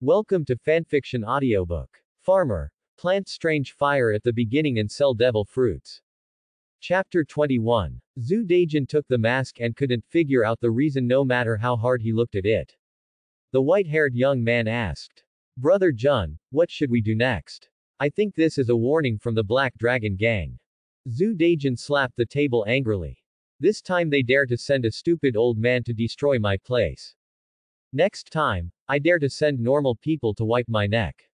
Welcome to Fanfiction Audiobook. Farmer. Plant strange fire at the beginning and sell devil fruits. Chapter 21. Zhu Dejin took the mask and couldn't figure out the reason no matter how hard he looked at it. The white-haired young man asked. Brother Jun, what should we do next? I think this is a warning from the Black Dragon Gang. Zhu Dejin slapped the table angrily. This time they dare to send a stupid old man to destroy my place. Next time, I dare to send normal people to wipe my neck.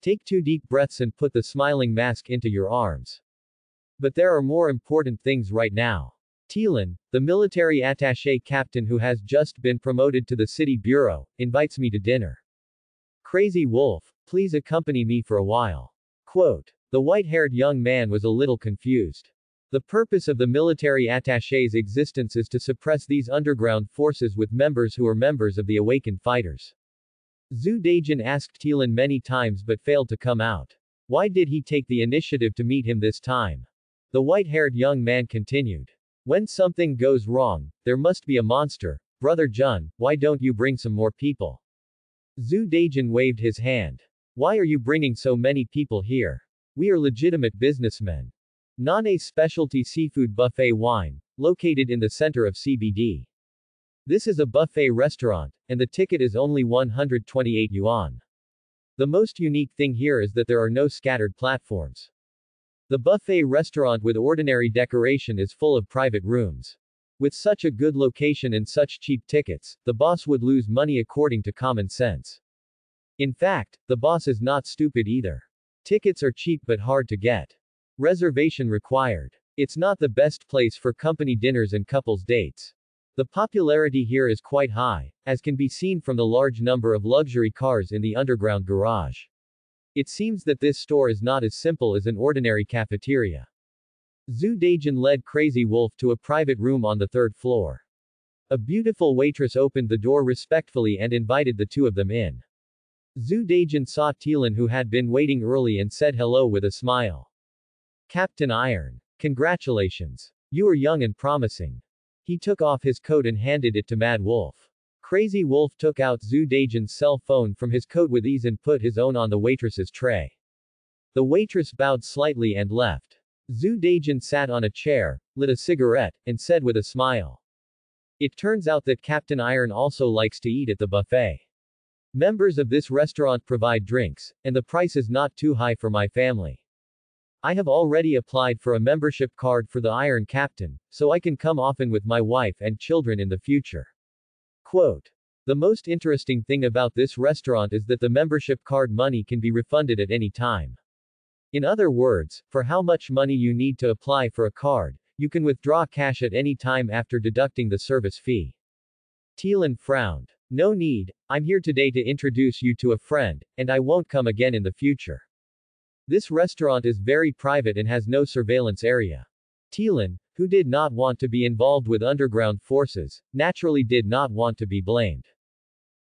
Take two deep breaths and put the smiling mask into your arms. But there are more important things right now. Tilan, the military attaché captain who has just been promoted to the city bureau, invites me to dinner. Crazy Wolf, please accompany me for a while. Quote. The white-haired young man was a little confused. The purpose of the military attaché's existence is to suppress these underground forces with members who are members of the awakened fighters. Zhu Dejin asked Tilan many times but failed to come out. Why did he take the initiative to meet him this time? The white-haired young man continued. When something goes wrong, there must be a monster. Brother Jun, why don't you bring some more people? Zhu Dejin waved his hand. Why are you bringing so many people here? We are legitimate businessmen. Nane Specialty Seafood Buffet Wine, located in the center of CBD. This is a buffet restaurant, and the ticket is only 128 yuan. The most unique thing here is that there are no scattered platforms. The buffet restaurant with ordinary decoration is full of private rooms. With such a good location and such cheap tickets, the boss would lose money according to common sense. In fact, the boss is not stupid either. Tickets are cheap but hard to get. Reservation required. It's not the best place for company dinners and couples dates. The popularity here is quite high, as can be seen from the large number of luxury cars in the underground garage. It seems that this store is not as simple as an ordinary cafeteria. Zhu Dejin led Crazy Wolf to a private room on the third floor. A beautiful waitress opened the door respectfully and invited the two of them in. Zhu Dejin saw Tilan who had been waiting early and said hello with a smile. Captain Iron. Congratulations. You are young and promising. He took off his coat and handed it to Mad Wolf. Crazy Wolf took out Zhu Dejin's cell phone from his coat with ease and put his own on the waitress's tray. The waitress bowed slightly and left. Zhu Dejin sat on a chair, lit a cigarette, and said with a smile. It turns out that Captain Iron also likes to eat at the buffet. Members of this restaurant provide drinks, and the price is not too high for my family. I have already applied for a membership card for the Iron Captain, so I can come often with my wife and children in the future. Quote. The most interesting thing about this restaurant is that the membership card money can be refunded at any time. In other words, for how much money you need to apply for a card, you can withdraw cash at any time after deducting the service fee. Tilan frowned. No need, I'm here today to introduce you to a friend, and I won't come again in the future. This restaurant is very private and has no surveillance area. Tilan, who did not want to be involved with underground forces, naturally did not want to be blamed.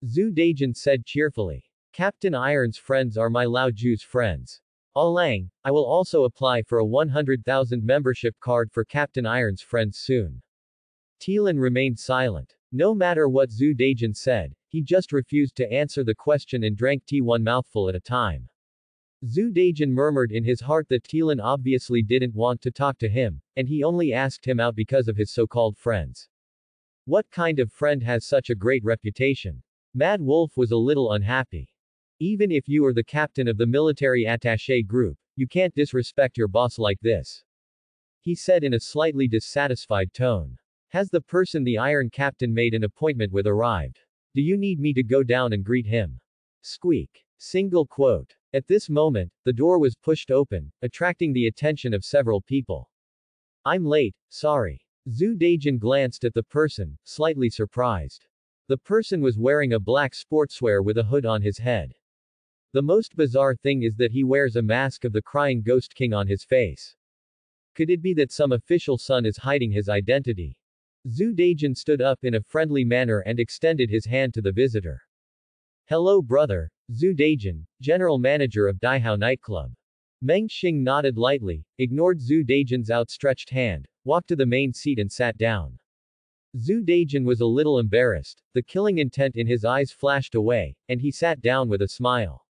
Zhu Dejin said cheerfully. Captain Iron's friends are my Lao Zhu's friends. Alang, I will also apply for a 100,000 membership card for Captain Iron's friends soon. Tilan remained silent. No matter what Zhu Dejin said, he just refused to answer the question and drank tea one mouthful at a time. Zhu Dejin murmured in his heart that Tilan obviously didn't want to talk to him, and he only asked him out because of his so-called friends. What kind of friend has such a great reputation? Mad Wolf was a little unhappy. Even if you are the captain of the military attaché group, you can't disrespect your boss like this. He said in a slightly dissatisfied tone. Has the person the Iron Captain made an appointment with arrived? Do you need me to go down and greet him? Squeak. Single quote. At this moment, the door was pushed open, attracting the attention of several people. I'm late, sorry. Zhu Dejin glanced at the person, slightly surprised. The person was wearing a black sportswear with a hood on his head. The most bizarre thing is that he wears a mask of the crying ghost king on his face. Could it be that some official son is hiding his identity? Zhu Dejin stood up in a friendly manner and extended his hand to the visitor. Hello brother, Zhu Dejin, general manager of Daihao nightclub. Meng Xing nodded lightly, ignored Zhu Dejin's outstretched hand, walked to the main seat and sat down. Zhu Dejin was a little embarrassed, the killing intent in his eyes flashed away, and he sat down with a smile.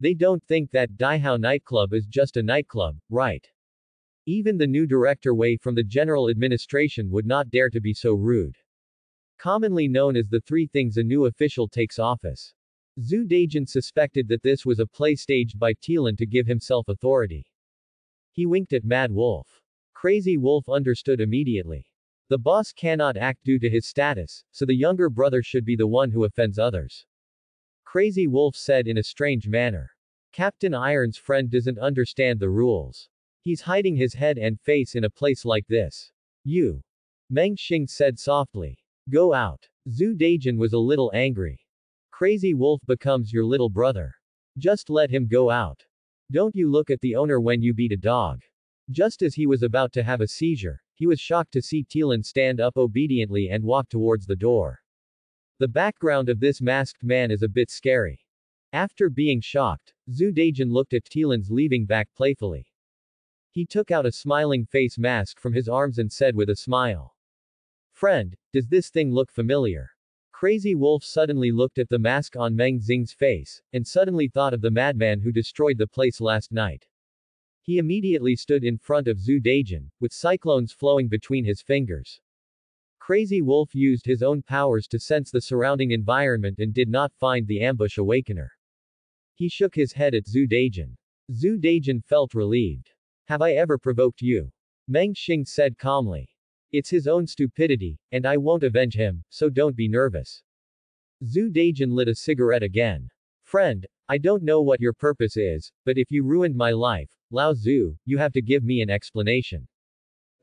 They don't think that Daihao nightclub is just a nightclub, right? Even the new director Wei from the general administration would not dare to be so rude. Commonly known as the three things a new official takes office. Zhu Dejin suspected that this was a play staged by Tilan to give himself authority. He winked at Mad Wolf. Crazy Wolf understood immediately. The boss cannot act due to his status, so the younger brother should be the one who offends others. Crazy Wolf said in a strange manner. Captain Iron's friend doesn't understand the rules. He's hiding his head and face in a place like this. You. Meng Xing said softly. Go out. Zhu Dejin was a little angry. Crazy Wolf becomes your little brother. Just let him go out. Don't you look at the owner when you beat a dog. Just as he was about to have a seizure, he was shocked to see Tilan stand up obediently and walk towards the door. The background of this masked man is a bit scary. After being shocked, Zhu Dejin looked at Tilan's leaving back playfully. He took out a smiling face mask from his arms and said with a smile. Friend, does this thing look familiar? Crazy Wolf suddenly looked at the mask on Meng Xing's face, and suddenly thought of the madman who destroyed the place last night. He immediately stood in front of Zhu Dejin, with cyclones flowing between his fingers. Crazy Wolf used his own powers to sense the surrounding environment and did not find the ambush awakener. He shook his head at Zhu Dejin. Zhu Dejin felt relieved. Have I ever provoked you? Meng Xing said calmly. It's his own stupidity, and I won't avenge him, so don't be nervous. Zhu Dejin lit a cigarette again. Friend, I don't know what your purpose is, but if you ruined my life, Lao Zhu, you have to give me an explanation.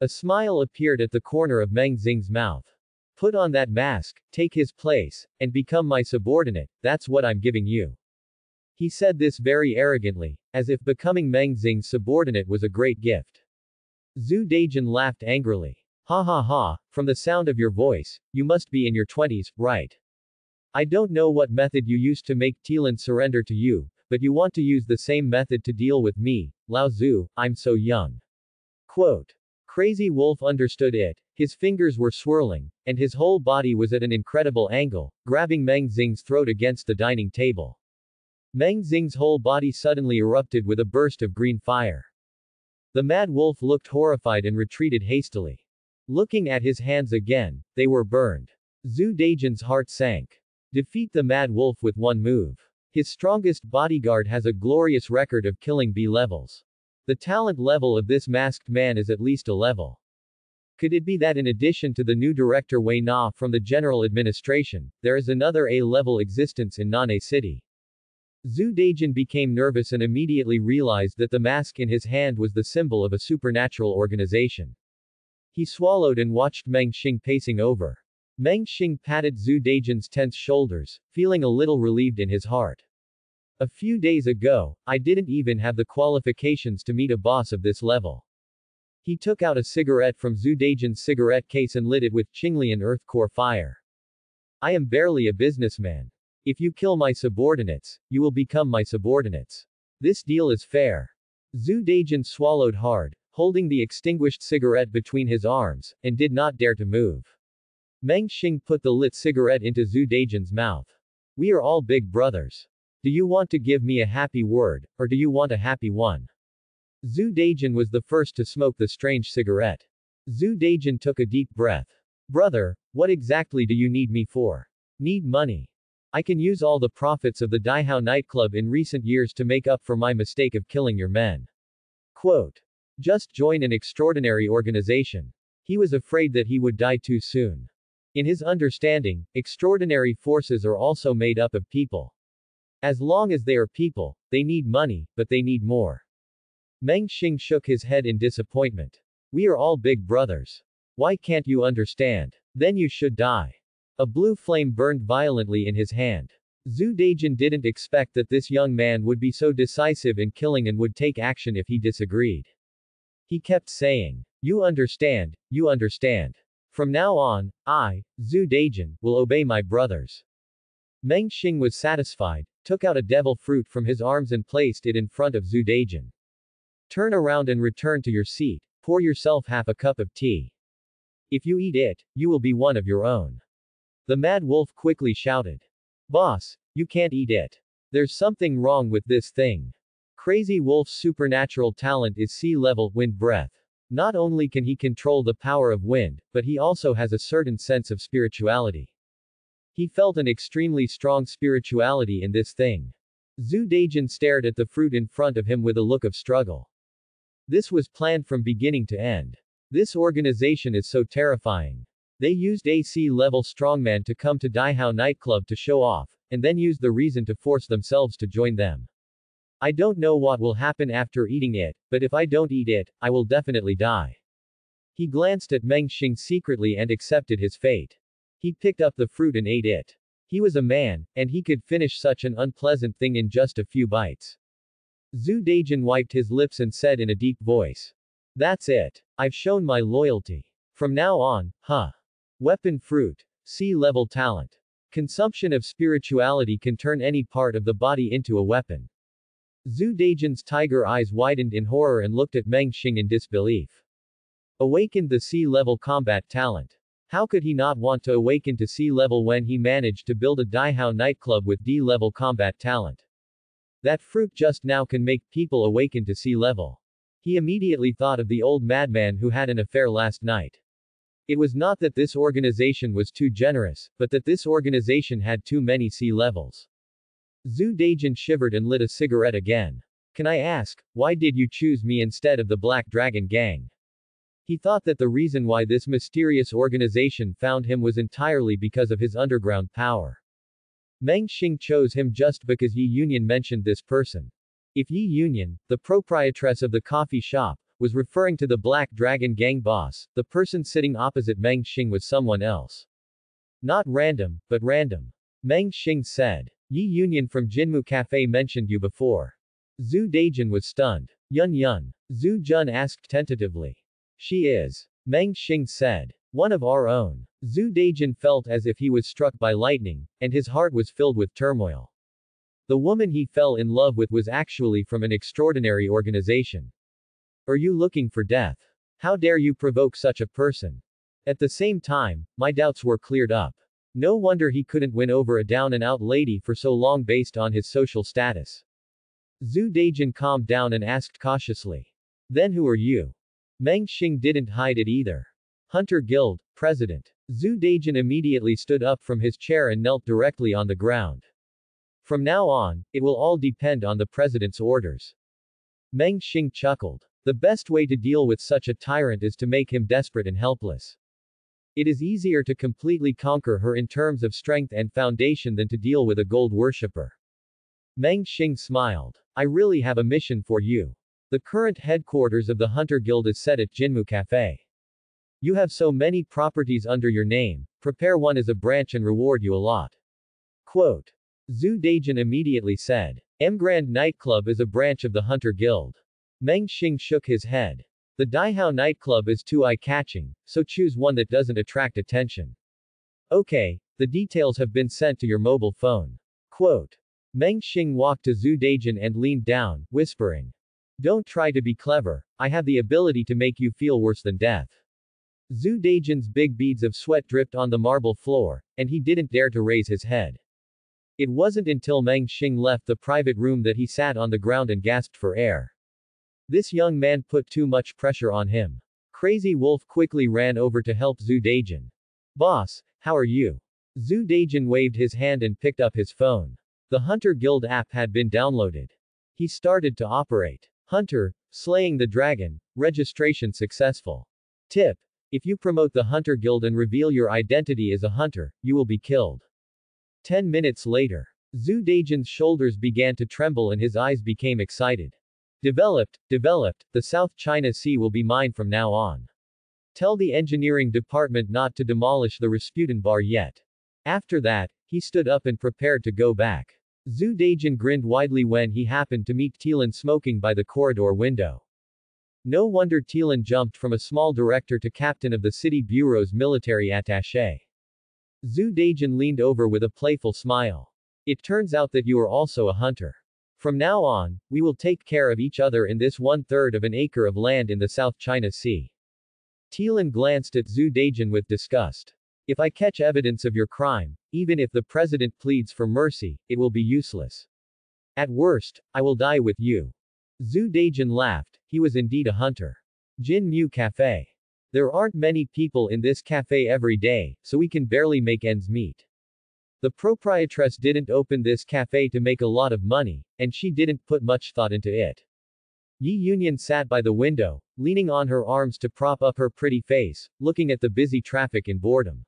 A smile appeared at the corner of Meng Xing's mouth. Put on that mask, take his place, and become my subordinate, that's what I'm giving you. He said this very arrogantly, as if becoming Meng Xing's subordinate was a great gift. Zhu Dejin laughed angrily. Ha ha ha, from the sound of your voice, you must be in your twenties, right? I don't know what method you used to make Tilan surrender to you, but you want to use the same method to deal with me, Lao Zhu, I'm so young. Quote. Crazy Wolf understood it, his fingers were swirling, and his whole body was at an incredible angle, grabbing Meng Xing's throat against the dining table. Meng Xing's whole body suddenly erupted with a burst of green fire. The mad wolf looked horrified and retreated hastily. Looking at his hands again, they were burned. Zhu Dejin's heart sank. Defeat the mad wolf with one move. His strongest bodyguard has a glorious record of killing B levels. The talent level of this masked man is at least a level. Could it be that in addition to the new director Wei Na from the general administration, there is another A-level existence in Nane City? Zhu Dejin became nervous and immediately realized that the mask in his hand was the symbol of a supernatural organization. He swallowed and watched Meng Xing pacing over. Meng Xing patted Zhu Dejin's tense shoulders, feeling a little relieved in his heart. A few days ago, I didn't even have the qualifications to meet a boss of this level. He took out a cigarette from Zhu Dejin's cigarette case and lit it with Qinglian Earth Core fire. I am barely a businessman. If you kill my subordinates, you will become my subordinates. This deal is fair. Zhu Dejin swallowed hard, holding the extinguished cigarette between his arms, and did not dare to move. Meng Xing put the lit cigarette into Zhu Dejin's mouth. We are all big brothers. Do you want to give me a happy word, or do you want a happy one? Zhu Dejin was the first to smoke the strange cigarette. Zhu Dejin took a deep breath. Brother, what exactly do you need me for? Need money. I can use all the profits of the Daihao nightclub in recent years to make up for my mistake of killing your men. Quote. Just join an extraordinary organization. He was afraid that he would die too soon. In his understanding, extraordinary forces are also made up of people. As long as they are people, they need money, but they need more. Meng Xing shook his head in disappointment. We are all big brothers. Why can't you understand? Then you should die. A blue flame burned violently in his hand. Zhu Dejin didn't expect that this young man would be so decisive in killing and would take action if he disagreed. He kept saying, You understand, you understand. From now on, I, Zhu Dejin, will obey my brothers. Meng Xing was satisfied, took out a devil fruit from his arms and placed it in front of Zhu Dejin. Turn around and return to your seat, pour yourself half a cup of tea. If you eat it, you will be one of your own. The mad wolf quickly shouted. Boss, you can't eat it. There's something wrong with this thing. Crazy Wolf's supernatural talent is sea level wind breath. Not only can he control the power of wind, but he also has a certain sense of spirituality. He felt an extremely strong spirituality in this thing. Zhu Dejin stared at the fruit in front of him with a look of struggle. This was planned from beginning to end. This organization is so terrifying. They used AC level strongman to come to Daihao nightclub to show off, and then used the reason to force themselves to join them. I don't know what will happen after eating it, but if I don't eat it, I will definitely die. He glanced at Meng Xing secretly and accepted his fate. He picked up the fruit and ate it. He was a man, and he could finish such an unpleasant thing in just a few bites. Zhu Dejin wiped his lips and said in a deep voice. That's it. I've shown my loyalty. From now on, huh. Weapon fruit. Sea level talent. Consumption of spirituality can turn any part of the body into a weapon. Zhu Dejin's tiger eyes widened in horror and looked at Meng Xing in disbelief. Awakened the sea-level combat talent. How could he not want to awaken to sea level when he managed to build a Daihao nightclub with D-level combat talent? That fruit just now can make people awaken to sea level. He immediately thought of the old madman who had an affair last night. It was not that this organization was too generous, but that this organization had too many sea levels. Zhu Dejin shivered and lit a cigarette again. Can I ask, why did you choose me instead of the Black Dragon Gang? He thought that the reason why this mysterious organization found him was entirely because of his underground power. Meng Xing chose him just because Yi Yunyan mentioned this person. If Yi Yunyan, the proprietress of the coffee shop, was referring to the Black Dragon Gang boss, the person sitting opposite Meng Xing was someone else. Not random, but random. Meng Xing said. Yi Yunyan from Jinmu Cafe mentioned you before. Zhu Dejin was stunned. Yun Yun. Zhu Jun asked tentatively. She is. Meng Xing said. One of our own. Zhu Dejin felt as if he was struck by lightning, and his heart was filled with turmoil. The woman he fell in love with was actually from an extraordinary organization. Are you looking for death? How dare you provoke such a person? At the same time, my doubts were cleared up. No wonder he couldn't win over a down-and-out lady for so long based on his social status. Zhu Dejin calmed down and asked cautiously. Then who are you? Meng Xing didn't hide it either. Hunter Guild, President. Zhu Dejin immediately stood up from his chair and knelt directly on the ground. From now on, it will all depend on the president's orders. Meng Xing chuckled. The best way to deal with such a tyrant is to make him desperate and helpless. It is easier to completely conquer her in terms of strength and foundation than to deal with a gold worshipper. Meng Xing smiled. I really have a mission for you. The current headquarters of the Hunter Guild is set at Jinmu Cafe. You have so many properties under your name, prepare one as a branch and reward you a lot. Quote. Zhu Dejin immediately said. M Grand Nightclub is a branch of the Hunter Guild. Meng Xing shook his head. The Daihao nightclub is too eye-catching, so choose one that doesn't attract attention. Okay, the details have been sent to your mobile phone. Quote. Meng Xing walked to Zhu Dejin and leaned down, whispering. Don't try to be clever, I have the ability to make you feel worse than death. Zhu Dejin's big beads of sweat dripped on the marble floor, and he didn't dare to raise his head. It wasn't until Meng Xing left the private room that he sat on the ground and gasped for air. This young man put too much pressure on him. Crazy Wolf quickly ran over to help Zhu Dejin. Boss, how are you? Zhu Dejin waved his hand and picked up his phone. The Hunter Guild app had been downloaded. He started to operate. Hunter, slaying the dragon, registration successful. Tip. If you promote the Hunter Guild and reveal your identity as a hunter, you will be killed. Ten minutes later. Zhu Dejin's shoulders began to tremble and his eyes became excited. Developed, developed, the South China Sea will be mine from now on. Tell the engineering department not to demolish the Rasputin bar yet. After that, he stood up and prepared to go back. Zhu Dejin grinned widely when he happened to meet Tilan smoking by the corridor window. No wonder Tilan jumped from a small director to captain of the city bureau's military attaché. Zhu Dejin leaned over with a playful smile. It turns out that you are also a hunter. From now on, we will take care of each other in this one-third of an acre of land in the South China Sea. Tielin glanced at Zhu Dejin with disgust. If I catch evidence of your crime, even if the president pleads for mercy, it will be useless. At worst, I will die with you. Zhu Dejin laughed, he was indeed a hunter. Jin Mu Cafe. There aren't many people in this cafe every day, so we can barely make ends meet. The proprietress didn't open this cafe to make a lot of money, and she didn't put much thought into it. Yi Yunyan sat by the window, leaning on her arms to prop up her pretty face, looking at the busy traffic in boredom.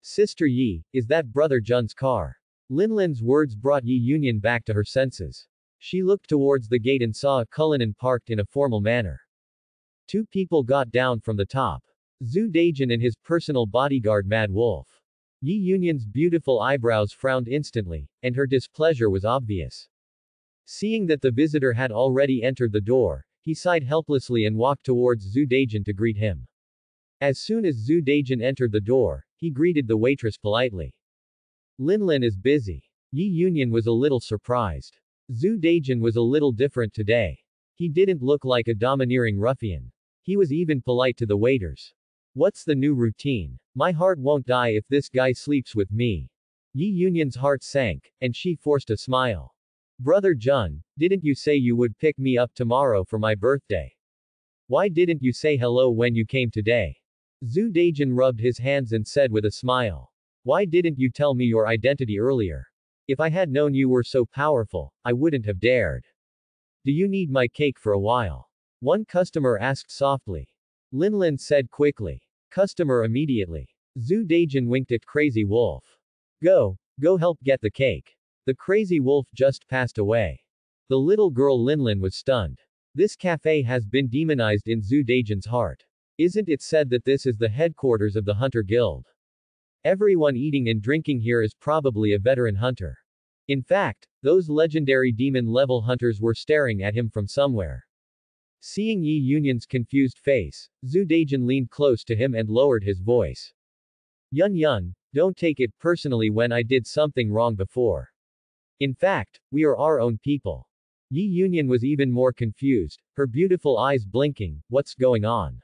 Sister Yi, is that brother Jun's car? Linlin's words brought Yi Yunyan back to her senses. She looked towards the gate and saw a Cullinan parked in a formal manner. Two people got down from the top. Zhu Dejin and his personal bodyguard Mad Wolf. Yi Yunyan's beautiful eyebrows frowned instantly, and her displeasure was obvious. Seeing that the visitor had already entered the door, he sighed helplessly and walked towards Zhu Dejin to greet him. As soon as Zhu Dejin entered the door, he greeted the waitress politely. Linlin is busy. Yi Yunyan was a little surprised. Zhu Dejin was a little different today. He didn't look like a domineering ruffian. He was even polite to the waiters. What's the new routine? My heart won't die if this guy sleeps with me. Yi Yunyan's heart sank, and she forced a smile. Brother Jun, didn't you say you would pick me up tomorrow for my birthday? Why didn't you say hello when you came today? Zhu Dejin rubbed his hands and said with a smile. Why didn't you tell me your identity earlier? If I had known you were so powerful, I wouldn't have dared. Do you need my cake for a while? One customer asked softly. Linlin said quickly. Customer immediately. Zhu Dejin winked at Crazy Wolf. Go, go help get the cake. The Crazy Wolf just passed away. The little girl Linlin was stunned. This cafe has been demonized in Zhu Dejin's heart. Isn't it said that this is the headquarters of the Hunter Guild? Everyone eating and drinking here is probably a veteran hunter. In fact, those legendary demon-level hunters were staring at him from somewhere. Seeing Yi Yunyan's confused face, Zhu Dejin leaned close to him and lowered his voice. Yun Yun, don't take it personally when I did something wrong before. In fact, we are our own people. Yi Yunyan was even more confused, her beautiful eyes blinking, what's going on?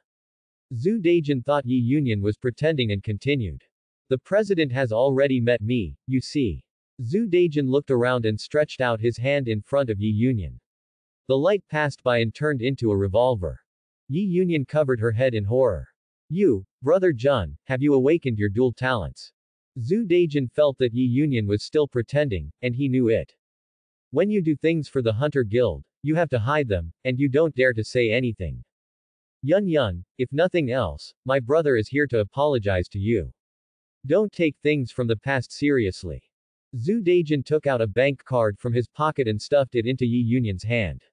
Zhu Dejin thought Yi Yunyan was pretending and continued. The president has already met me, you see. Zhu Dejin looked around and stretched out his hand in front of Yi Yunyan. The light passed by and turned into a revolver. Yi Yunyan covered her head in horror. You, brother Jun, have you awakened your dual talents? Zhu Dejin felt that Yi Yunyan was still pretending, and he knew it. When you do things for the Hunter Guild, you have to hide them, and you don't dare to say anything. Yun Yun, if nothing else, my brother is here to apologize to you. Don't take things from the past seriously. Zhu Dejin took out a bank card from his pocket and stuffed it into Yi Yunyan's hand.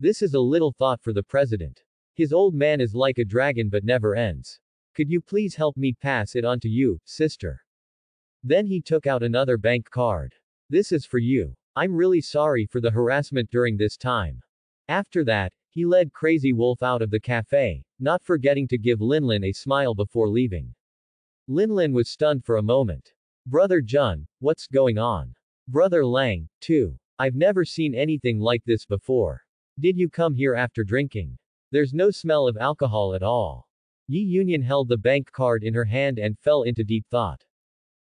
This is a little thought for the president. His old man is like a dragon but never ends. Could you please help me pass it on to you, sister? Then he took out another bank card. This is for you. I'm really sorry for the harassment during this time. After that, he led Crazy Wolf out of the cafe, not forgetting to give Linlin a smile before leaving. Linlin was stunned for a moment. Brother Jun, what's going on? Brother Lang, too. I've never seen anything like this before. Did you come here after drinking? There's no smell of alcohol at all. Yi Yunyan held the bank card in her hand and fell into deep thought.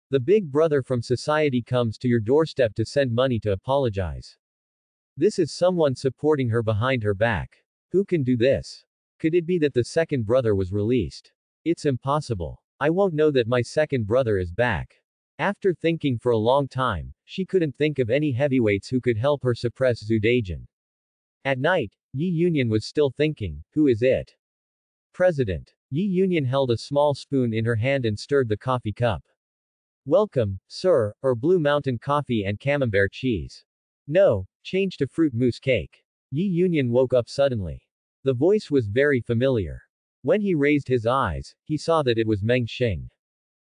The big brother from society comes to your doorstep to send money to apologize. This is someone supporting her behind her back. Who can do this? Could it be that the second brother was released? It's impossible. I won't know that my second brother is back. After thinking for a long time, she couldn't think of any heavyweights who could help her suppress Zhu Dejin. At night, Yi Yunyan was still thinking, who is it? President. Yi Yunyan held a small spoon in her hand and stirred the coffee cup. Welcome, sir, or Blue Mountain coffee and camembert cheese. No, change to fruit mousse cake. Yi Yunyan woke up suddenly. The voice was very familiar. When he raised his eyes, he saw that it was Meng Xing.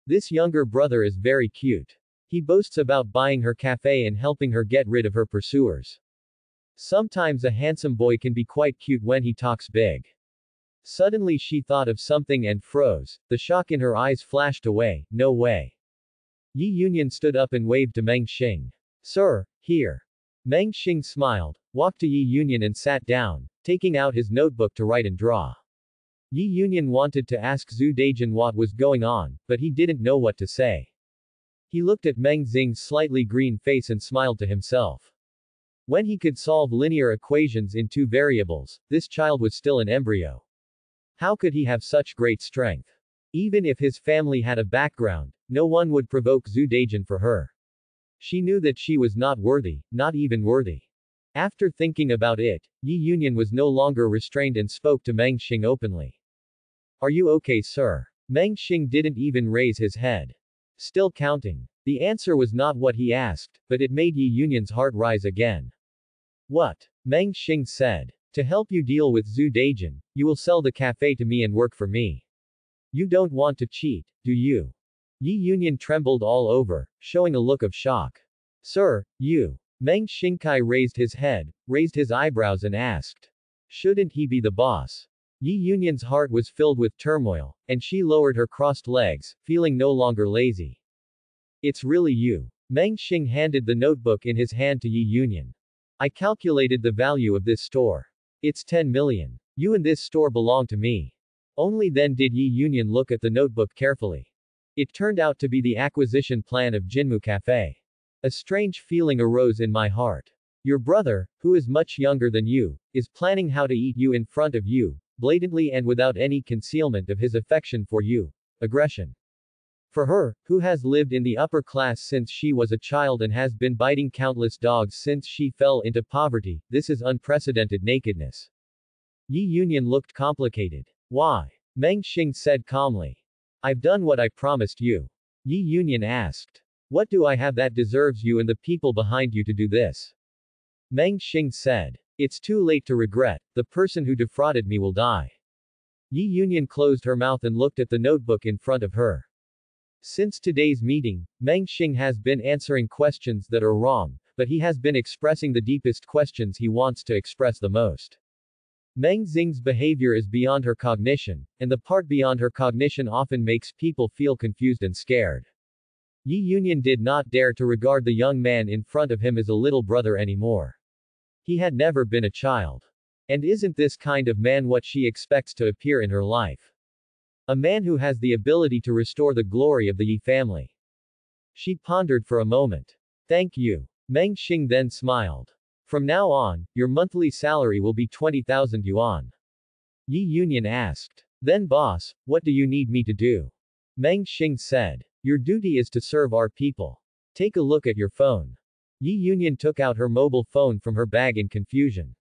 This younger brother is very cute. He boasts about buying her cafe and helping her get rid of her pursuers. Sometimes a handsome boy can be quite cute when he talks big. Suddenly she thought of something and froze, the shock in her eyes flashed away, no way. Yi Yunyan stood up and waved to Meng Xing. Sir, here. Meng Xing smiled, walked to Yi Yunyan and sat down, taking out his notebook to write and draw. Yi Yunyan wanted to ask Zhu Dejin what was going on, but he didn't know what to say. He looked at Meng Xing's slightly green face and smiled to himself. When he could solve linear equations in two variables, this child was still an embryo. How could he have such great strength? Even if his family had a background, no one would provoke Zhu Dejin for her. She knew that she was not worthy, not even worthy. After thinking about it, Yi Yunyan was no longer restrained and spoke to Meng Xing openly. Are you okay sir? Meng Xing didn't even raise his head. Still counting. The answer was not what he asked, but it made Yi Yunyan's heart rise again. What? Meng Xing said. To help you deal with Zhu Dejin, you will sell the cafe to me and work for me. You don't want to cheat, do you? Yi Yunyan trembled all over, showing a look of shock. Sir, you. Meng Xingkai raised his head, raised his eyebrows and asked. Shouldn't he be the boss? Yi Yunyan's heart was filled with turmoil, and she lowered her crossed legs, feeling no longer lazy. It's really you. Meng Xing handed the notebook in his hand to Yi Yunyan. I calculated the value of this store. It's 10 million. You and this store belong to me. Only then did Yi Yunyan look at the notebook carefully. It turned out to be the acquisition plan of Jinmu Cafe. A strange feeling arose in my heart. Your brother, who is much younger than you, is planning how to eat you in front of you, blatantly and without any concealment of his affection for you. Aggression. For her, who has lived in the upper class since she was a child and has been biting countless dogs since she fell into poverty, this is unprecedented nakedness. Yi Yunyan looked complicated. Why? Meng Xing said calmly. I've done what I promised you. Yi Yunyan asked. What do I have that deserves you and the people behind you to do this? Meng Xing said. It's too late to regret, the person who defrauded me will die. Yi Yunyan closed her mouth and looked at the notebook in front of her. Since today's meeting, Meng Xing has been answering questions that are wrong, but he has been expressing the deepest questions he wants to express the most. Meng Xing's behavior is beyond her cognition, and the part beyond her cognition often makes people feel confused and scared. Yi Yunyan did not dare to regard the young man in front of him as a little brother anymore. He had never been a child. And isn't this kind of man what she expects to appear in her life? A man who has the ability to restore the glory of the Yi family. She pondered for a moment. Thank you. Meng Xing then smiled. From now on, your monthly salary will be 20,000 yuan. Yi Yunyan asked. Then boss, what do you need me to do? Meng Xing said. Your duty is to serve our people. Take a look at your phone. Yi Yunyan took out her mobile phone from her bag in confusion.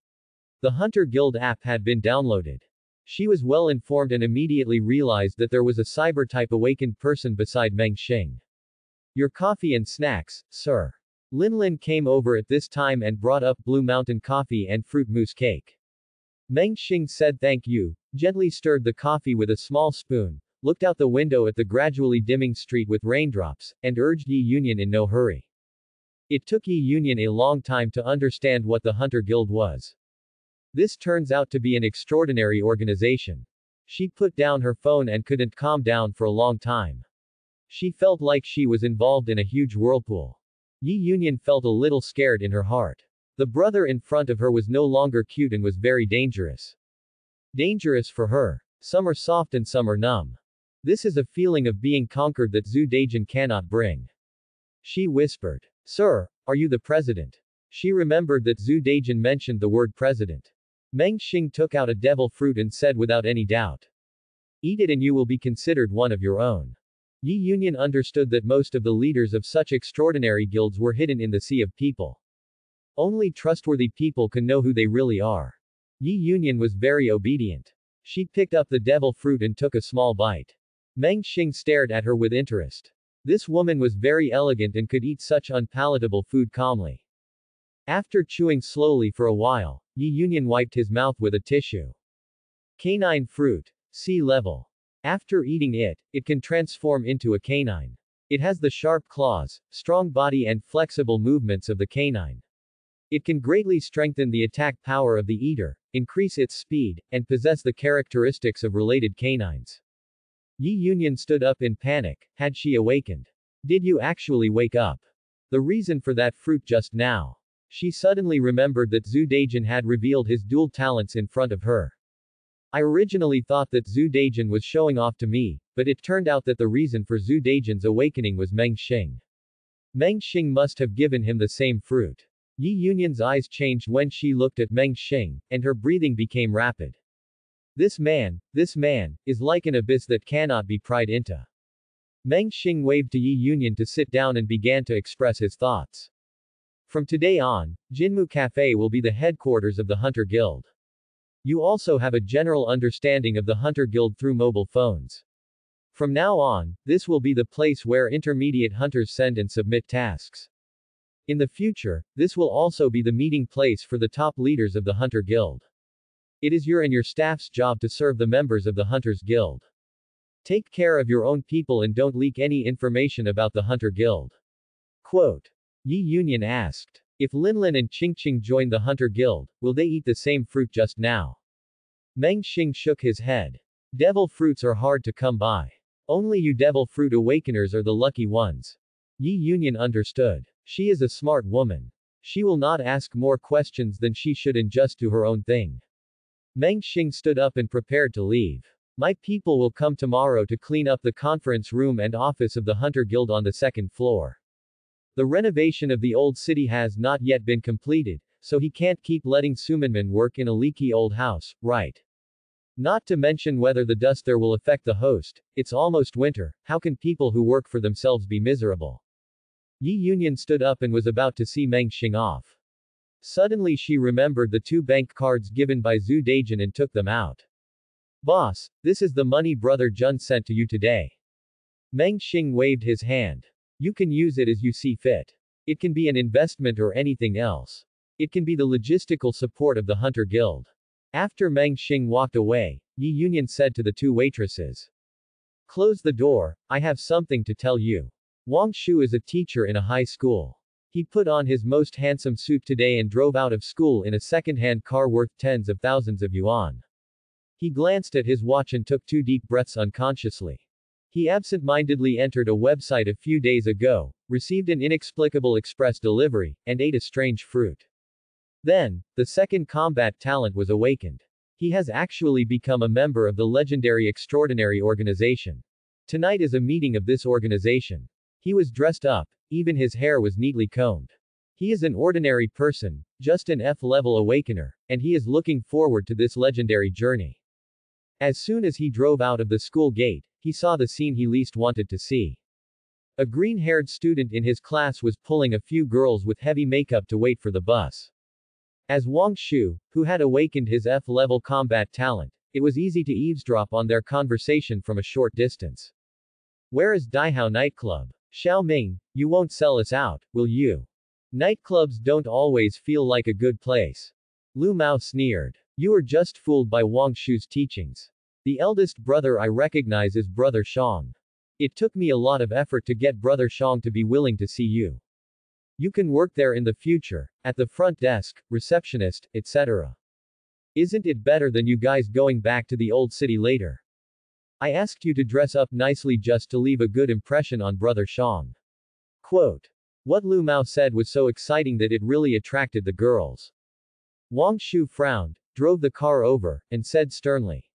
The Hunter Guild app had been downloaded. She was well informed and immediately realized that there was a cyber-type awakened person beside Meng Xing. Your coffee and snacks, sir. Linlin came over at this time and brought up Blue Mountain coffee and fruit mousse cake. Meng Xing said thank you, gently stirred the coffee with a small spoon, looked out the window at the gradually dimming street with raindrops, and urged Yi Yunyan in no hurry. It took Yi Yunyan a long time to understand what the Hunter Guild was. This turns out to be an extraordinary organization. She put down her phone and couldn't calm down for a long time. She felt like she was involved in a huge whirlpool. Yi Yunyan felt a little scared in her heart. The brother in front of her was no longer cute and was very dangerous. Dangerous for her. Some are soft and some are numb. This is a feeling of being conquered that Zhu Dejin cannot bring. She whispered. Sir, are you the president? She remembered that Zhu Dejin mentioned the word president. Meng Xing took out a devil fruit and said without any doubt. Eat it and you will be considered one of your own. Yi Yunyan understood that most of the leaders of such extraordinary guilds were hidden in the sea of people. Only trustworthy people can know who they really are. Yi Yunyan was very obedient. She picked up the devil fruit and took a small bite. Meng Xing stared at her with interest. This woman was very elegant and could eat such unpalatable food calmly. After chewing slowly for a while, Yi Yunyan wiped his mouth with a tissue. Canine fruit. Sea level. After eating it, it can transform into a canine. It has the sharp claws, strong body and flexible movements of the canine. It can greatly strengthen the attack power of the eater, increase its speed, and possess the characteristics of related canines. Yi Yunyan stood up in panic, had she awakened? Did you actually wake up? The reason for that fruit just now. She suddenly remembered that Zhu Dejin had revealed his dual talents in front of her. I originally thought that Zhu Dejin was showing off to me, but it turned out that the reason for Zhu Dejin's awakening was Meng Xing. Meng Xing must have given him the same fruit. Yi Yunyan's eyes changed when she looked at Meng Xing, and her breathing became rapid. This man, this man, is like an abyss that cannot be pried into. Meng Xing waved to Yi Yunyan to sit down and began to express his thoughts. From today on, Jinmu Cafe will be the headquarters of the Hunter Guild. You also have a general understanding of the Hunter Guild through mobile phones. From now on, this will be the place where intermediate hunters send and submit tasks. In the future, this will also be the meeting place for the top leaders of the Hunter Guild. It is your and your staff's job to serve the members of the Hunters Guild. Take care of your own people and don't leak any information about the Hunter Guild. Quote. Yi Yunyan asked. If Linlin and Qingqing join the Hunter Guild, will they eat the same fruit just now? Meng Xing shook his head. Devil fruits are hard to come by. Only you devil fruit awakeners are the lucky ones. Yi Yunyan understood. She is a smart woman. She will not ask more questions than she should and just do her own thing. Meng Xing stood up and prepared to leave. My people will come tomorrow to clean up the conference room and office of the Hunter Guild on the second floor. The renovation of the old city has not yet been completed, so he can't keep letting Sumanman work in a leaky old house, right? Not to mention whether the dust there will affect the host, it's almost winter, how can people who work for themselves be miserable? Yi Yunyan stood up and was about to see Meng Xing off. Suddenly she remembered the two bank cards given by Zhu Dejin and took them out. Boss, this is the money brother Jun sent to you today. Meng Xing waved his hand. You can use it as you see fit. It can be an investment or anything else. It can be the logistical support of the Hunter Guild. After Meng Xing walked away, Yi Yunyan said to the two waitresses. Close the door, I have something to tell you. Wang Shu is a teacher in a high school. He put on his most handsome suit today and drove out of school in a second-hand car worth tens of thousands of yuan. He glanced at his watch and took two deep breaths unconsciously. He absent-mindedly entered a website a few days ago, received an inexplicable express delivery, and ate a strange fruit. Then, the second combat talent was awakened. He has actually become a member of the legendary extraordinary organization. Tonight is a meeting of this organization. He was dressed up, even his hair was neatly combed. He is an ordinary person, just an F-level awakener, and he is looking forward to this legendary journey. As soon as he drove out of the school gate, he saw the scene he least wanted to see. A green-haired student in his class was pulling a few girls with heavy makeup to wait for the bus. As Wang Shu, who had awakened his F-level combat talent, it was easy to eavesdrop on their conversation from a short distance. Where is Daihao nightclub? Xiao Ming, you won't sell us out, will you? Nightclubs don't always feel like a good place. Lu Mao sneered. You are just fooled by Wang Shu's teachings. The eldest brother I recognize is Brother Shang. It took me a lot of effort to get Brother Shang to be willing to see you. You can work there in the future, at the front desk, receptionist, etc. Isn't it better than you guys going back to the old city later? I asked you to dress up nicely just to leave a good impression on Brother Shang. Quote. What Lu Mao said was so exciting that it really attracted the girls. Wang Shu frowned, drove the car over, and said sternly.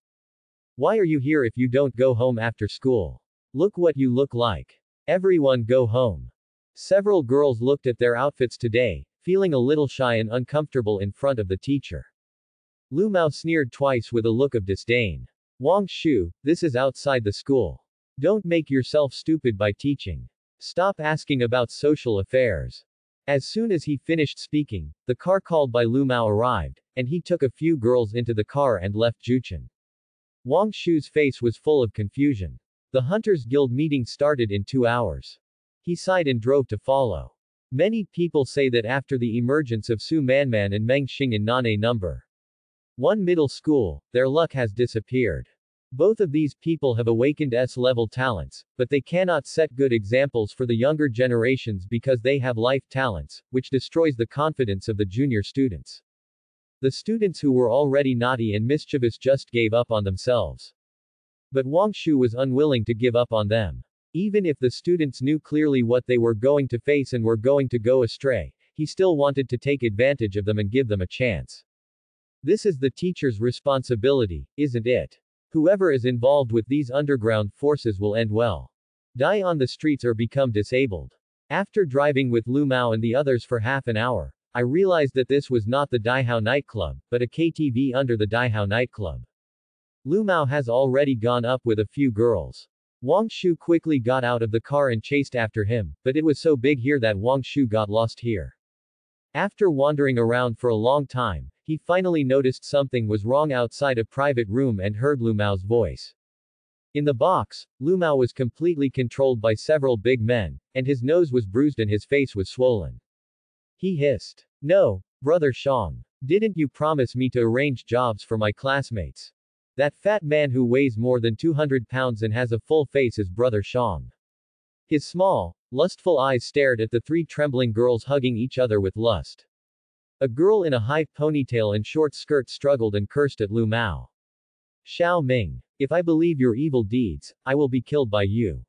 Why are you here if you don't go home after school? Look what you look like. Everyone go home. Several girls looked at their outfits today, feeling a little shy and uncomfortable in front of the teacher. Lu Mao sneered twice with a look of disdain. Wang Shu, this is outside the school. Don't make yourself stupid by teaching. Stop asking about social affairs. As soon as he finished speaking, the car called by Lu Mao arrived, and he took a few girls into the car and left Juchen. Wang Shu's face was full of confusion. The Hunters Guild meeting started in two hours. He sighed and drove to follow. Many people say that after the emergence of Su Manman and Meng Xing in Nane number 1 middle school, their luck has disappeared. Both of these people have awakened S-level talents, but they cannot set good examples for the younger generations because they have life talents, which destroys the confidence of the junior students. The students who were already naughty and mischievous just gave up on themselves. But Wang Shu was unwilling to give up on them. Even if the students knew clearly what they were going to face and were going to go astray, he still wanted to take advantage of them and give them a chance. This is the teacher's responsibility, isn't it? Whoever is involved with these underground forces will end well. Die on the streets or become disabled. After driving with Lu Mao and the others for half an hour, I realized that this was not the Daihao nightclub, but a KTV under the Daihao nightclub. Lu Mao has already gone up with a few girls. Wang Shu quickly got out of the car and chased after him, but it was so big here that Wang Shu got lost here. After wandering around for a long time, he finally noticed something was wrong outside a private room and heard Lu Mao's voice. In the box, Lu Mao was completely controlled by several big men, and his nose was bruised and his face was swollen. He hissed. No, brother Shang. Didn't you promise me to arrange jobs for my classmates? That fat man who weighs more than 200 pounds and has a full face is brother Shang. His small, lustful eyes stared at the three trembling girls hugging each other with lust. A girl in a high ponytail and short skirt struggled and cursed at Lu Mao. Xiao Ming. If I believe your evil deeds, I will be killed by you.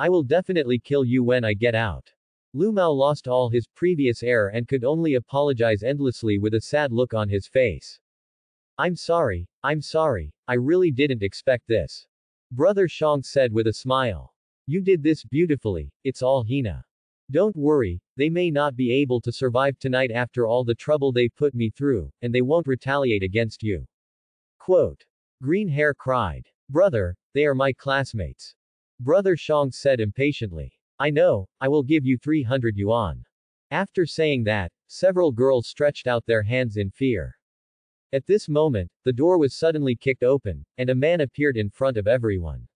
I will definitely kill you when I get out. Lu Mao lost all his previous air and could only apologize endlessly with a sad look on his face. I'm sorry, I'm sorry, I really didn't expect this. Brother Shang said with a smile. You did this beautifully, it's all Hina. Don't worry, they may not be able to survive tonight after all the trouble they put me through, and they won't retaliate against you. Quote. Green Hair cried. Brother, they are my classmates. Brother Shang said impatiently. I know, I will give you 300 yuan. After saying that, several girls stretched out their hands in fear. At this moment, the door was suddenly kicked open, and a man appeared in front of everyone.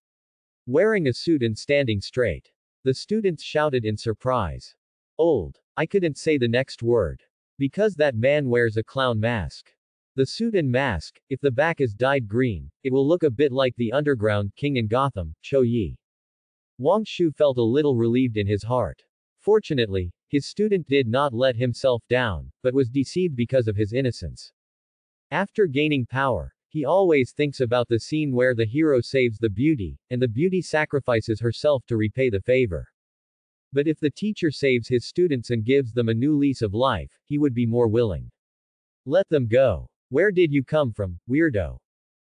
Wearing a suit and standing straight. The students shouted in surprise. Old. I couldn't say the next word. Because that man wears a clown mask. The suit and mask, if the back is dyed green, it will look a bit like the underground king in Gotham, Cho Yi. Wang Shu felt a little relieved in his heart. Fortunately, his student did not let himself down, but was deceived because of his innocence. After gaining power, he always thinks about the scene where the hero saves the beauty, and the beauty sacrifices herself to repay the favor. But if the teacher saves his students and gives them a new lease of life, he would be more willing. Let them go. Where did you come from, weirdo?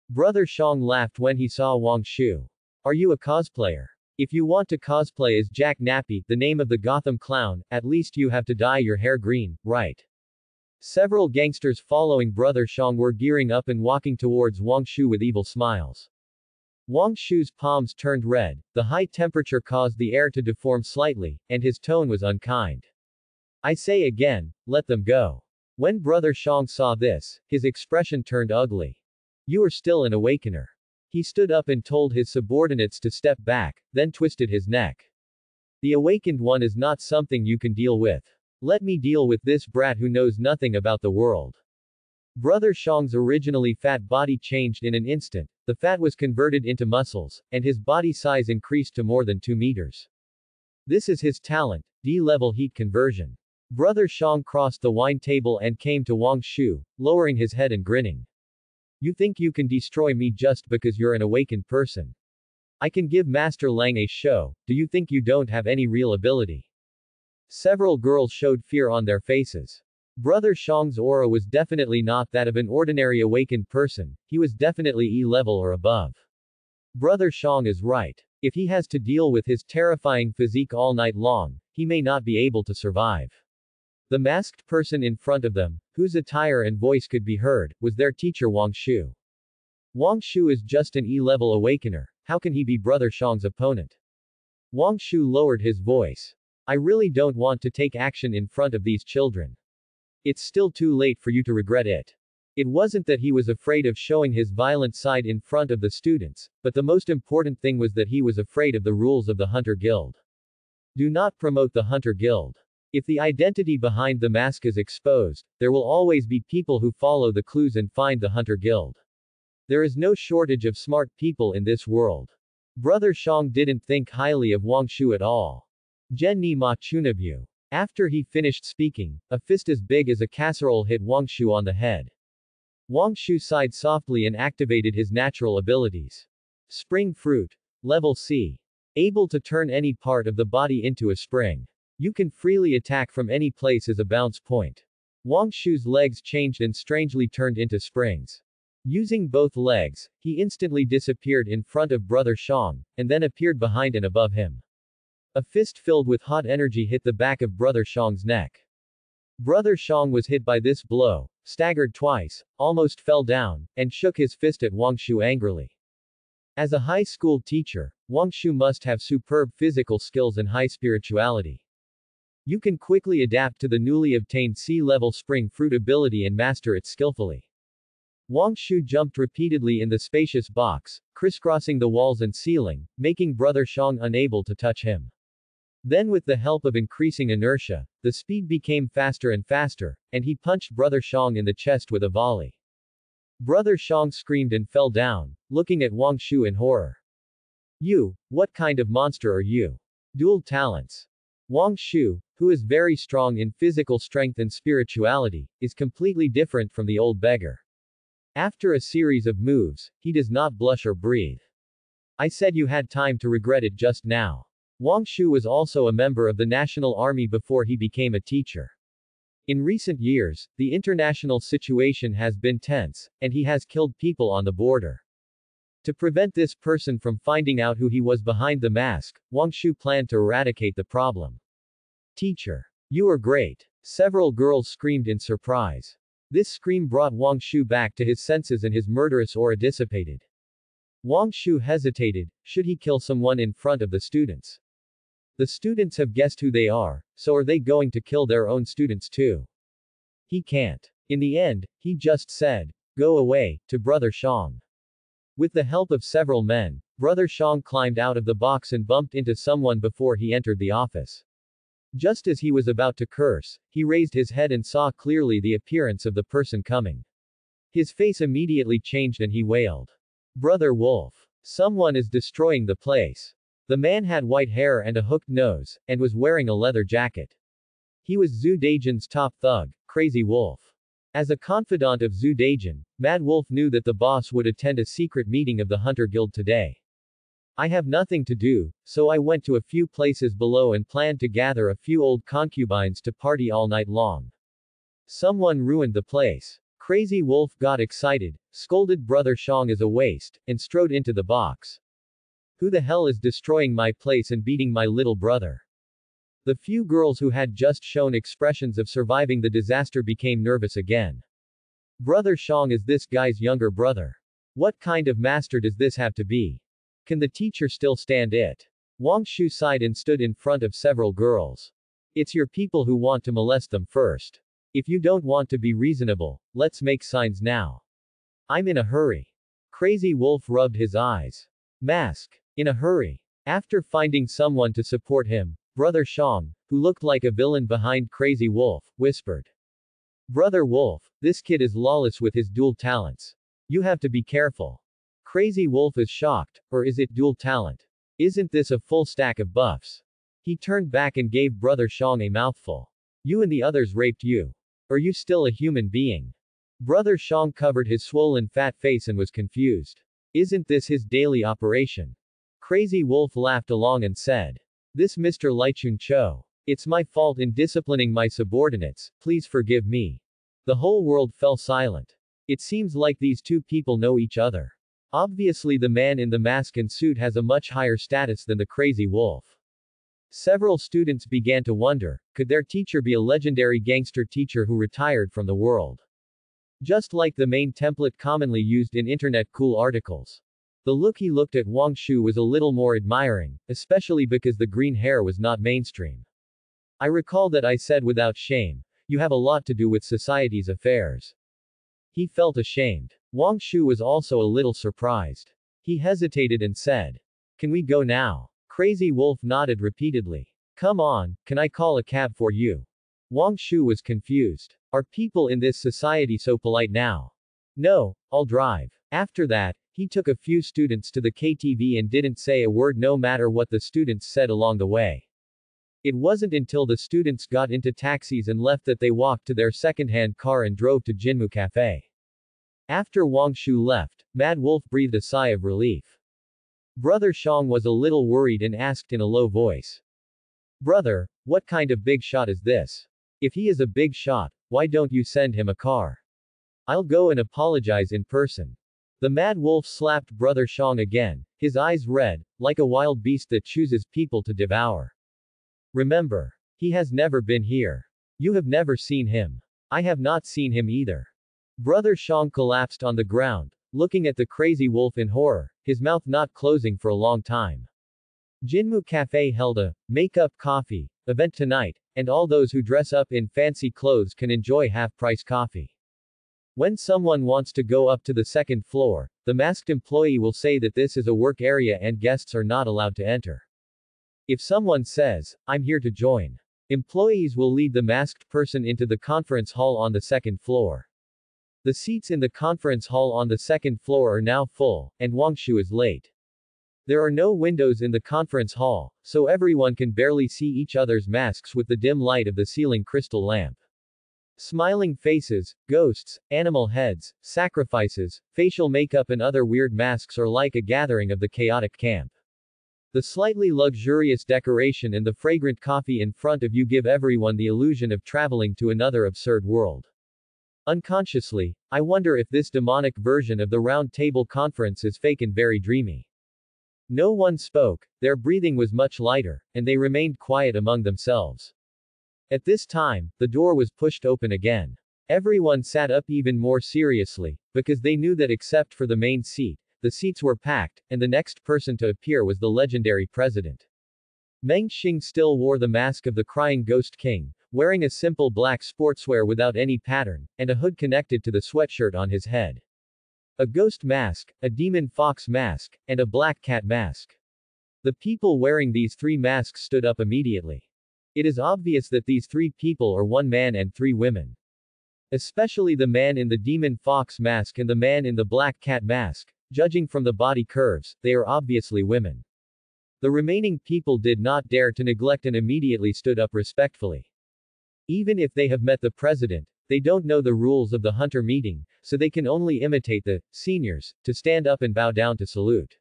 Brother Shang laughed when he saw Wang Shu. Are you a cosplayer? If you want to cosplay as Jack Napier, the name of the Gotham clown, at least you have to dye your hair green, right? Several gangsters following Brother Shang were gearing up and walking towards Wang Shu with evil smiles. Wang Shu's palms turned red, the high temperature caused the air to deform slightly, and his tone was unkind. I say again, let them go. When Brother Shang saw this, his expression turned ugly. You are still an awakener. He stood up and told his subordinates to step back, then twisted his neck. The awakened one is not something you can deal with. Let me deal with this brat who knows nothing about the world. Brother Shang's originally fat body changed in an instant, the fat was converted into muscles, and his body size increased to more than 2 meters. This is his talent, D-level heat conversion. Brother Shang crossed the wine table and came to Wang Shu, lowering his head and grinning. You think you can destroy me just because you're an awakened person. I can give Master Lang a show, do you think you don't have any real ability? Several girls showed fear on their faces. Brother Shang's aura was definitely not that of an ordinary awakened person, he was definitely E-level or above. Brother Shang is right. If he has to deal with his terrifying physique all night long, he may not be able to survive. The masked person in front of them, whose attire and voice could be heard, was their teacher Wang Shu. Wang Shu is just an E-level awakener, how can he be Brother Shang's opponent? Wang Shu lowered his voice. I really don't want to take action in front of these children. It's still too late for you to regret it. It wasn't that he was afraid of showing his violent side in front of the students, but the most important thing was that he was afraid of the rules of the Hunter Guild. Do not promote the Hunter Guild. If the identity behind the mask is exposed, there will always be people who follow the clues and find the Hunter Guild. There is no shortage of smart people in this world. Brother Shang didn't think highly of Wang Shu at all. Jenny Ma Chunabu. After he finished speaking, a fist as big as a casserole hit Wang Shu on the head. Wang Shu sighed softly and activated his natural abilities. Spring Fruit. Level C. Able to turn any part of the body into a spring. You can freely attack from any place as a bounce point. Wang Shu's legs changed and strangely turned into springs. Using both legs, he instantly disappeared in front of Brother Shang, and then appeared behind and above him. A fist filled with hot energy hit the back of Brother Shang's neck. Brother Shang was hit by this blow, staggered twice, almost fell down, and shook his fist at Wang Shu angrily. As a high school teacher, Wang Shu must have superb physical skills and high spirituality. You can quickly adapt to the newly obtained C-level spring fruit ability and master it skillfully. Wang Shu jumped repeatedly in the spacious box, crisscrossing the walls and ceiling, making Brother Shang unable to touch him. Then with the help of increasing inertia, the speed became faster and faster, and he punched Brother Shang in the chest with a volley. Brother Shang screamed and fell down, looking at Wang Shu in horror. You, what kind of monster are you? Dual talents. Wang Shu, who is very strong in physical strength and spirituality, is completely different from the old beggar. After a series of moves, he does not blush or breathe. I said you had time to regret it just now. Wang Shu was also a member of the National Army before he became a teacher. In recent years, the international situation has been tense, and he has killed people on the border. To prevent this person from finding out who he was behind the mask, Wang Shu planned to eradicate the problem. Teacher. You are great. Several girls screamed in surprise. This scream brought Wang Shu back to his senses and his murderous aura dissipated. Wang Shu hesitated, should he kill someone in front of the students? The students have guessed who they are, so are they going to kill their own students too? He can't. In the end, he just said, go away, to Brother Shang. With the help of several men, Brother Shang climbed out of the box and bumped into someone before he entered the office. Just as he was about to curse, he raised his head and saw clearly the appearance of the person coming. His face immediately changed and he wailed. Brother Wolf. Someone is destroying the place. The man had white hair and a hooked nose, and was wearing a leather jacket. He was Zhu Dejin's top thug, Crazy Wolf. As a confidant of Zhu Dejin, Mad Wolf knew that the boss would attend a secret meeting of the Hunter Guild today. I have nothing to do, so I went to a few places below and planned to gather a few old concubines to party all night long. Someone ruined the place. Crazy Wolf got excited, scolded Brother Shang as a waste, and strode into the box. Who the hell is destroying my place and beating my little brother? The few girls who had just shown expressions of surviving the disaster became nervous again. Brother Shang is this guy's younger brother. What kind of master does this have to be? Can the teacher still stand it? Wang Shu sighed and stood in front of several girls. It's your people who want to molest them first. If you don't want to be reasonable, let's make signs now. I'm in a hurry. Crazy Wolf rubbed his eyes. Mask. In a hurry. After finding someone to support him, Brother Shang, who looked like a villain behind Crazy Wolf, whispered. Brother Wolf, this kid is lawless with his dual talents. You have to be careful. Crazy Wolf is shocked, or is it dual talent? Isn't this a full stack of buffs? He turned back and gave Brother Shang a mouthful. You and the others raped you. Are you still a human being? Brother Shang covered his swollen fat face and was confused. Isn't this his daily operation? Crazy Wolf laughed along and said. This Mr. Lichun Cho. It's my fault in disciplining my subordinates, please forgive me. The whole world fell silent. It seems like these two people know each other. Obviously the man in the mask and suit has a much higher status than the crazy wolf. Several students began to wonder, could their teacher be a legendary gangster teacher who retired from the world? Just like the main template commonly used in internet cool articles. The look he looked at Wang Shu was a little more admiring, especially because the green hair was not mainstream. I recall that I said without shame, you have a lot to do with society's affairs. He felt ashamed. Wang Shu was also a little surprised. He hesitated and said, Can we go now? Crazy Wolf nodded repeatedly. Come on, can I call a cab for you? Wang Shu was confused. Are people in this society so polite now? No, I'll drive. After that, he took a few students to the KTV and didn't say a word no matter what the students said along the way. It wasn't until the students got into taxis and left that they walked to their second-hand car and drove to Jinmu Cafe. After Wang Shu left, Mad Wolf breathed a sigh of relief. Brother Shang was a little worried and asked in a low voice. Brother, what kind of big shot is this? If he is a big shot, why don't you send him a car? I'll go and apologize in person. The mad wolf slapped Brother Shang again, his eyes red, like a wild beast that chooses people to devour. Remember. He has never been here. You have never seen him. I have not seen him either. Brother Shang collapsed on the ground, looking at the crazy wolf in horror, his mouth not closing for a long time. Jinmu Cafe held a make-up coffee event tonight, and all those who dress up in fancy clothes can enjoy half-price coffee. When someone wants to go up to the second floor, the masked employee will say that this is a work area and guests are not allowed to enter. If someone says, I'm here to join, employees will lead the masked person into the conference hall on the second floor. The seats in the conference hall on the second floor are now full, and Wangshu is late. There are no windows in the conference hall, so everyone can barely see each other's masks with the dim light of the ceiling crystal lamp. Smiling faces, ghosts, animal heads, sacrifices, facial makeup and other weird masks are like a gathering of the chaotic camp. The slightly luxurious decoration and the fragrant coffee in front of you give everyone the illusion of traveling to another absurd world. Unconsciously, I wonder if this demonic version of the round table conference is fake and very dreamy. No one spoke, their breathing was much lighter, and they remained quiet among themselves. At this time, the door was pushed open again. Everyone sat up even more seriously, because they knew that except for the main seat, the seats were packed, and the next person to appear was the legendary president. Meng Xing still wore the mask of the crying ghost king, wearing a simple black sportswear without any pattern, and a hood connected to the sweatshirt on his head. A ghost mask, a demon fox mask, and a black cat mask. The people wearing these three masks stood up immediately. It is obvious that these three people are one man and three women. Especially the man in the demon fox mask and the man in the black cat mask. Judging from the body curves, they are obviously women. The remaining people did not dare to neglect and immediately stood up respectfully. Even if they have met the president, they don't know the rules of the hunter meeting, so they can only imitate the seniors to stand up and bow down to salute.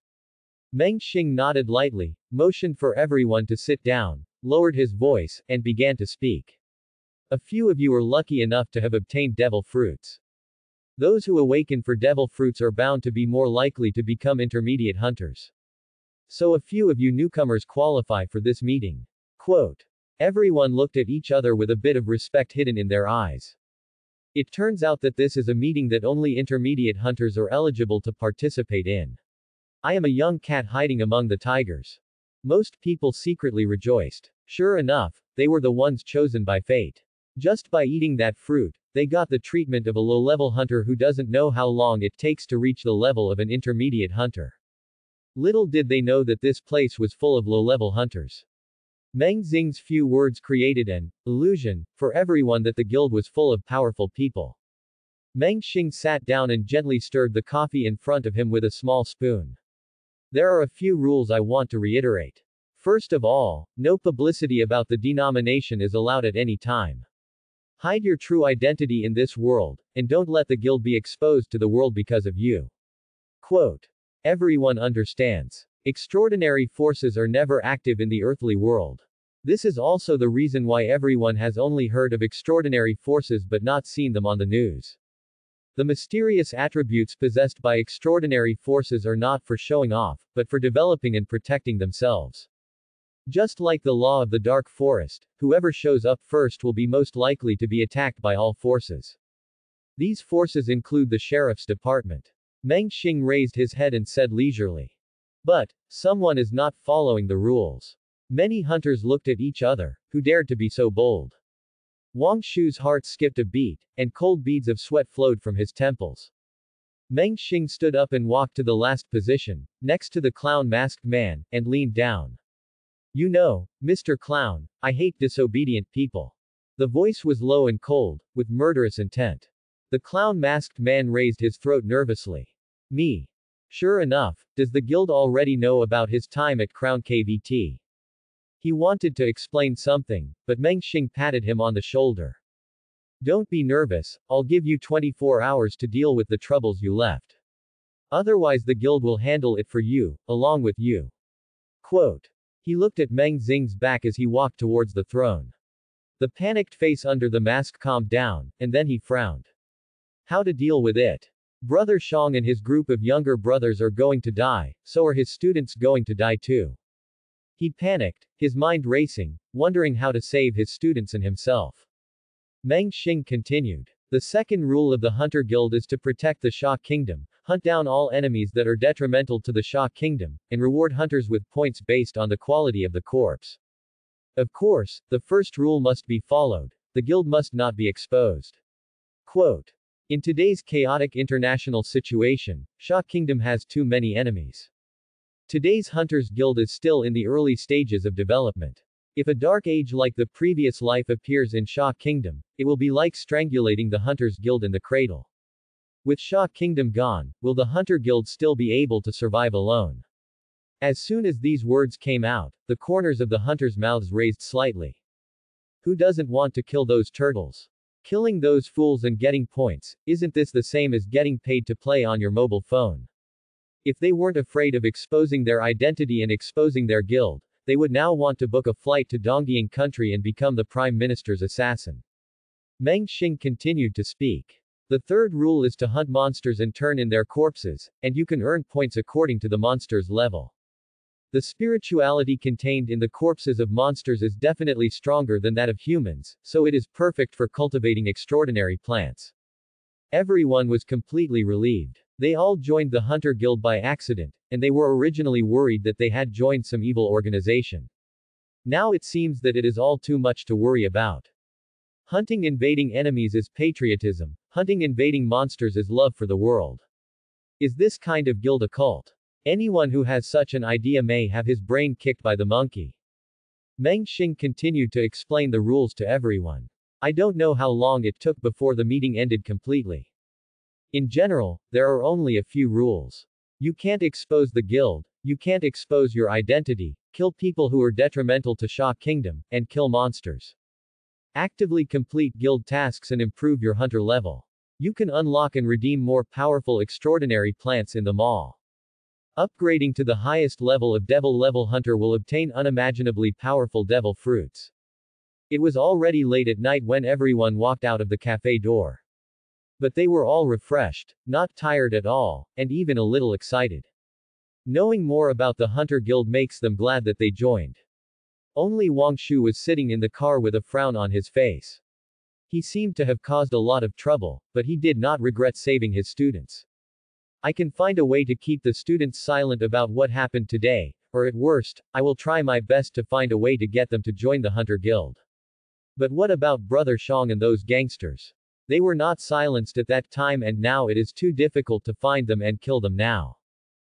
Meng Xing nodded lightly, motioned for everyone to sit down, lowered his voice, and began to speak. A few of you are lucky enough to have obtained devil fruits. Those who awaken for devil fruits are bound to be more likely to become intermediate hunters. So a few of you newcomers qualify for this meeting. Quote. Everyone looked at each other with a bit of respect hidden in their eyes. It turns out that this is a meeting that only intermediate hunters are eligible to participate in. I am a young cat hiding among the tigers. Most people secretly rejoiced. Sure enough, they were the ones chosen by fate. Just by eating that fruit, they got the treatment of a low-level hunter who doesn't know how long it takes to reach the level of an intermediate hunter. Little did they know that this place was full of low-level hunters. Meng Xing's few words created an illusion for everyone that the guild was full of powerful people. Meng Xing sat down and gently stirred the coffee in front of him with a small spoon. There are a few rules I want to reiterate. First of all, no publicity about the denomination is allowed at any time. Hide your true identity in this world, and don't let the guild be exposed to the world because of you. Quote. Everyone understands. Extraordinary forces are never active in the earthly world. This is also the reason why everyone has only heard of extraordinary forces but not seen them on the news. The mysterious attributes possessed by extraordinary forces are not for showing off, but for developing and protecting themselves. Just like the law of the dark forest, whoever shows up first will be most likely to be attacked by all forces. These forces include the sheriff's department. Meng Xing raised his head and said leisurely. But, someone is not following the rules. Many hunters looked at each other, who dared to be so bold. Wang Shu's heart skipped a beat, and cold beads of sweat flowed from his temples. Meng Xing stood up and walked to the last position, next to the clown masked man, and leaned down. You know, Mr. Clown, I hate disobedient people. The voice was low and cold, with murderous intent. The clown masked man raised his throat nervously. Me. Sure enough, does the guild already know about his time at Crown KTV? He wanted to explain something, but Meng Xing patted him on the shoulder. Don't be nervous, I'll give you 24 hours to deal with the troubles you left. Otherwise the guild will handle it for you, along with you. Quote. He looked at Meng Xing's back as he walked towards the throne. The panicked face under the mask calmed down, and then he frowned. How to deal with it? Brother Shang and his group of younger brothers are going to die, so are his students going to die too. He panicked, his mind racing, wondering how to save his students and himself. Meng Xing continued. The second rule of the Hunter Guild is to protect the Sha Kingdom, hunt down all enemies that are detrimental to the Sha Kingdom, and reward hunters with points based on the quality of the corpse. Of course, the first rule must be followed. The guild must not be exposed. Quote. In today's chaotic international situation, Sha Kingdom has too many enemies. Today's Hunters Guild is still in the early stages of development. If a dark age like the previous life appears in Sha Kingdom, it will be like strangulating the Hunters Guild in the cradle. With Sha Kingdom gone, will the Hunter Guild still be able to survive alone? As soon as these words came out, the corners of the hunters' mouths raised slightly. Who doesn't want to kill those turtles? Killing those fools and getting points, isn't this the same as getting paid to play on your mobile phone? If they weren't afraid of exposing their identity and exposing their guild, they would now want to book a flight to Dongying country and become the prime minister's assassin. Meng Xing continued to speak. The third rule is to hunt monsters and turn in their corpses, and you can earn points according to the monster's level. The spirituality contained in the corpses of monsters is definitely stronger than that of humans, so it is perfect for cultivating extraordinary plants. Everyone was completely relieved. They all joined the Hunter Guild by accident, and they were originally worried that they had joined some evil organization. Now it seems that it is all too much to worry about. Hunting invading enemies is patriotism, hunting invading monsters is love for the world. Is this kind of guild a cult? Anyone who has such an idea may have his brain kicked by the monkey. Meng Xing continued to explain the rules to everyone. I don't know how long it took before the meeting ended completely. In general, there are only a few rules. You can't expose the guild, you can't expose your identity, kill people who are detrimental to Sha Kingdom, and kill monsters. Actively complete guild tasks and improve your hunter level. You can unlock and redeem more powerful extraordinary plants in the mall. Upgrading to the highest level of Devil Level Hunter will obtain unimaginably powerful devil fruits. It was already late at night when everyone walked out of the cafe door. But they were all refreshed, not tired at all, and even a little excited. Knowing more about the Hunter Guild makes them glad that they joined. Only Wang Shu was sitting in the car with a frown on his face. He seemed to have caused a lot of trouble, but he did not regret saving his students. I can find a way to keep the students silent about what happened today, or at worst, I will try my best to find a way to get them to join the Hunter Guild. But what about Brother Shang and those gangsters? They were not silenced at that time and now it is too difficult to find them and kill them now.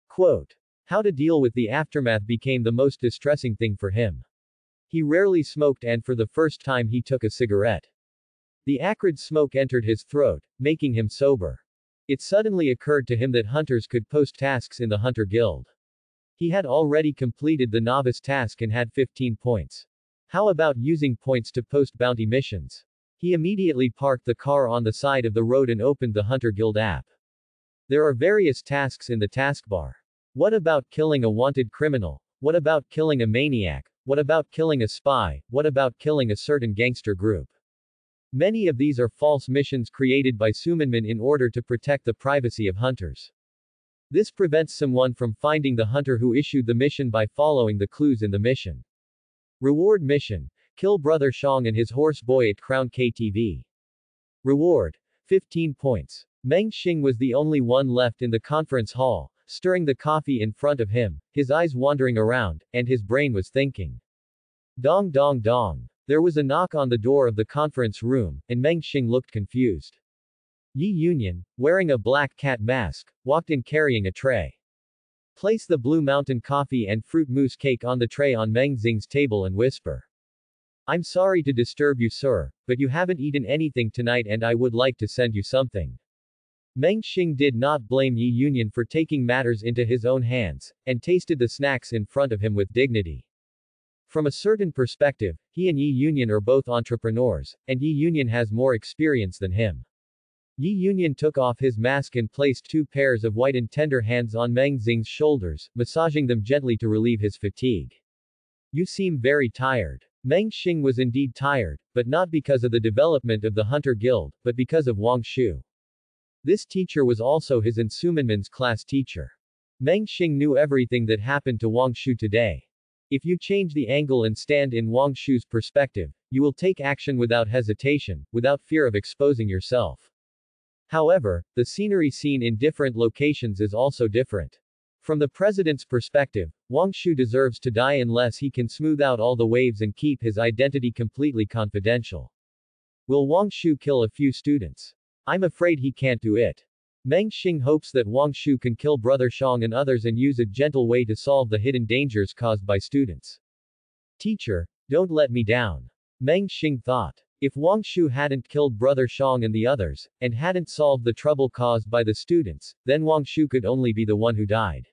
Quote. How to deal with the aftermath became the most distressing thing for him. He rarely smoked and for the first time he took a cigarette. The acrid smoke entered his throat, making him sober. It suddenly occurred to him that hunters could post tasks in the Hunter Guild. He had already completed the novice task and had 15 points. How about using points to post bounty missions? He immediately parked the car on the side of the road and opened the Hunter Guild app. There are various tasks in the taskbar. What about killing a wanted criminal? What about killing a maniac? What about killing a spy? What about killing a certain gangster group? Many of these are false missions created by Sumanman in order to protect the privacy of hunters. This prevents someone from finding the hunter who issued the mission by following the clues in the mission. Reward Mission. Kill Brother Shang and his horse boy at Crown KTV. Reward. 15 points. Meng Xing was the only one left in the conference hall, stirring the coffee in front of him, his eyes wandering around, and his brain was thinking. Dong dong dong. There was a knock on the door of the conference room, and Meng Xing looked confused. Yi Yunyan, wearing a black cat mask, walked in carrying a tray. Place the Blue Mountain coffee and fruit mousse cake on the tray on Meng Xing's table and whisper. I'm sorry to disturb you sir, but you haven't eaten anything tonight and I would like to send you something. Meng Xing did not blame Yi Yunyan for taking matters into his own hands, and tasted the snacks in front of him with dignity. From a certain perspective, he and Yi Yunyan are both entrepreneurs, and Yi Yunyan has more experience than him. Yi Yunyan took off his mask and placed two pairs of white and tender hands on Meng Xing's shoulders, massaging them gently to relieve his fatigue. You seem very tired. Meng Xing was indeed tired, but not because of the development of the Hunter Guild, but because of Wang Shu. This teacher was also his and class teacher. Meng Xing knew everything that happened to Wang Shu today. If you change the angle and stand in Wang Shu's perspective, you will take action without hesitation, without fear of exposing yourself. However, the scenery seen in different locations is also different. From the president's perspective, Wang Shu deserves to die unless he can smooth out all the waves and keep his identity completely confidential. Will Wang Shu kill a few students? I'm afraid he can't do it. Meng Xing hopes that Wang Shu can kill Brother Shang and others and use a gentle way to solve the hidden dangers caused by students. Teacher, don't let me down. Meng Xing thought. If Wang Shu hadn't killed Brother Shang and the others, and hadn't solved the trouble caused by the students, then Wang Shu could only be the one who died.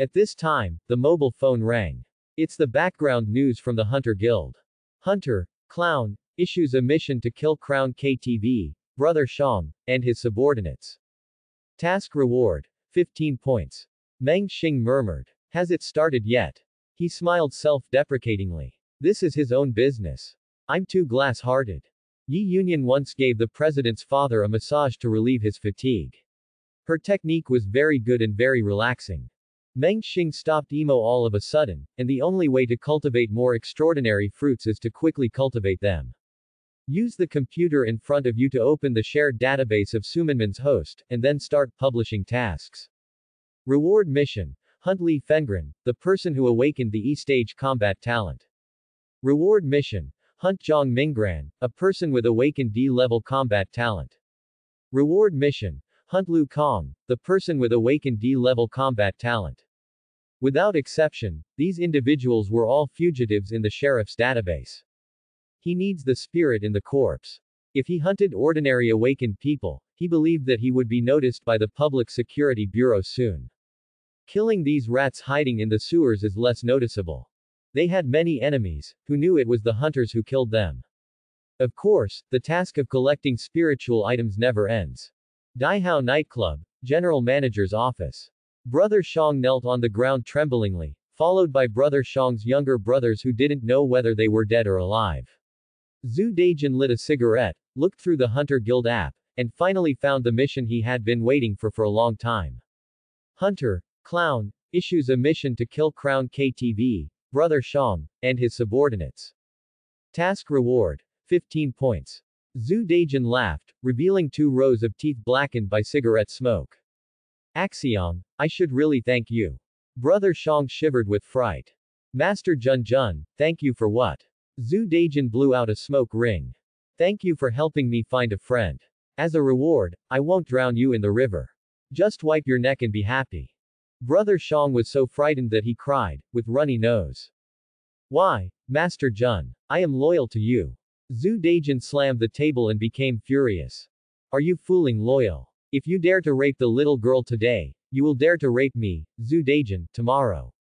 At this time, the mobile phone rang. It's the background news from the Hunter Guild. Hunter, Clown, issues a mission to kill Crown KTV, Brother Shang, and his subordinates. Task reward. 15 points. Meng Xing murmured. Has it started yet? He smiled self-deprecatingly. This is his own business. I'm too glass-hearted. Yi Yunyan once gave the president's father a massage to relieve his fatigue. Her technique was very good and very relaxing. Meng Xing stopped emo all of a sudden, and the only way to cultivate more extraordinary fruits is to quickly cultivate them. Use the computer in front of you to open the shared database of Sumanman's host, and then start publishing tasks. Reward Mission. Hunt Lee Fengren, the person who awakened the E-stage combat talent. Reward Mission. Hunt Zhang Minggran, a person with awakened D-level combat talent. Reward Mission. Hunt Lu Kong, the person with awakened D-level combat talent. Without exception, these individuals were all fugitives in the sheriff's database. He needs the spirit in the corpse. If he hunted ordinary awakened people, he believed that he would be noticed by the Public Security Bureau soon. Killing these rats hiding in the sewers is less noticeable. They had many enemies, who knew it was the hunters who killed them. Of course, the task of collecting spiritual items never ends. Daihao Nightclub, General Manager's Office. Brother Shang knelt on the ground tremblingly, followed by Brother Shang's younger brothers who didn't know whether they were dead or alive. Zhu Dejin lit a cigarette, looked through the Hunter Guild app, and finally found the mission he had been waiting for for a long time. Hunter, Clown, issues a mission to kill Crown KTV, Brother Shang, and his subordinates. Task reward. 15 points. Zhu Dejin laughed, revealing two rows of teeth blackened by cigarette smoke. Axiong, I should really thank you. Brother Shang shivered with fright. Master Jun Jun, thank you for what? Zhu Dejin blew out a smoke ring. Thank you for helping me find a friend. As a reward, I won't drown you in the river. Just wipe your neck and be happy. Brother Shang was so frightened that he cried, with runny nose. Why, Master Jun? I am loyal to you. Zhu Dejin slammed the table and became furious. Are you fooling loyal? If you dare to rape the little girl today, you will dare to rape me, Zhu Dejin, tomorrow.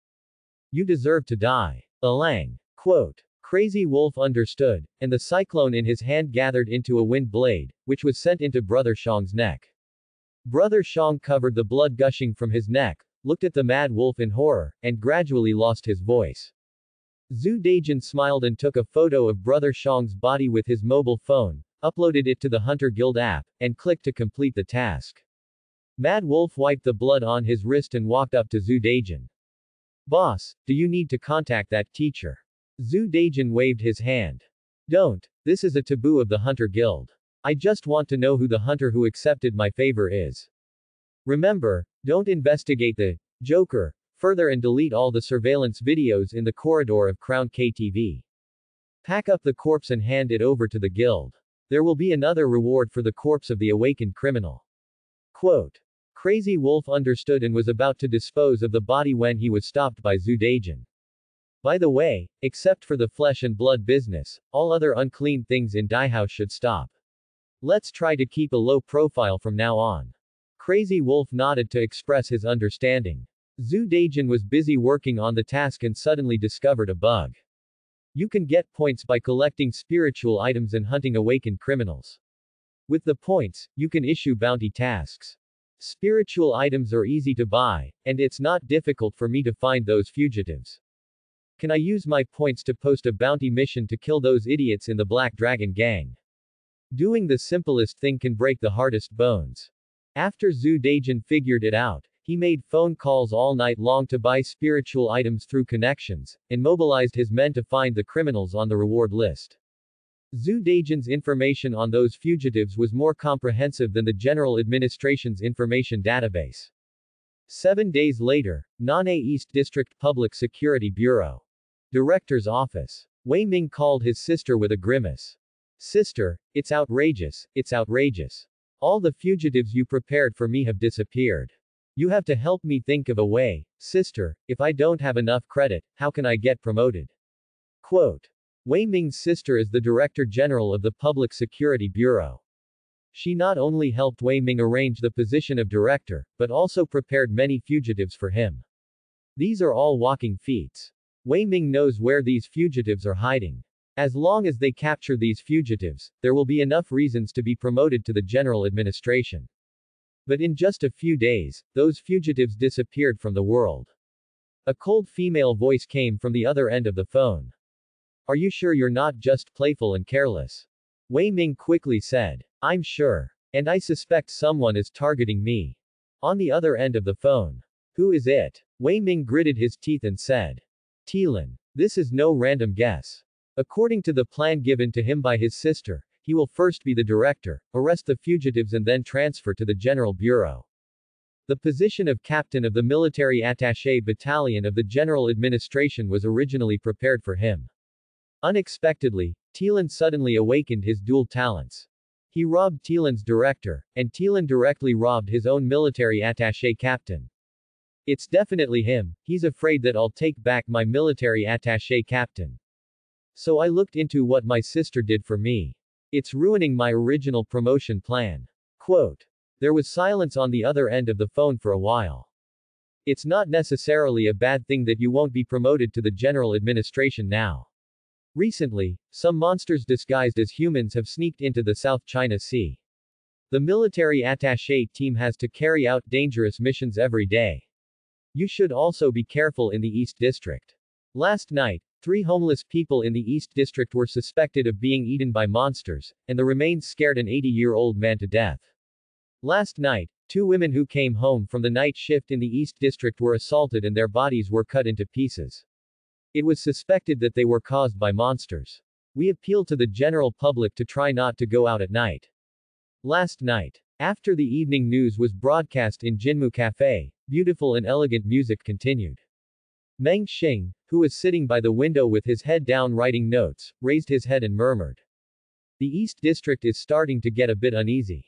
You deserve to die. Alang. Quote. Crazy Wolf understood, and the cyclone in his hand gathered into a wind blade, which was sent into Brother Shang's neck. Brother Shang covered the blood gushing from his neck, looked at the mad wolf in horror, and gradually lost his voice. Zhu Dejin smiled and took a photo of Brother Shang's body with his mobile phone, uploaded it to the Hunter Guild app, and clicked to complete the task. Mad Wolf wiped the blood on his wrist and walked up to Zhu Dejin. Boss, do you need to contact that teacher? Zhu Dejin waved his hand. Don't. This is a taboo of the Hunter Guild. I just want to know who the hunter who accepted my favor is. Remember, don't investigate the Joker further and delete all the surveillance videos in the corridor of Crown KTV. Pack up the corpse and hand it over to the guild. There will be another reward for the corpse of the awakened criminal. Quote. Crazy Wolf understood and was about to dispose of the body when he was stopped by Zhu Dejin. By the way, except for the flesh and blood business, all other unclean things in Daihouse should stop. Let's try to keep a low profile from now on. Crazy Wolf nodded to express his understanding. Zhu Dejin was busy working on the task and suddenly discovered a bug. You can get points by collecting spiritual items and hunting awakened criminals. With the points, you can issue bounty tasks. Spiritual items are easy to buy, and it's not difficult for me to find those fugitives. Can I use my points to post a bounty mission to kill those idiots in the Black Dragon gang? Doing the simplest thing can break the hardest bones. After Zhu Dejin figured it out, he made phone calls all night long to buy spiritual items through connections, and mobilized his men to find the criminals on the reward list. Zhu Dejin's information on those fugitives was more comprehensive than the General Administration's information database. Seven days later, Nan'e East District Public Security Bureau. Director's Office. Wei Ming called his sister with a grimace. Sister, it's outrageous, it's outrageous. All the fugitives you prepared for me have disappeared. You have to help me think of a way, sister, if I don't have enough credit, how can I get promoted? Quote. Wei Ming's sister is the Director General of the Public Security Bureau. She not only helped Wei Ming arrange the position of director, but also prepared many fugitives for him. These are all walking feats. Wei Ming knows where these fugitives are hiding. As long as they capture these fugitives, there will be enough reasons to be promoted to the general administration. But in just a few days, those fugitives disappeared from the world. A cold female voice came from the other end of the phone. Are you sure you're not just playful and careless? Wei Ming quickly said. I'm sure. And I suspect someone is targeting me. On the other end of the phone. Who is it? Wei Ming gritted his teeth and said. Tilan. This is no random guess. According to the plan given to him by his sister, he will first be the director, arrest the fugitives and then transfer to the General Bureau. The position of captain of the military attaché battalion of the General Administration was originally prepared for him. Unexpectedly, Tilan suddenly awakened his dual talents. He robbed Tilan's director, and Tilan directly robbed his own military attaché captain. It's definitely him, he's afraid that I'll take back my military attaché captain. So I looked into what my sister did for me. It's ruining my original promotion plan. Quote. There was silence on the other end of the phone for a while. It's not necessarily a bad thing that you won't be promoted to the general administration now. Recently, some monsters disguised as humans have sneaked into the South China Sea. The military attaché team has to carry out dangerous missions every day. You should also be careful in the East District. Last night, three homeless people in the East District were suspected of being eaten by monsters, and the remains scared an 80-year-old man to death. Last night, two women who came home from the night shift in the East District were assaulted and their bodies were cut into pieces. It was suspected that they were caused by monsters. We appeal to the general public to try not to go out at night. Last night, after the evening news was broadcast in Jinmu Cafe, beautiful and elegant music continued. Meng Xing, who was sitting by the window with his head down writing notes, raised his head and murmured. The East District is starting to get a bit uneasy.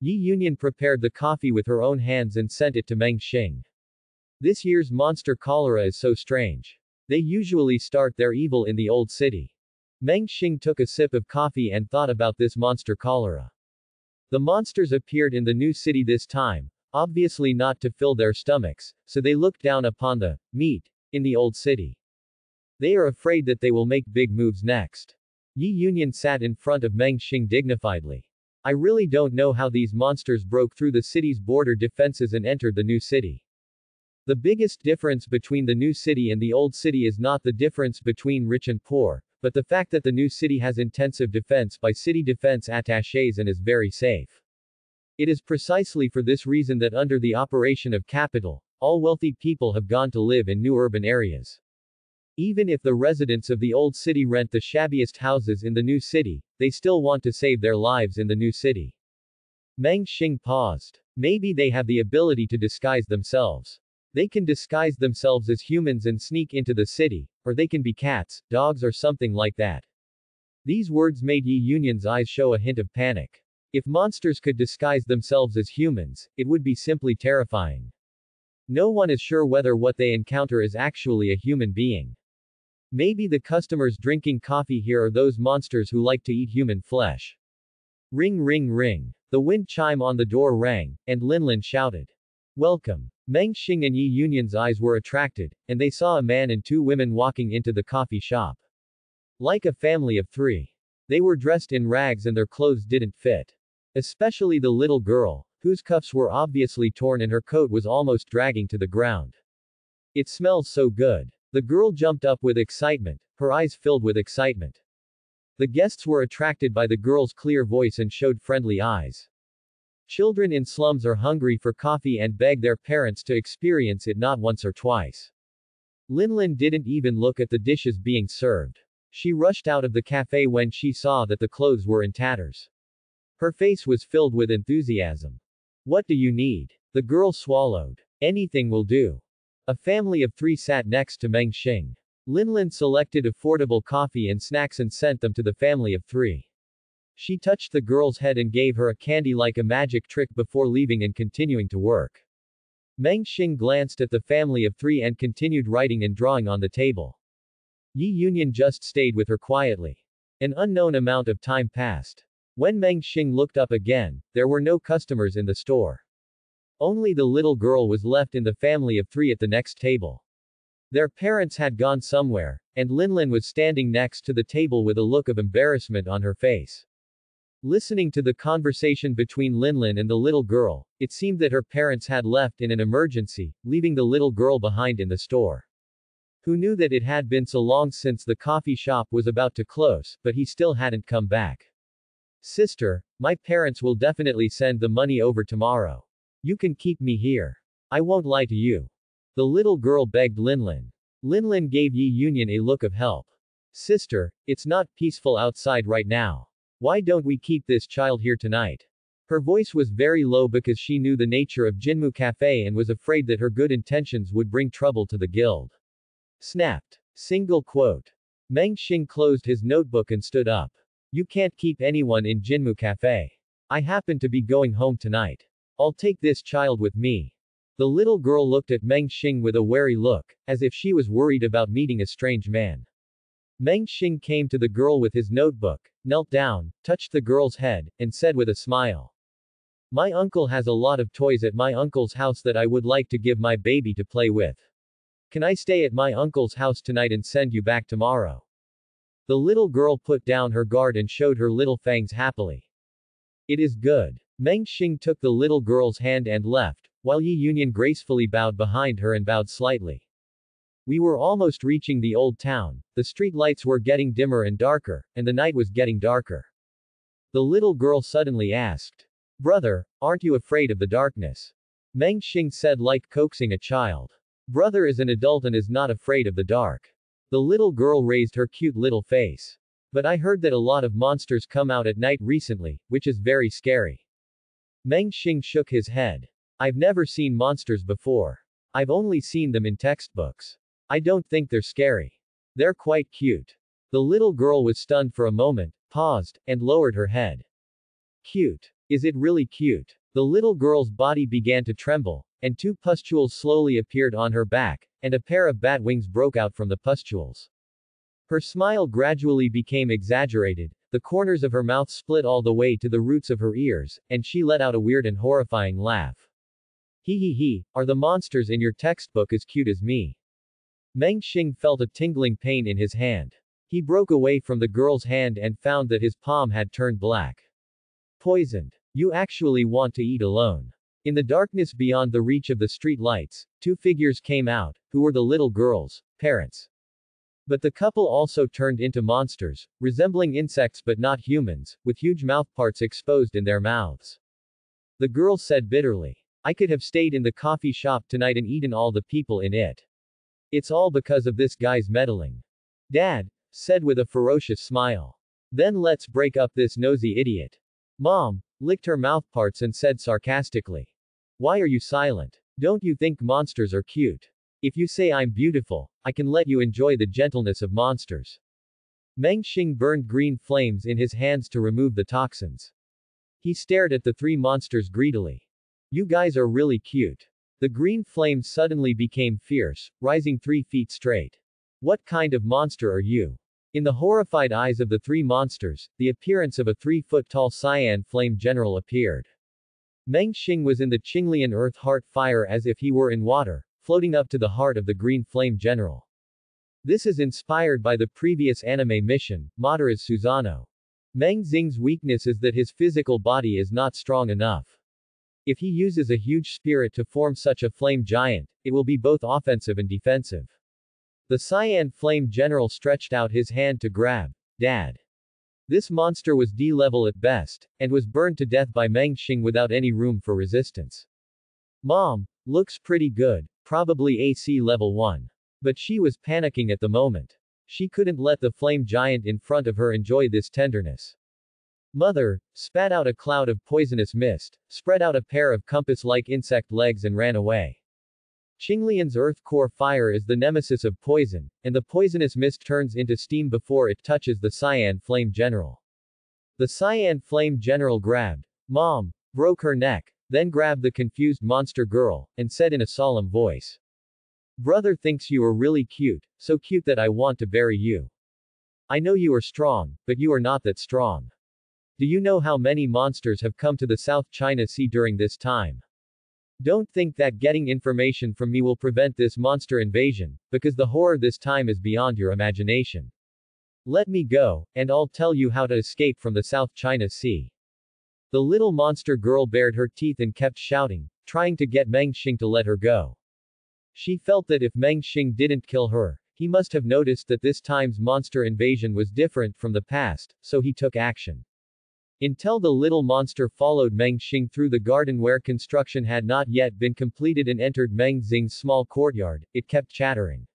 Yi Yunyan prepared the coffee with her own hands and sent it to Meng Xing. This year's monster cholera is so strange. They usually start their evil in the old city. Meng Xing took a sip of coffee and thought about this monster cholera. The monsters appeared in the new city this time, obviously not to fill their stomachs, so they look down upon the meat in the old city. They are afraid that they will make big moves next. Yi Yunyan sat in front of Meng Xing dignifiedly. I really don't know how these monsters broke through the city's border defenses and entered the new city. The biggest difference between the new city and the old city is not the difference between rich and poor, but the fact that the new city has intensive defense by city defense attachés and is very safe. It is precisely for this reason that under the operation of capital, all wealthy people have gone to live in new urban areas. Even if the residents of the old city rent the shabbiest houses in the new city, they still want to save their lives in the new city. Meng Xing paused. Maybe they have the ability to disguise themselves. They can disguise themselves as humans and sneak into the city, or they can be cats, dogs or something like that. These words made Yi Yunyan's eyes show a hint of panic. If monsters could disguise themselves as humans, it would be simply terrifying. No one is sure whether what they encounter is actually a human being. Maybe the customers drinking coffee here are those monsters who like to eat human flesh. Ring ring ring. The wind chime on the door rang, and Linlin shouted. Welcome. Meng Xing and Yi Yunyan's eyes were attracted, and they saw a man and two women walking into the coffee shop. Like a family of three. They were dressed in rags and their clothes didn't fit. Especially the little girl, whose cuffs were obviously torn and her coat was almost dragging to the ground. It smells so good. The girl jumped up with excitement, her eyes filled with excitement. The guests were attracted by the girl's clear voice and showed friendly eyes. Children in slums are hungry for coffee and beg their parents to experience it not once or twice. Linlin didn't even look at the dishes being served. She rushed out of the cafe when she saw that the clothes were in tatters. Her face was filled with enthusiasm. What do you need? The girl swallowed. Anything will do. A family of three sat next to Meng Xing. Linlin selected affordable coffee and snacks and sent them to the family of three. She touched the girl's head and gave her a candy like a magic trick before leaving and continuing to work. Meng Xing glanced at the family of three and continued writing and drawing on the table. Yi Yunyan just stayed with her quietly. An unknown amount of time passed. When Meng Xing looked up again, there were no customers in the store. Only the little girl was left in the family of three at the next table. Their parents had gone somewhere, and Linlin was standing next to the table with a look of embarrassment on her face. Listening to the conversation between Linlin and the little girl, it seemed that her parents had left in an emergency, leaving the little girl behind in the store. Who knew that it had been so long since the coffee shop was about to close, but he still hadn't come back. Sister, my parents will definitely send the money over tomorrow. You can keep me here. I won't lie to you. The little girl begged Linlin. Linlin gave Yi Yunyan a look of help. Sister, it's not peaceful outside right now. Why don't we keep this child here tonight? Her voice was very low because she knew the nature of Jinmu Cafe and was afraid that her good intentions would bring trouble to the guild. Snapped. Single quote. Meng Xing closed his notebook and stood up. You can't keep anyone in Jinmu Cafe. I happen to be going home tonight. I'll take this child with me. The little girl looked at Meng Xing with a wary look, as if she was worried about meeting a strange man. Meng Xing came to the girl with his notebook, knelt down, touched the girl's head, and said with a smile. My uncle has a lot of toys at my uncle's house that I would like to give my baby to play with. Can I stay at my uncle's house tonight and send you back tomorrow? The little girl put down her guard and showed her little fangs happily. It is good. Meng Xing took the little girl's hand and left, while Yi Yunyan gracefully bowed behind her and bowed slightly. We were almost reaching the old town, the street lights were getting dimmer and darker, and the night was getting darker. The little girl suddenly asked. Brother, aren't you afraid of the darkness? Meng Xing said like coaxing a child. Brother is an adult and is not afraid of the dark. The little girl raised her cute little face. But I heard that a lot of monsters come out at night recently, which is very scary. Meng Xing shook his head. I've never seen monsters before. I've only seen them in textbooks. I don't think they're scary. They're quite cute. The little girl was stunned for a moment, paused, and lowered her head. Cute. Is it really cute? The little girl's body began to tremble, and two pustules slowly appeared on her back, and a pair of bat wings broke out from the pustules. Her smile gradually became exaggerated, the corners of her mouth split all the way to the roots of her ears, and she let out a weird and horrifying laugh. Hee hee hee, are the monsters in your textbook as cute as me? Meng Xing felt a tingling pain in his hand. He broke away from the girl's hand and found that his palm had turned black. Poisoned. You actually want to eat alone. In the darkness beyond the reach of the street lights, two figures came out, who were the little girls' parents. But the couple also turned into monsters, resembling insects but not humans, with huge mouthparts exposed in their mouths. The girl said bitterly. I could have stayed in the coffee shop tonight and eaten all the people in it. It's all because of this guy's meddling. Dad, said with a ferocious smile. Then let's break up this nosy idiot. Mom, licked her mouthparts and said sarcastically. Why are you silent? Don't you think monsters are cute? If you say I'm beautiful, I can let you enjoy the gentleness of monsters. Meng Xing burned green flames in his hands to remove the toxins. He stared at the three monsters greedily. You guys are really cute. The green flames suddenly became fierce, rising three feet straight. What kind of monster are you? In the horrified eyes of the three monsters, the appearance of a three-foot-tall cyan flame general appeared. Meng Xing was in the Qinglian earth heart fire as if he were in water, floating up to the heart of the Green Flame General. This is inspired by the previous anime mission, Madara's Susanoo. Meng Xing's weakness is that his physical body is not strong enough. If he uses a huge spirit to form such a flame giant, it will be both offensive and defensive. The cyan flame general stretched out his hand to grab. Dad. This monster was D-level at best, and was burned to death by Meng Xing without any room for resistance. Mom, looks pretty good, probably AC level 1. But she was panicking at the moment. She couldn't let the flame giant in front of her enjoy this tenderness. Mother, spat out a cloud of poisonous mist, spread out a pair of compass-like insect legs and ran away. Qinglian's earth core fire is the nemesis of poison, and the poisonous mist turns into steam before it touches the cyan flame general. The cyan flame general grabbed, Mom, broke her neck, then grabbed the confused monster girl, and said in a solemn voice. Brother thinks you are really cute, so cute that I want to bury you. I know you are strong, but you are not that strong. Do you know how many monsters have come to the South China Sea during this time? Don't think that getting information from me will prevent this monster invasion, because the horror this time is beyond your imagination. Let me go, and I'll tell you how to escape from the South China Sea. The little monster girl bared her teeth and kept shouting, trying to get Meng Xing to let her go. She felt that if Meng Xing didn't kill her, he must have noticed that this time's monster invasion was different from the past, so he took action. Until the little monster followed Meng Xing through the garden where construction had not yet been completed and entered Meng Xing's small courtyard, it kept chattering.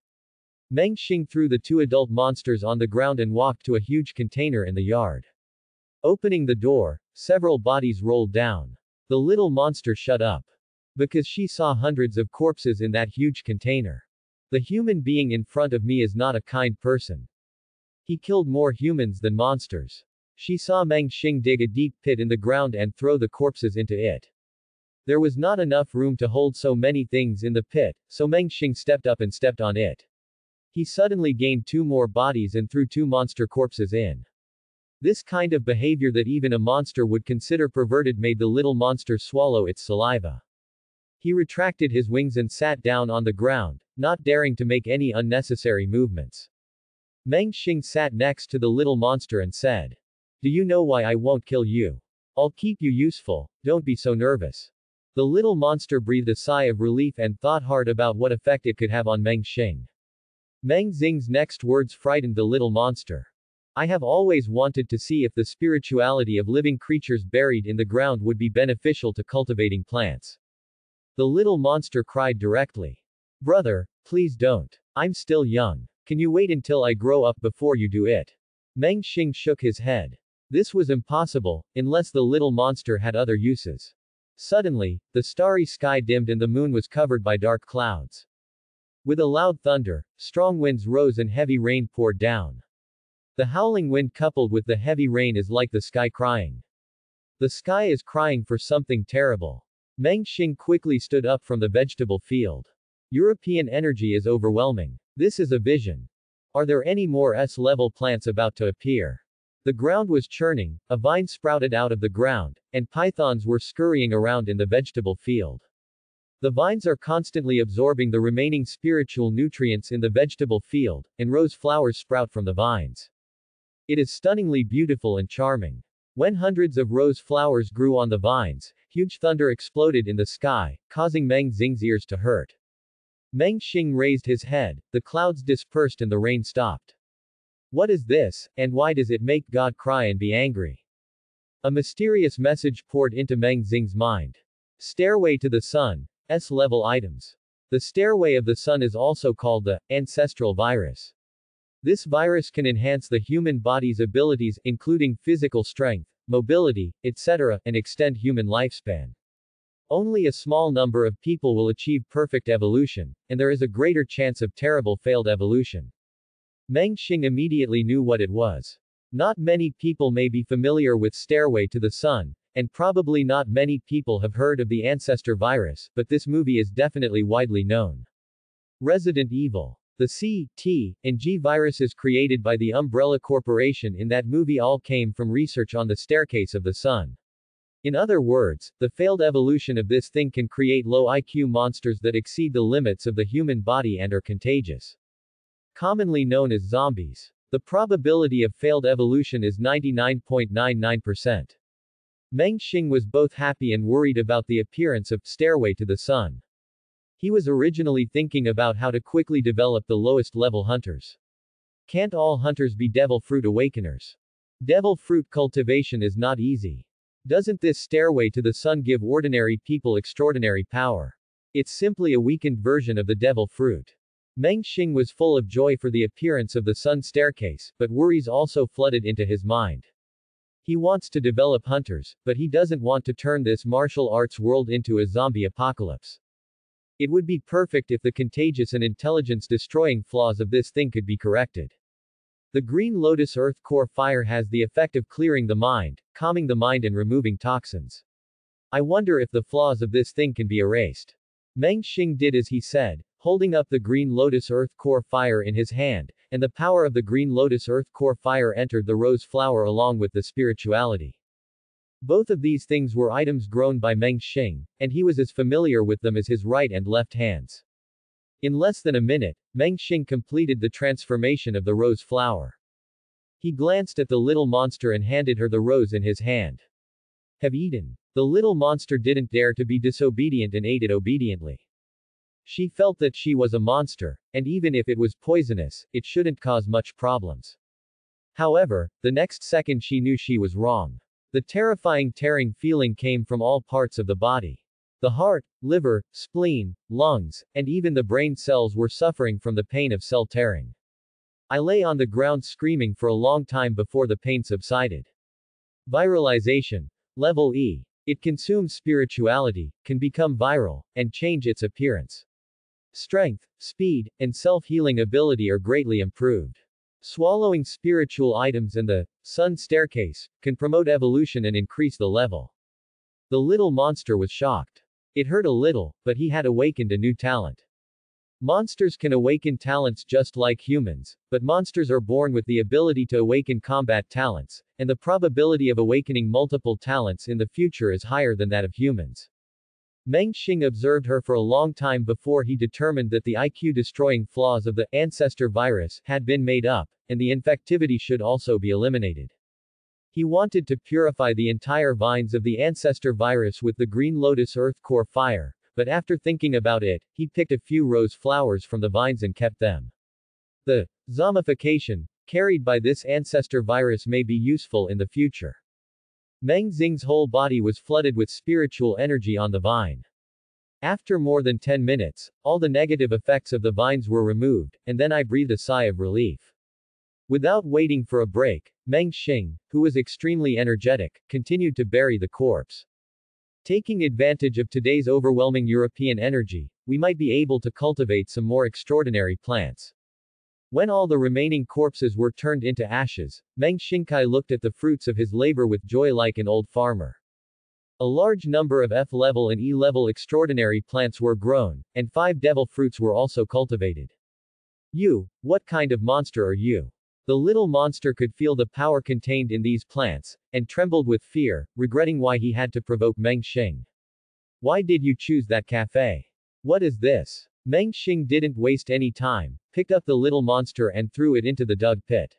Meng Xing threw the two adult monsters on the ground and walked to a huge container in the yard. Opening the door, several bodies rolled down. The little monster shut up. Because she saw hundreds of corpses in that huge container. The human being in front of me is not a kind person. He killed more humans than monsters. She saw Meng Xing dig a deep pit in the ground and throw the corpses into it. There was not enough room to hold so many things in the pit, so Meng Xing stepped up and stepped on it. He suddenly gained two more bodies and threw two monster corpses in. This kind of behavior that even a monster would consider perverted made the little monster swallow its saliva. He retracted his wings and sat down on the ground, not daring to make any unnecessary movements. Meng Xing sat next to the little monster and said, do you know why I won't kill you? I'll keep you useful, don't be so nervous. The little monster breathed a sigh of relief and thought hard about what effect it could have on Meng Xing. Meng Xing's next words frightened the little monster. I have always wanted to see if the spirituality of living creatures buried in the ground would be beneficial to cultivating plants. The little monster cried directly. Brother, please don't. I'm still young. Can you wait until I grow up before you do it? Meng Xing shook his head. This was impossible, unless the little monster had other uses. Suddenly, the starry sky dimmed and the moon was covered by dark clouds. With a loud thunder, strong winds rose and heavy rain poured down. The howling wind coupled with the heavy rain is like the sky crying. The sky is crying for something terrible. Meng Xing quickly stood up from the vegetable field. European energy is overwhelming. This is a vision. Are there any more S-level plants about to appear? The ground was churning, a vine sprouted out of the ground, and pythons were scurrying around in the vegetable field. The vines are constantly absorbing the remaining spiritual nutrients in the vegetable field, and rose flowers sprout from the vines. It is stunningly beautiful and charming. When hundreds of rose flowers grew on the vines, huge thunder exploded in the sky, causing Meng Xing's ears to hurt. Meng Xing raised his head, the clouds dispersed and the rain stopped. What is this, and why does it make God cry and be angry? A mysterious message poured into Meng Xing's mind. Stairway to the Sun. S-level items. The Stairway of the Sun is also called the ancestral virus. This virus can enhance the human body's abilities, including physical strength, mobility, etc., and extend human lifespan. Only a small number of people will achieve perfect evolution, and there is a greater chance of terrible failed evolution. Meng Xing immediately knew what it was. Not many people may be familiar with Stairway to the Sun, and probably not many people have heard of the ancestor virus, but this movie is definitely widely known. Resident Evil. The C, T, and G viruses created by the Umbrella Corporation in that movie all came from research on the staircase of the sun. In other words, the failed evolution of this thing can create low IQ monsters that exceed the limits of the human body and are contagious commonly known as zombies. The probability of failed evolution is 99.99%. Meng Xing was both happy and worried about the appearance of Stairway to the Sun. He was originally thinking about how to quickly develop the lowest level hunters. Can't all hunters be devil fruit awakeners? Devil fruit cultivation is not easy. Doesn't this stairway to the sun give ordinary people extraordinary power? It's simply a weakened version of the devil fruit. Meng Xing was full of joy for the appearance of the sun staircase, but worries also flooded into his mind. He wants to develop hunters, but he doesn't want to turn this martial arts world into a zombie apocalypse. It would be perfect if the contagious and intelligence destroying flaws of this thing could be corrected. The Green Lotus Earth Core Fire has the effect of clearing the mind, calming the mind and removing toxins. I wonder if the flaws of this thing can be erased. Meng Xing did as he said, holding up the Green Lotus Earth Core Fire in his hand, and the power of the Green Lotus Earth Core Fire entered the rose flower along with the spirituality. Both of these things were items grown by Meng Xing, and he was as familiar with them as his right and left hands. In less than a minute, Meng Xing completed the transformation of the rose flower. He glanced at the little monster and handed her the rose in his hand. Have eaten. The little monster didn't dare to be disobedient and ate it obediently. She felt that she was a monster, and even if it was poisonous, it shouldn't cause much problems. However, the next second she knew she was wrong. The terrifying tearing feeling came from all parts of the body. The heart, liver, spleen, lungs, and even the brain cells were suffering from the pain of cell tearing. I lay on the ground screaming for a long time before the pain subsided. Viralization. Level E. It consumes spirituality, can become viral, and change its appearance. Strength, speed, and self-healing ability are greatly improved. Swallowing spiritual items and the sun staircase can promote evolution and increase the level. The little monster was shocked. It hurt a little, but he had awakened a new talent. Monsters can awaken talents just like humans, but monsters are born with the ability to awaken combat talents, and the probability of awakening multiple talents in the future is higher than that of humans. Meng Xing observed her for a long time before he determined that the IQ-destroying flaws of the ancestor virus had been made up, and the infectivity should also be eliminated. He wanted to purify the entire vines of the ancestor virus with the green lotus earth core fire, but after thinking about it, he picked a few rose flowers from the vines and kept them. The zombification carried by this ancestor virus may be useful in the future. Meng Xing's whole body was flooded with spiritual energy on the vine. After more than 10 minutes, all the negative effects of the vines were removed, and then I breathed a sigh of relief. Without waiting for a break, Meng Xing, who was extremely energetic, continued to bury the corpse. Taking advantage of today's overwhelming European energy, we might be able to cultivate some more extraordinary plants. When all the remaining corpses were turned into ashes, Meng Xingkai looked at the fruits of his labor with joy like an old farmer. A large number of F-level and E-level extraordinary plants were grown, and five devil fruits were also cultivated. You, what kind of monster are you? The little monster could feel the power contained in these plants, and trembled with fear, regretting why he had to provoke Meng Xing. Why did you choose that cafe? What is this? Meng Xing didn't waste any time, picked up the little monster and threw it into the dug pit.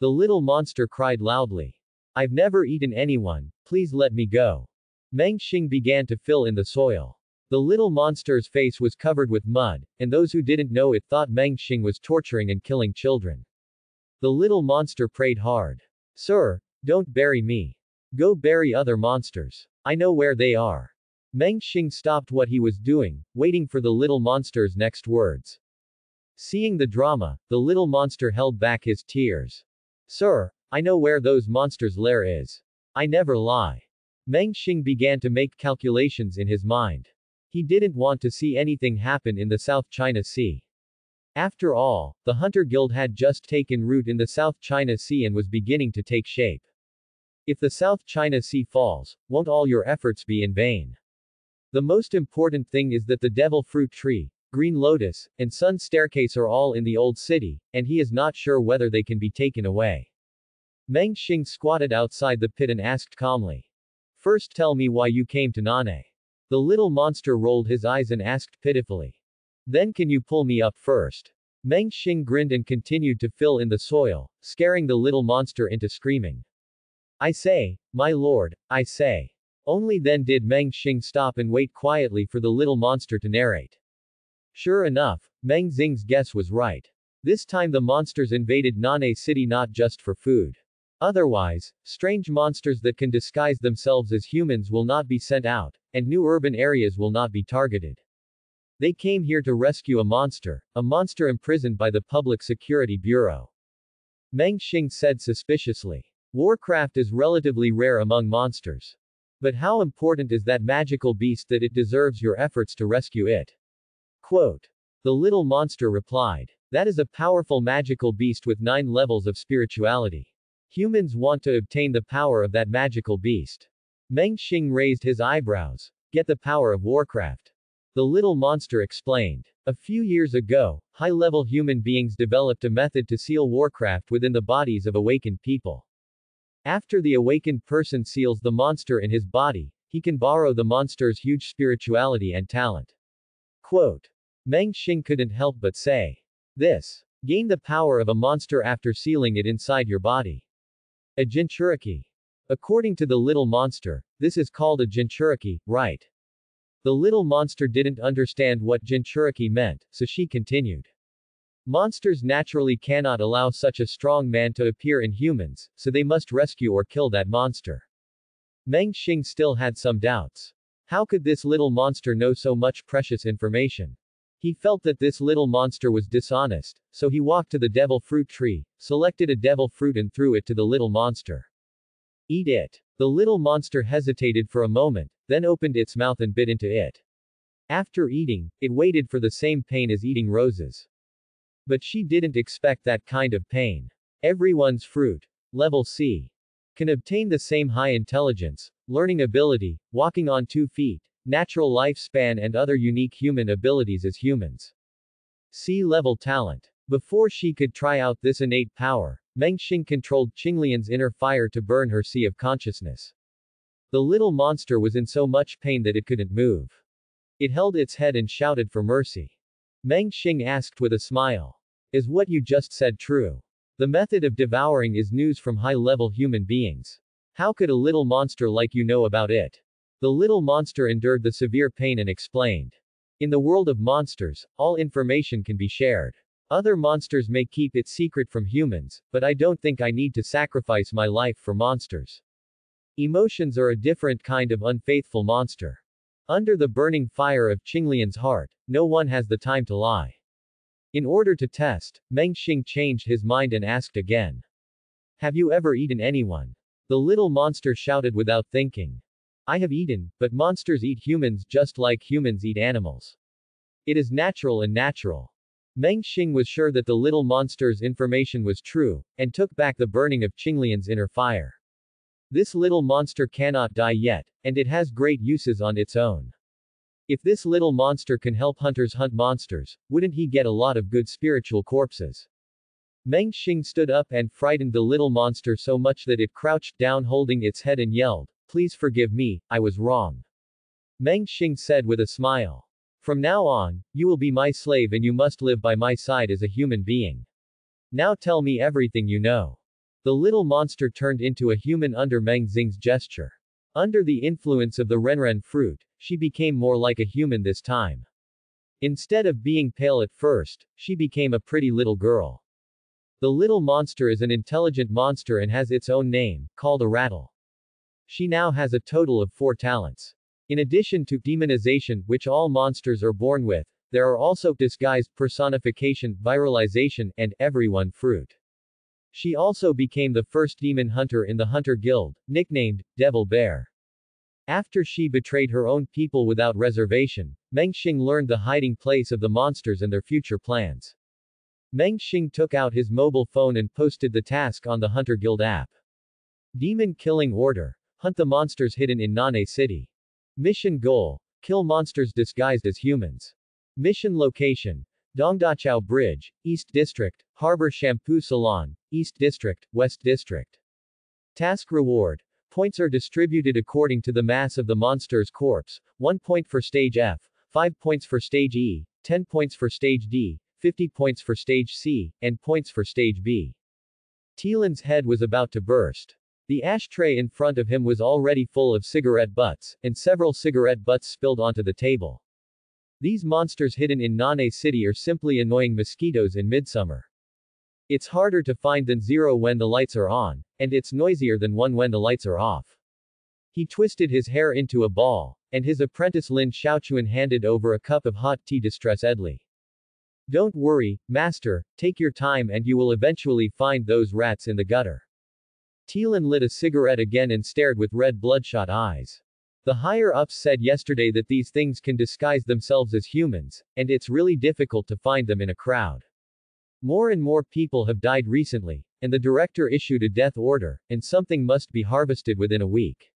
The little monster cried loudly. I've never eaten anyone, please let me go. Meng Xing began to fill in the soil. The little monster's face was covered with mud, and those who didn't know it thought Meng Xing was torturing and killing children. The little monster prayed hard. Sir, don't bury me. Go bury other monsters. I know where they are. Meng Xing stopped what he was doing, waiting for the little monster's next words. Seeing the drama, the little monster held back his tears. Sir, I know where those monsters' lair is. I never lie. Meng Xing began to make calculations in his mind. He didn't want to see anything happen in the South China Sea. After all, the Hunter Guild had just taken root in the South China Sea and was beginning to take shape. If the South China Sea falls, won't all your efforts be in vain? The most important thing is that the devil fruit tree, green lotus, and sun staircase are all in the old city, and he is not sure whether they can be taken away. Meng Xing squatted outside the pit and asked calmly. First tell me why you came to Nane. The little monster rolled his eyes and asked pitifully. Then can you pull me up first? Meng Xing grinned and continued to fill in the soil, scaring the little monster into screaming. I say, my lord, I say. Only then did Meng Xing stop and wait quietly for the little monster to narrate. Sure enough, Meng Xing's guess was right. This time the monsters invaded Nane City not just for food. Otherwise, strange monsters that can disguise themselves as humans will not be sent out, and new urban areas will not be targeted. They came here to rescue a monster, a monster imprisoned by the Public Security Bureau. Meng Xing said suspiciously. Warcraft is relatively rare among monsters. But how important is that magical beast that it deserves your efforts to rescue it? Quote. The little monster replied. That is a powerful magical beast with nine levels of spirituality. Humans want to obtain the power of that magical beast. Meng Xing raised his eyebrows. Get the power of Warcraft. The little monster explained. A few years ago, high-level human beings developed a method to seal Warcraft within the bodies of awakened people. After the awakened person seals the monster in his body, he can borrow the monster's huge spirituality and talent. Quote. Meng Xing couldn't help but say. This. Gain the power of a monster after sealing it inside your body. A Jinchuriki. According to the little monster, this is called a Jinchuriki, right? The little monster didn't understand what Jinchuriki meant, so she continued. Monsters naturally cannot allow such a strong man to appear in humans, so they must rescue or kill that monster. Meng Xing still had some doubts. How could this little monster know so much precious information? He felt that this little monster was dishonest, so he walked to the devil fruit tree, selected a devil fruit and threw it to the little monster. Eat it. The little monster hesitated for a moment, then opened its mouth and bit into it. After eating, it waited for the same pain as eating roses. But she didn't expect that kind of pain. Everyone's fruit. Level C. Can obtain the same high intelligence, learning ability, walking on two feet, natural lifespan and other unique human abilities as humans. C-level talent. Before she could try out this innate power, Meng Xing controlled Qinglian's inner fire to burn her sea of consciousness. The little monster was in so much pain that it couldn't move. It held its head and shouted for mercy. Meng Xing asked with a smile. Is what you just said true? The method of devouring is news from high-level human beings. How could a little monster like you know about it? The little monster endured the severe pain and explained. In the world of monsters, all information can be shared. Other monsters may keep it secret from humans, but I don't think I need to sacrifice my life for monsters. Emotions are a different kind of unfaithful monster. Under the burning fire of Qinglian's heart, no one has the time to lie. In order to test, Meng Xing changed his mind and asked again. Have you ever eaten anyone? The little monster shouted without thinking. I have eaten, but monsters eat humans just like humans eat animals. It is natural and natural. Meng Xing was sure that the little monster's information was true, and took back the burning of Qinglian's inner fire. This little monster cannot die yet, and it has great uses on its own. If this little monster can help hunters hunt monsters, wouldn't he get a lot of good spiritual corpses? Meng Xing stood up and frightened the little monster so much that it crouched down holding its head and yelled, Please forgive me, I was wrong. Meng Xing said with a smile. From now on, you will be my slave and you must live by my side as a human being. Now tell me everything you know. The little monster turned into a human under Meng Xing's gesture. Under the influence of the renren fruit, she became more like a human this time. Instead of being pale at first, she became a pretty little girl. The little monster is an intelligent monster and has its own name, called a rattle. She now has a total of four talents. In addition to demonization, which all monsters are born with, there are also disguised personification, viralization, and everyone fruit. She also became the first demon hunter in the Hunter Guild, nicknamed Devil Bear. After she betrayed her own people without reservation, Meng Xing learned the hiding place of the monsters and their future plans. Meng Xing took out his mobile phone and posted the task on the Hunter Guild app. Demon Killing Order. Hunt the monsters hidden in Nane City. Mission Goal. Kill monsters disguised as humans. Mission Location. Dongdachao Bridge, East District, Harbor Shampoo Salon, East District, West District. Task Reward. Points are distributed according to the mass of the monster's corpse, 1 point for Stage F, 5 points for Stage E, 10 points for Stage D, 50 points for Stage C, and points for Stage B. Teelan's head was about to burst. The ashtray in front of him was already full of cigarette butts, and several cigarette butts spilled onto the table. These monsters hidden in Nane City are simply annoying mosquitoes in midsummer. It's harder to find than zero when the lights are on, and it's noisier than one when the lights are off. He twisted his hair into a ball, and his apprentice Lin Xiaochuan handed over a cup of hot tea distress-edly. Don't worry, master, take your time and you will eventually find those rats in the gutter. Thielen lit a cigarette again and stared with red bloodshot eyes. The higher-ups said yesterday that these things can disguise themselves as humans, and it's really difficult to find them in a crowd. More and more people have died recently, and the director issued a death order, and something must be harvested within a week.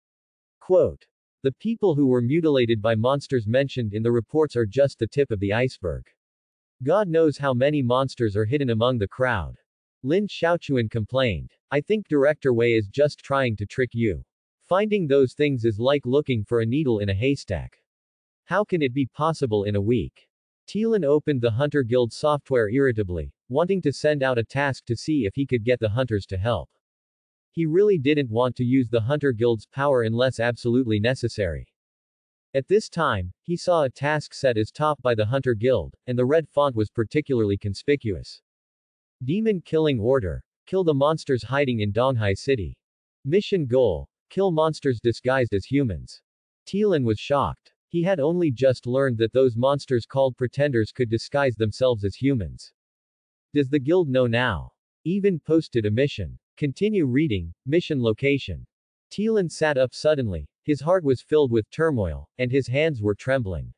Quote. The people who were mutilated by monsters mentioned in the reports are just the tip of the iceberg. God knows how many monsters are hidden among the crowd. Lin Xiaochuan complained. I think Director Wei is just trying to trick you. Finding those things is like looking for a needle in a haystack. How can it be possible in a week? Thielen opened the Hunter Guild software irritably, wanting to send out a task to see if he could get the hunters to help. He really didn't want to use the Hunter Guild's power unless absolutely necessary. At this time, he saw a task set as top by the Hunter Guild, and the red font was particularly conspicuous. Demon Killing Order. Kill the monsters hiding in Donghai City. Mission goal. Kill monsters disguised as humans. Thielen was shocked. He had only just learned that those monsters called pretenders could disguise themselves as humans. Does the guild know now? Even posted a mission. Continue reading, mission location. Thielen sat up suddenly, his heart was filled with turmoil, and his hands were trembling.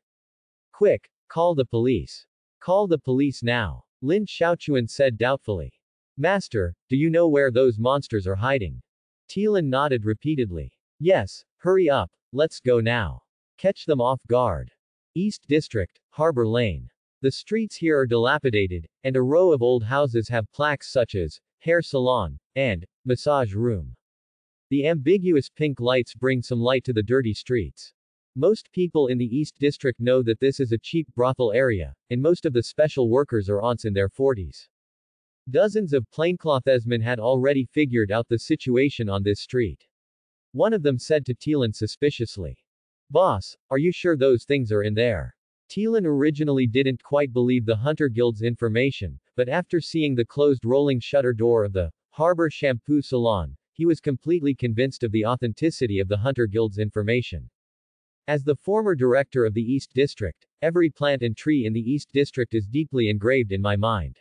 Quick, call the police. Call the police now. Lin Xiaochuan said doubtfully. Master, do you know where those monsters are hiding? Thielen nodded repeatedly. Yes, hurry up, let's go now. Catch them off guard. East District, Harbor Lane. The streets here are dilapidated, and a row of old houses have plaques such as, hair salon, and, massage room. The ambiguous pink lights bring some light to the dirty streets. Most people in the East District know that this is a cheap brothel area, and most of the special workers are aunts in their 40s. Dozens of plainclothesmen had already figured out the situation on this street. One of them said to Thielen suspiciously. Boss, are you sure those things are in there? Thielen originally didn't quite believe the Hunter Guild's information, but after seeing the closed rolling shutter door of the Harbor Shampoo Salon, he was completely convinced of the authenticity of the Hunter Guild's information. As the former director of the East District, every plant and tree in the East District is deeply engraved in my mind.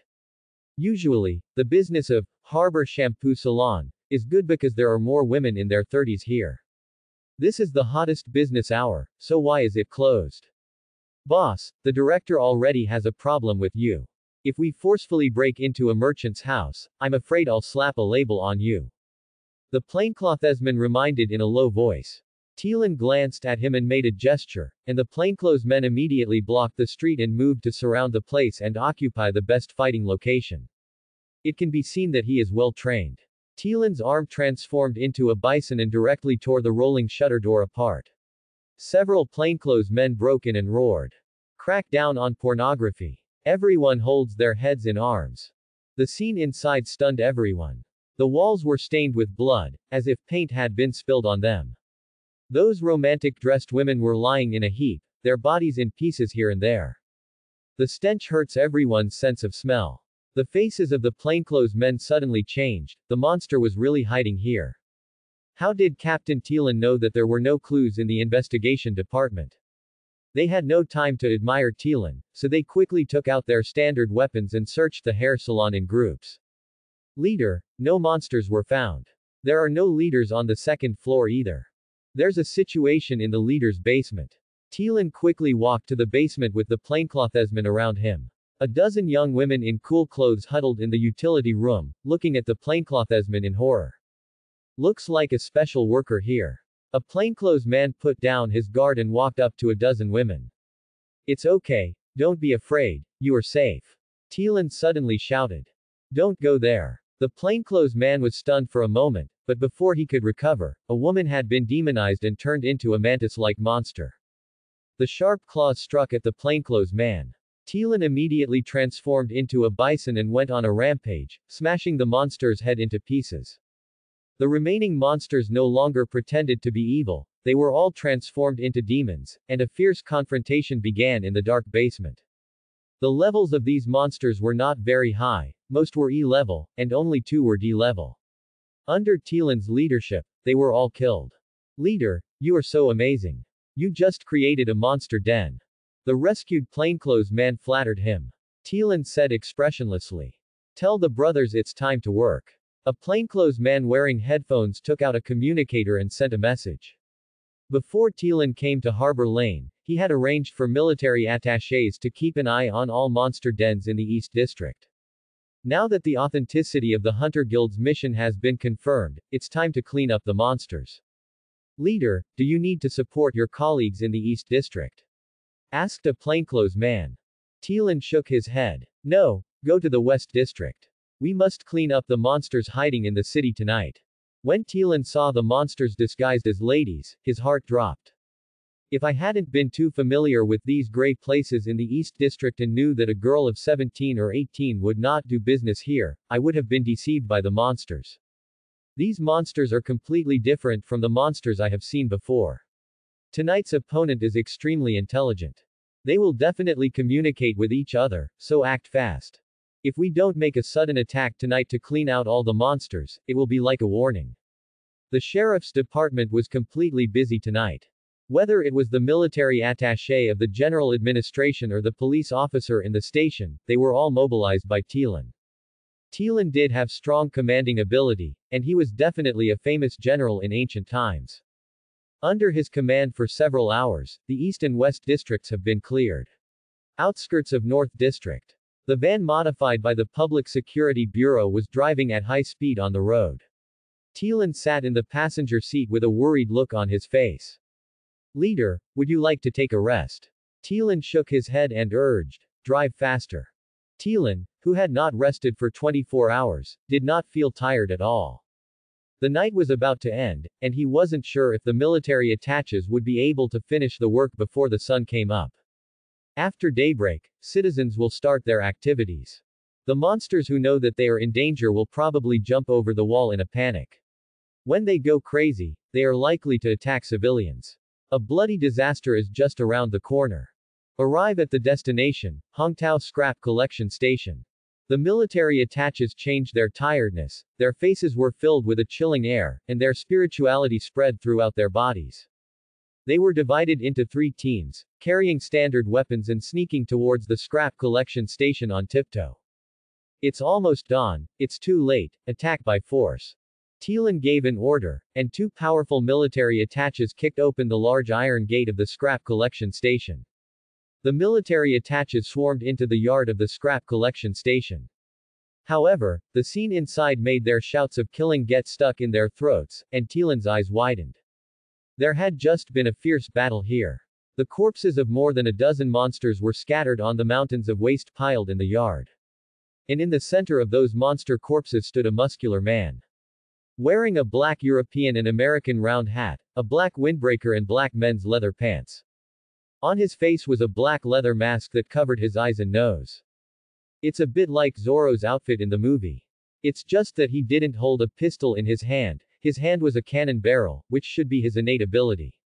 Usually, the business of Harbor Shampoo Salon is good because there are more women in their 30s here. This is the hottest business hour, so why is it closed? Boss, the director already has a problem with you. If we forcefully break into a merchant's house, I'm afraid I'll slap a label on you. The plainclothesman reminded in a low voice. Thielen glanced at him and made a gesture, and the plainclothes men immediately blocked the street and moved to surround the place and occupy the best fighting location. It can be seen that he is well trained. Thielen's arm transformed into a bison and directly tore the rolling shutter door apart. Several plainclothes men broke in and roared. Crack down on pornography. Everyone holds their heads in arms. The scene inside stunned everyone. The walls were stained with blood, as if paint had been spilled on them. Those romantic dressed women were lying in a heap, their bodies in pieces here and there. The stench hurts everyone's sense of smell. The faces of the plainclothes men suddenly changed, the monster was really hiding here. How did Captain Thielen know that there were no clues in the investigation department? They had no time to admire Thielen, so they quickly took out their standard weapons and searched the hair salon in groups. Leader, no monsters were found. There are no leaders on the second floor either. There's a situation in the leader's basement. Thielen quickly walked to the basement with the plainclothesmen around him. A dozen young women in cool clothes huddled in the utility room, looking at the plainclothesmen in horror. Looks like a special worker here. A plainclothes man put down his guard and walked up to a dozen women. It's okay, don't be afraid, you are safe. Thielen suddenly shouted. Don't go there. The plainclothes man was stunned for a moment, but before he could recover, a woman had been demonized and turned into a mantis-like monster. The sharp claws struck at the plainclothes man. Thielen immediately transformed into a bison and went on a rampage, smashing the monster's head into pieces. The remaining monsters no longer pretended to be evil, They were all transformed into demons, and a fierce confrontation began in the dark basement. The levels of these monsters were not very high, most were E-level, and only two were D-level. Under Tilan's leadership, they were all killed. Leader, you are so amazing. You just created a monster den. The rescued plainclothes man flattered him. Tilan said expressionlessly. Tell the brothers it's time to work. A plainclothes man wearing headphones took out a communicator and sent a message. Before Tilan came to Harbor Lane, he had arranged for military attachés to keep an eye on all monster dens in the East District. Now that the authenticity of the Hunter Guild's mission has been confirmed, it's time to clean up the monsters. Leader, do you need to support your colleagues in the East District? Asked a plainclothes man. Tilan shook his head. No, go to the West District. We must clean up the monsters hiding in the city tonight. When Tilan saw the monsters disguised as ladies, his heart dropped. If I hadn't been too familiar with these gray places in the East District and knew that a girl of 17 or 18 would not do business here, I would have been deceived by the monsters. These monsters are completely different from the monsters I have seen before. Tonight's opponent is extremely intelligent. They will definitely communicate with each other, so act fast. If we don't make a sudden attack tonight to clean out all the monsters, it will be like a warning. The sheriff's department was completely busy tonight. Whether it was the military attaché of the general administration or the police officer in the station, they were all mobilized by Tilan. Tilan did have strong commanding ability, and he was definitely a famous general in ancient times. Under his command for several hours, the East and West districts have been cleared. Outskirts of North District. The van modified by the Public Security Bureau was driving at high speed on the road. Tilan sat in the passenger seat with a worried look on his face. Leader, would you like to take a rest? Tilan shook his head and urged, drive faster. Tilan, who had not rested for 24 hours, did not feel tired at all. The night was about to end, and he wasn't sure if the military attaches would be able to finish the work before the sun came up. After daybreak, citizens will start their activities. The monsters who know that they are in danger will probably jump over the wall in a panic. When they go crazy, they are likely to attack civilians. A bloody disaster is just around the corner. Arrive at the destination, Hongtao Scrap Collection Station. The military attaches changed their tiredness, their faces were filled with a chilling air, and their spirituality spread throughout their bodies. They were divided into three teams, carrying standard weapons and sneaking towards the scrap collection station on tiptoe. It's almost dawn, it's too late, attack by force. Tilan gave an order, and two powerful military attaches kicked open the large iron gate of the scrap collection station. The military attaches swarmed into the yard of the scrap collection station. However, the scene inside made their shouts of killing get stuck in their throats, and Tilan's eyes widened. There had just been a fierce battle here. The corpses of more than a dozen monsters were scattered on the mountains of waste piled in the yard. And in the center of those monster corpses stood a muscular man. Wearing a black European and American round hat, a black windbreaker and black men's leather pants. On his face was a black leather mask that covered his eyes and nose. It's a bit like Zorro's outfit in the movie. It's just that he didn't hold a pistol in his hand, his hand was a cannon barrel, which should be his innate ability.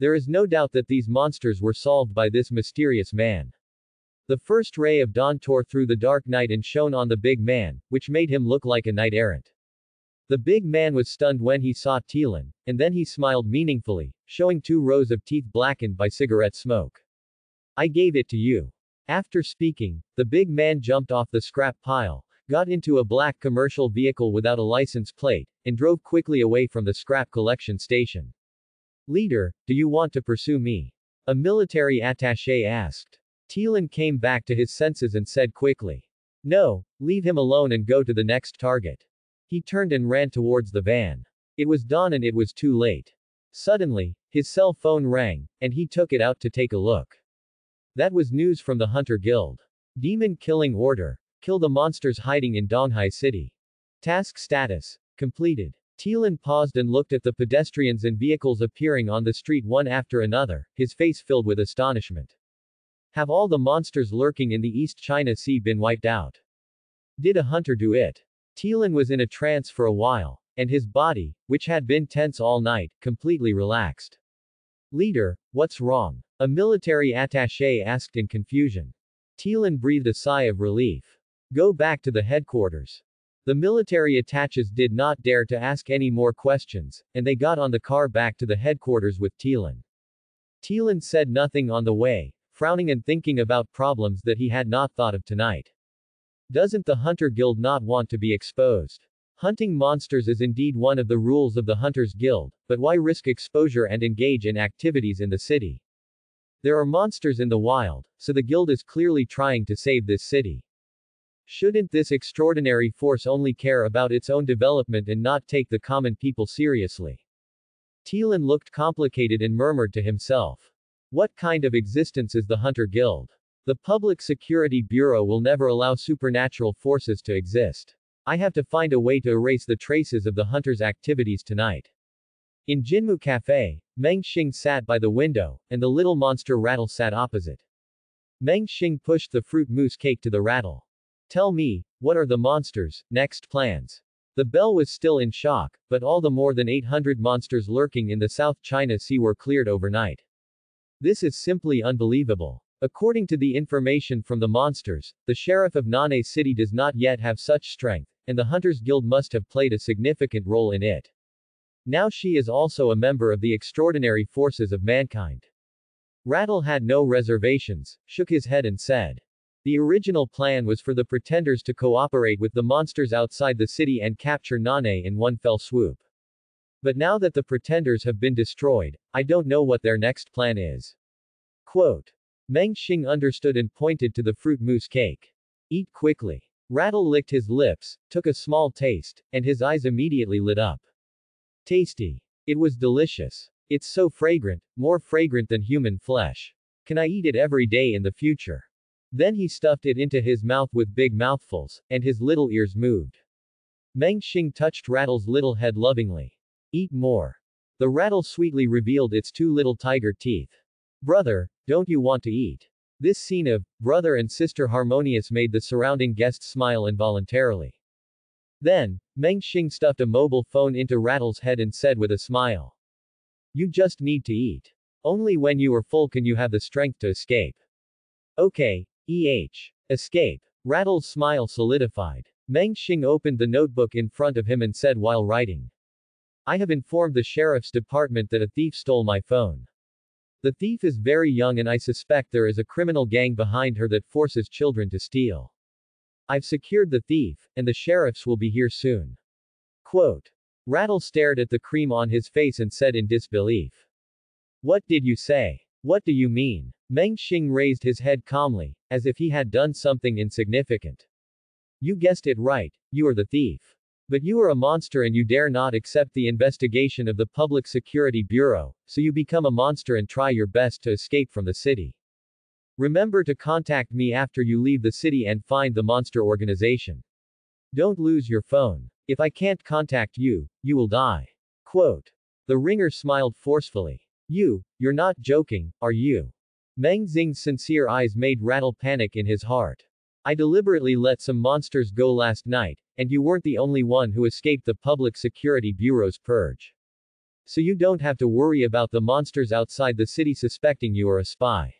There is no doubt that these monsters were solved by this mysterious man. The first ray of dawn tore through the dark night and shone on the big man, which made him look like a knight errant. The big man was stunned when he saw Tilan, and then he smiled meaningfully, showing two rows of teeth blackened by cigarette smoke. I gave it to you. After speaking, the big man jumped off the scrap pile, got into a black commercial vehicle without a license plate, and drove quickly away from the scrap collection station. Leader, do you want to pursue me? A military attaché asked. Tilan came back to his senses and said quickly. No, leave him alone and go to the next target. He turned and ran towards the van. It was dawn and it was too late. Suddenly, his cell phone rang, and he took it out to take a look. That was news from the Hunter Guild. Demon Killing Order. Kill the monsters hiding in Donghai City. Task status. Completed. Tilan paused and looked at the pedestrians and vehicles appearing on the street one after another, his face filled with astonishment. Have all the monsters lurking in the East China Sea been wiped out? Did a hunter do it? Tilan was in a trance for a while, and his body, which had been tense all night, completely relaxed. Leader, what's wrong? A military attaché asked in confusion. Thielen breathed a sigh of relief. Go back to the headquarters. The military attaches did not dare to ask any more questions, and they got on the car back to the headquarters with Thielen. Thielen said nothing on the way, frowning and thinking about problems that he had not thought of tonight. Doesn't the Hunter Guild not want to be exposed? Hunting monsters is indeed one of the rules of the Hunters Guild, but why risk exposure and engage in activities in the city? There are monsters in the wild, so the guild is clearly trying to save this city. Shouldn't this extraordinary force only care about its own development and not take the common people seriously? Thielen looked complicated and murmured to himself. What kind of existence is the Hunter Guild? The Public Security Bureau will never allow supernatural forces to exist. I have to find a way to erase the traces of the Hunter's activities tonight. In Jinmu Cafe, Meng Xing sat by the window, and the little monster Rattle sat opposite. Meng Xing pushed the fruit mousse cake to the rattle. Tell me, what are the monsters' next plans? The bell was still in shock, but all the more than 800 monsters lurking in the South China Sea were cleared overnight. This is simply unbelievable. According to the information from the monsters, the sheriff of Nane City does not yet have such strength, and the Hunters Guild must have played a significant role in it. Now she is also a member of the extraordinary forces of mankind. Rattle had no reservations, shook his head and said. The original plan was for the pretenders to cooperate with the monsters outside the city and capture Nane in one fell swoop. But now that the pretenders have been destroyed, I don't know what their next plan is. Quote. Meng Xing understood and pointed to the fruit mousse cake. Eat quickly. Rattle licked his lips, took a small taste, and his eyes immediately lit up. Tasty. It was delicious. It's so fragrant, more fragrant than human flesh. Can I eat it every day in the future? Then he stuffed it into his mouth with big mouthfuls, and his little ears moved. Meng Xing touched Rattle's little head lovingly. Eat more. The rattle sweetly revealed its two little tiger teeth. Brother, don't you want to eat? This scene of brother and sister harmonious made the surrounding guests smile involuntarily. Then, Meng Xing stuffed a mobile phone into Rattle's head and said with a smile. You just need to eat. Only when you are full can you have the strength to escape. Okay, EH. Escape. Rattle's smile solidified. Meng Xing opened the notebook in front of him and said while writing. I have informed the sheriff's department that a thief stole my phone. The thief is very young and I suspect there is a criminal gang behind her that forces children to steal. I've secured the thief, and the sheriffs will be here soon. Quote. Rattle stared at the cream on his face and said in disbelief. What did you say? What do you mean? Meng Xing raised his head calmly, as if he had done something insignificant. You guessed it right, you are the thief. But you are a monster and you dare not accept the investigation of the Public Security Bureau, so you become a monster and try your best to escape from the city. Remember to contact me after you leave the city and find the monster organization. Don't lose your phone. If I can't contact you, you will die. Quote. The ringer smiled forcefully. You, you're not joking, are you? Meng Xing's sincere eyes made Rattle panic in his heart. I deliberately let some monsters go last night, and you weren't the only one who escaped the Public Security Bureau's purge. So you don't have to worry about the monsters outside the city suspecting you are a spy.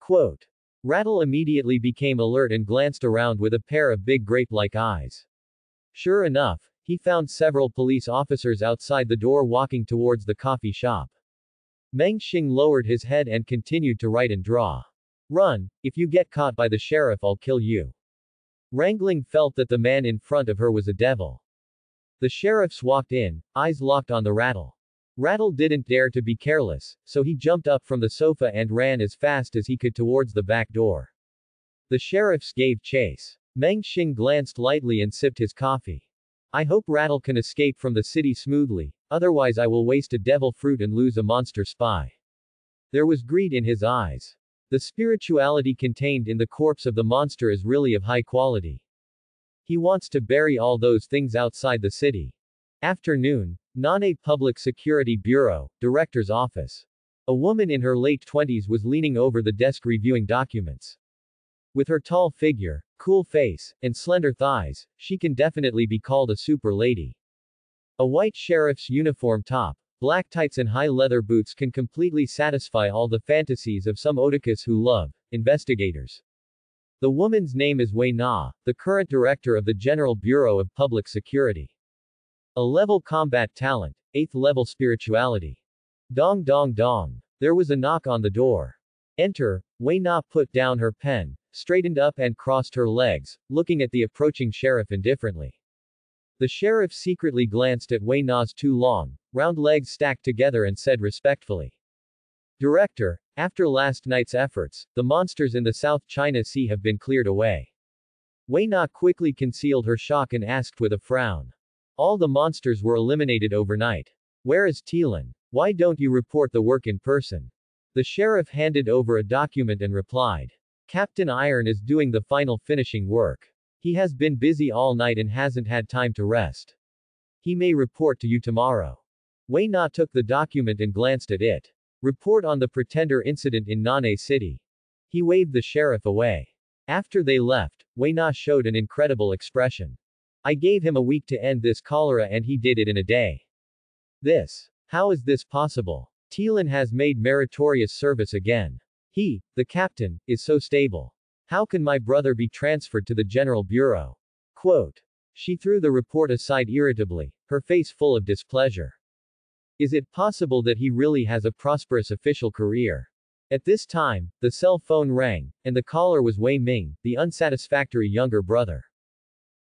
Quote. Rattle immediately became alert and glanced around with a pair of big grape-like eyes. Sure enough, he found several police officers outside the door walking towards the coffee shop. Meng Xing lowered his head and continued to write and draw. Run, if you get caught by the sheriff I'll kill you. Wrangling felt that the man in front of her was a devil. The sheriffs walked in, eyes locked on the rattle. Rattle didn't dare to be careless, so he jumped up from the sofa and ran as fast as he could towards the back door. The sheriffs gave chase. Meng Xing glanced lightly and sipped his coffee. I hope Rattle can escape from the city smoothly, otherwise I will waste a devil fruit and lose a monster spy. There was greed in his eyes. The spirituality contained in the corpse of the monster is really of high quality. He wants to bury all those things outside the city. Afternoon, Nane Public Security Bureau, Director's Office. A woman in her late 20s was leaning over the desk reviewing documents. With her tall figure, cool face, and slender thighs, she can definitely be called a super lady. A white sheriff's uniform top, black tights and high leather boots can completely satisfy all the fantasies of some otakus who love investigators. The woman's name is Wei Na, the current director of the General Bureau of Public Security. A level combat talent, 8th level spirituality. Dong dong dong. There was a knock on the door. Enter, Wei Na put down her pen, straightened up and crossed her legs, looking at the approaching sheriff indifferently. The sheriff secretly glanced at Wei Na's two long, round legs stacked together and said respectfully. Director, after last night's efforts, the monsters in the South China Sea have been cleared away. Wei Na quickly concealed her shock and asked with a frown. All the monsters were eliminated overnight. Where is Tilan? Why don't you report the work in person? The sheriff handed over a document and replied. Captain Iron is doing the final finishing work. He has been busy all night and hasn't had time to rest. He may report to you tomorrow. Wei Na took the document and glanced at it. Report on the pretender incident in Nane City. He waved the sheriff away. After they left, Wei Na showed an incredible expression. I gave him a week to end this cholera and he did it in a day. This. How is this possible? Tilan has made meritorious service again. He, the captain, is so stable. How can my brother be transferred to the General Bureau? Quote. She threw the report aside irritably, her face full of displeasure. Is it possible that he really has a prosperous official career? At this time, the cell phone rang, and the caller was Wei Ming, the unsatisfactory younger brother.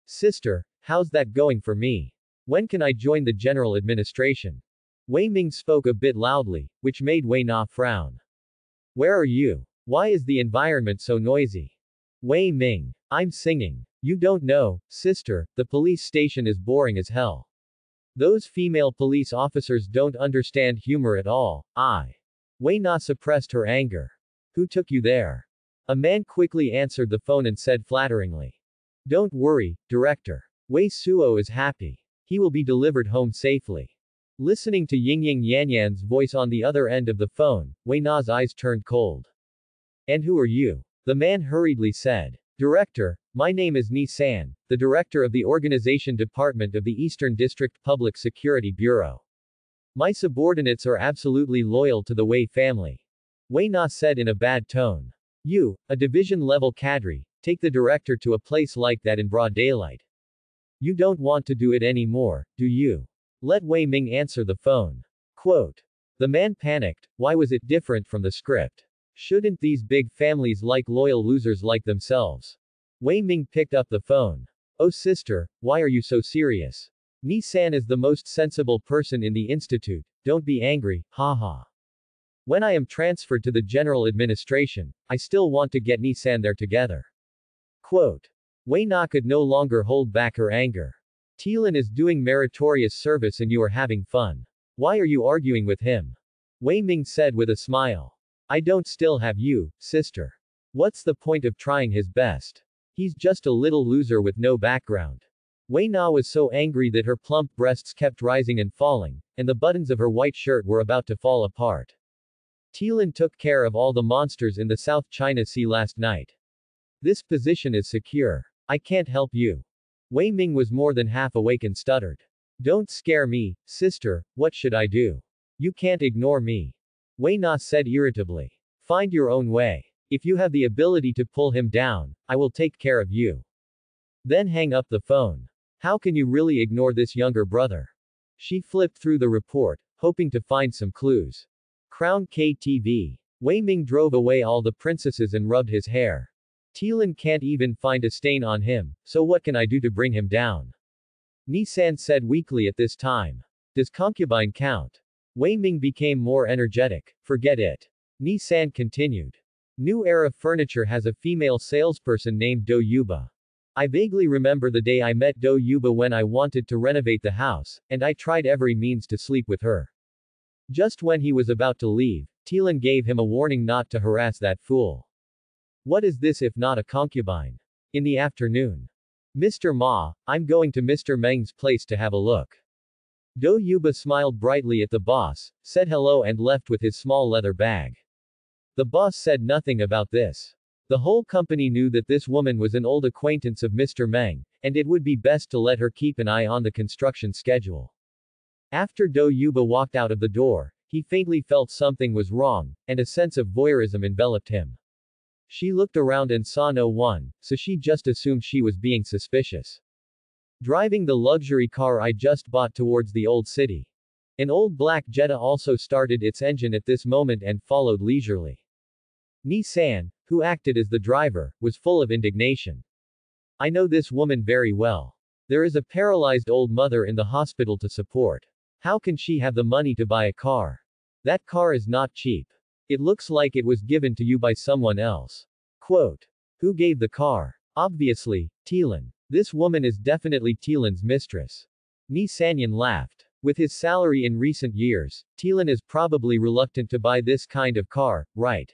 Sister, how's that going for me? When can I join the general administration? Wei Ming spoke a bit loudly, which made Wei Na frown. Where are you? Why is the environment so noisy? Wei Ming. I'm singing. You don't know, sister, the police station is boring as hell. Those female police officers don't understand humor at all, I. Wei Na suppressed her anger. Who took you there? A man quickly answered the phone and said flatteringly. Don't worry, director. Wei Suo is happy. He will be delivered home safely. Listening to Yingying Yanyan's voice on the other end of the phone, Wei Na's eyes turned cold. And who are you? The man hurriedly said. Director, my name is Ni San, the director of the Organization Department of the Eastern District Public Security Bureau. My subordinates are absolutely loyal to the Wei family. Wei Na said in a bad tone. You, a division-level cadre, take the director to a place like that in broad daylight. You don't want to do it anymore, do you? Let Wei Ming answer the phone. Quote. The man panicked, why was it different from the script? Shouldn't these big families like loyal losers like themselves? Wei Ming picked up the phone. Oh sister, why are you so serious? Ni-san is the most sensible person in the institute, don't be angry, haha. When I am transferred to the general administration, I still want to get Ni-san there together. Quote. Wei Na could no longer hold back her anger. Tilan is doing meritorious service and you are having fun. Why are you arguing with him? Wei Ming said with a smile. I don't still have you, sister. What's the point of trying his best? He's just a little loser with no background. Wei Na was so angry that her plump breasts kept rising and falling, and the buttons of her white shirt were about to fall apart. Tilan took care of all the monsters in the South China Sea last night. This position is secure. I can't help you. Wei Ming was more than half awake and stuttered. Don't scare me, sister, what should I do? You can't ignore me. Wei Na said irritably. Find your own way. If you have the ability to pull him down, I will take care of you. Then hang up the phone. How can you really ignore this younger brother? She flipped through the report, hoping to find some clues. Crown KTV. Wei Ming drove away all the princesses and rubbed his hair. Tilan can't even find a stain on him, so what can I do to bring him down? Ni San said weakly at this time. Does concubine count? Wei Ming became more energetic. Forget it. Ni San continued. New Era Furniture has a female salesperson named Do Yuba. I vaguely remember the day I met Do Yuba when I wanted to renovate the house, and I tried every means to sleep with her. Just when he was about to leave, Tilan gave him a warning not to harass that fool. What is this if not a concubine? In the afternoon. Mr. Ma, I'm going to Mr. Meng's place to have a look. Do Yuba smiled brightly at the boss, said hello and left with his small leather bag. The boss said nothing about this. The whole company knew that this woman was an old acquaintance of Mr. Meng, and it would be best to let her keep an eye on the construction schedule. After Do Yuba walked out of the door, he faintly felt something was wrong, and a sense of voyeurism enveloped him. She looked around and saw no one, so she just assumed she was being suspicious. Driving the luxury car I just bought towards the old city. An old black Jetta also started its engine at this moment and followed leisurely. Ni San, who acted as the driver, was full of indignation. I know this woman very well. There is a paralyzed old mother in the hospital to support. How can she have the money to buy a car? That car is not cheap. It looks like it was given to you by someone else. Quote. Who gave the car? Obviously, Tilan. This woman is definitely Tilan's mistress. Ni Sanyan laughed. With his salary in recent years, Tilan is probably reluctant to buy this kind of car, right?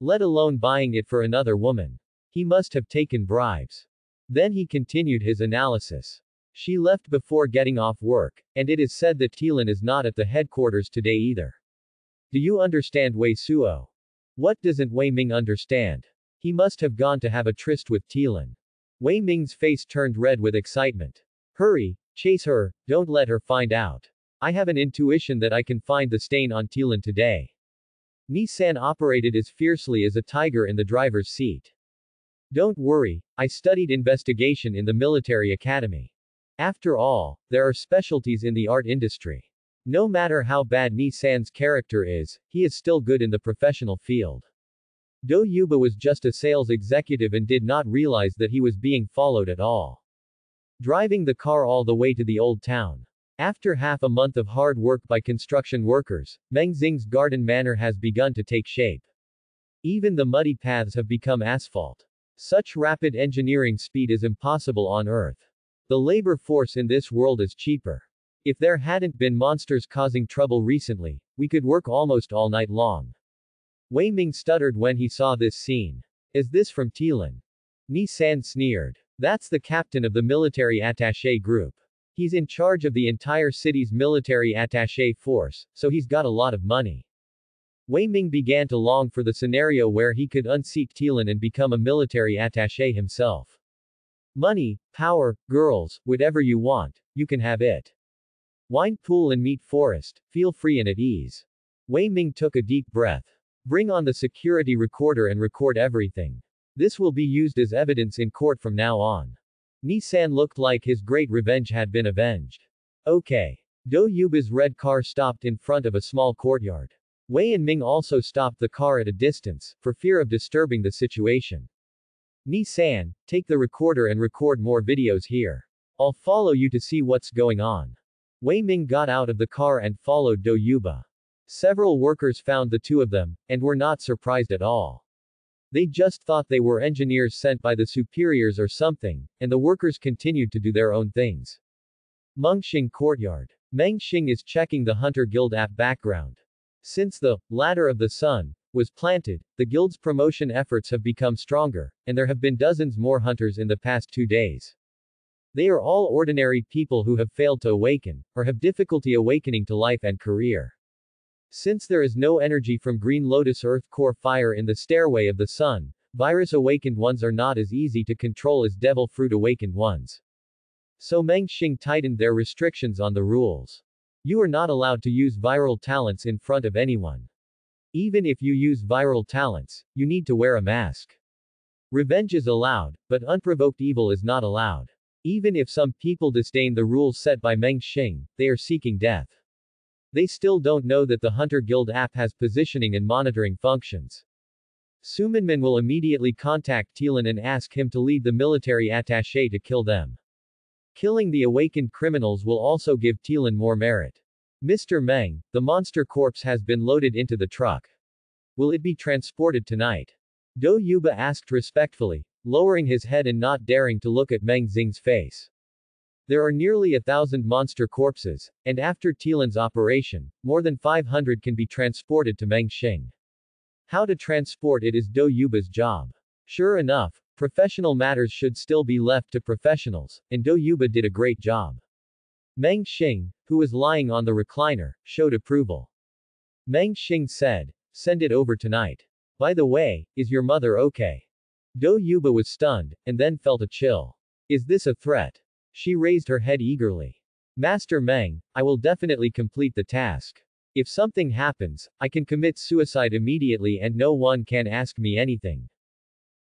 Let alone buying it for another woman. He must have taken bribes. Then he continued his analysis. She left before getting off work, and it is said that Tilan is not at the headquarters today either. Do you understand Wei Suo? What doesn't Wei Ming understand? He must have gone to have a tryst with Tilan. Wei Ming's face turned red with excitement. Hurry, chase her, don't let her find out. I have an intuition that I can find the stain on Tilan today. Ni San operated as fiercely as a tiger in the driver's seat. Don't worry, I studied investigation in the military academy. After all, there are specialties in the art industry. No matter how bad Ni San's character is, he is still good in the professional field. Do Yuba was just a sales executive and did not realize that he was being followed at all. Driving the car all the way to the old town. After half a month of hard work by construction workers, Meng Xing's garden manor has begun to take shape. Even the muddy paths have become asphalt. Such rapid engineering speed is impossible on Earth. The labor force in this world is cheaper. If there hadn't been monsters causing trouble recently, we could work almost all night long. Wei Ming stuttered when he saw this scene. Is this from Tilan? Ni San sneered. That's the captain of the military attaché group. He's in charge of the entire city's military attaché force, so he's got a lot of money. Wei Ming began to long for the scenario where he could unseat Tilan and become a military attaché himself. Money, power, girls, whatever you want, you can have it. Wine pool and meat forest, feel free and at ease. Wei Ming took a deep breath. Bring on the security recorder and record everything. This will be used as evidence in court from now on. Nissan looked like his great revenge had been avenged. Okay. Do Yuba's red car stopped in front of a small courtyard. Wei and Ming also stopped the car at a distance, for fear of disturbing the situation. Ni-san, take the recorder and record more videos here. I'll follow you to see what's going on. Wei Ming got out of the car and followed Do Yuba. Several workers found the two of them, and were not surprised at all. They just thought they were engineers sent by the superiors or something, and the workers continued to do their own things. Mengxing Courtyard. Meng Xing is checking the Hunter Guild app background. Since the ladder of the sun was planted, the guild's promotion efforts have become stronger, and there have been dozens more hunters in the past two days. They are all ordinary people who have failed to awaken, or have difficulty awakening to life and career. Since there is no energy from Green Lotus Earth core fire in the stairway of the sun, virus awakened ones are not as easy to control as devil fruit awakened ones. So Meng Xing tightened their restrictions on the rules. You are not allowed to use viral talents in front of anyone. Even if you use viral talents, you need to wear a mask. Revenge is allowed, but unprovoked evil is not allowed. Even if some people disdain the rules set by Meng Xing, they are seeking death. They still don't know that the Hunter Guild app has positioning and monitoring functions. Sumanmin will immediately contact Tilan and ask him to lead the military attaché to kill them. Killing the awakened criminals will also give Tilan more merit. Mr. Meng, the monster corpse has been loaded into the truck. Will it be transported tonight? Do Yuba asked respectfully, lowering his head and not daring to look at Meng Xing's face. There are nearly a thousand monster corpses, and after Tilan's operation, more than 500 can be transported to Meng Xing. How to transport it is Do Yuba's job. Sure enough, professional matters should still be left to professionals, and Do Yuba did a great job. Meng Xing, who was lying on the recliner, showed approval. Meng Xing said, Send it over tonight. By the way, is your mother okay? Do Yuba was stunned, and then felt a chill. Is this a threat? She raised her head eagerly. Master Meng, I will definitely complete the task. If something happens, I can commit suicide immediately and no one can ask me anything.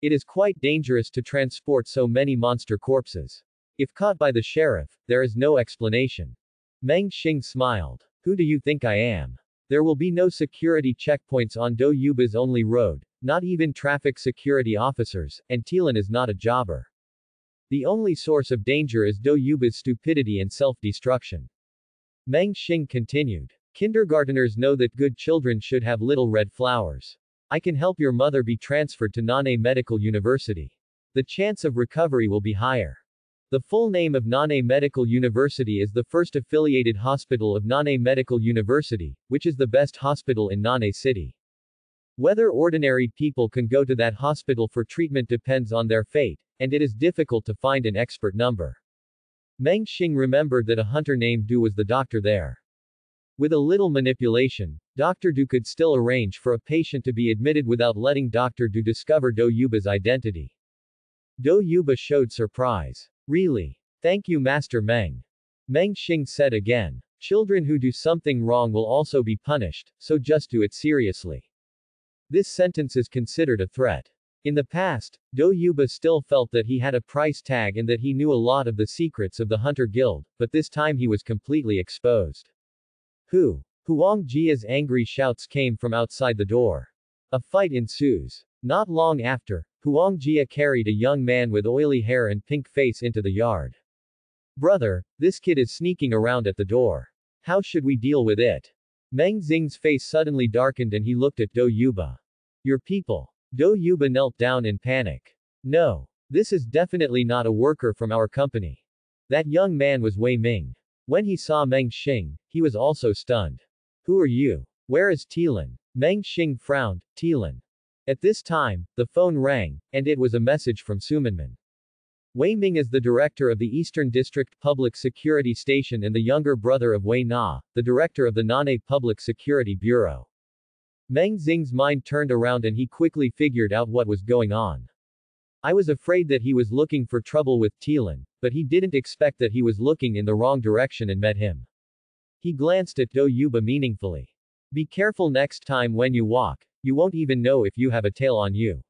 It is quite dangerous to transport so many monster corpses. If caught by the sheriff, there is no explanation. Meng Xing smiled. Who do you think I am? There will be no security checkpoints on Do Yuba's only road, not even traffic security officers, and Tilan is not a jobber. The only source of danger is Do Yuba's stupidity and self-destruction. Meng Xing continued. Kindergarteners know that good children should have little red flowers. I can help your mother be transferred to Nane Medical University. The chance of recovery will be higher. The full name of Nane Medical University is the first affiliated hospital of Nane Medical University, which is the best hospital in Nane City. Whether ordinary people can go to that hospital for treatment depends on their fate, and it is difficult to find an expert number. Meng Xing remembered that a hunter named Du was the doctor there. With a little manipulation, Dr. Du could still arrange for a patient to be admitted without letting Dr. Du discover Do Yuba's identity. Do Yuba showed surprise. Really? Thank you Master Meng. Meng Xing said again. Children who do something wrong will also be punished, so just do it seriously. This sentence is considered a threat. In the past, Do Yuba still felt that he had a price tag and that he knew a lot of the secrets of the Hunter Guild, but this time he was completely exposed. Who? Huang Jia's angry shouts came from outside the door. A fight ensues. Not long after, Huang Jia carried a young man with oily hair and pink face into the yard. Brother, this kid is sneaking around at the door. How should we deal with it? Meng Xing's face suddenly darkened and he looked at Do Yuba. Your people. Do Yuba knelt down in panic. No. This is definitely not a worker from our company. That young man was Wei Ming. When he saw Meng Xing, he was also stunned. Who are you? Where is Tilan? Meng Xing frowned, Tilan. At this time, the phone rang, and it was a message from Sumanman. Wei Ming is the director of the Eastern District Public Security Station and the younger brother of Wei Na, the director of the Nane Public Security Bureau. Meng Xing's mind turned around and he quickly figured out what was going on. I was afraid that he was looking for trouble with Tilan, but he didn't expect that he was looking in the wrong direction and met him. He glanced at Do Yuba meaningfully. Be careful next time when you walk, you won't even know if you have a tail on you.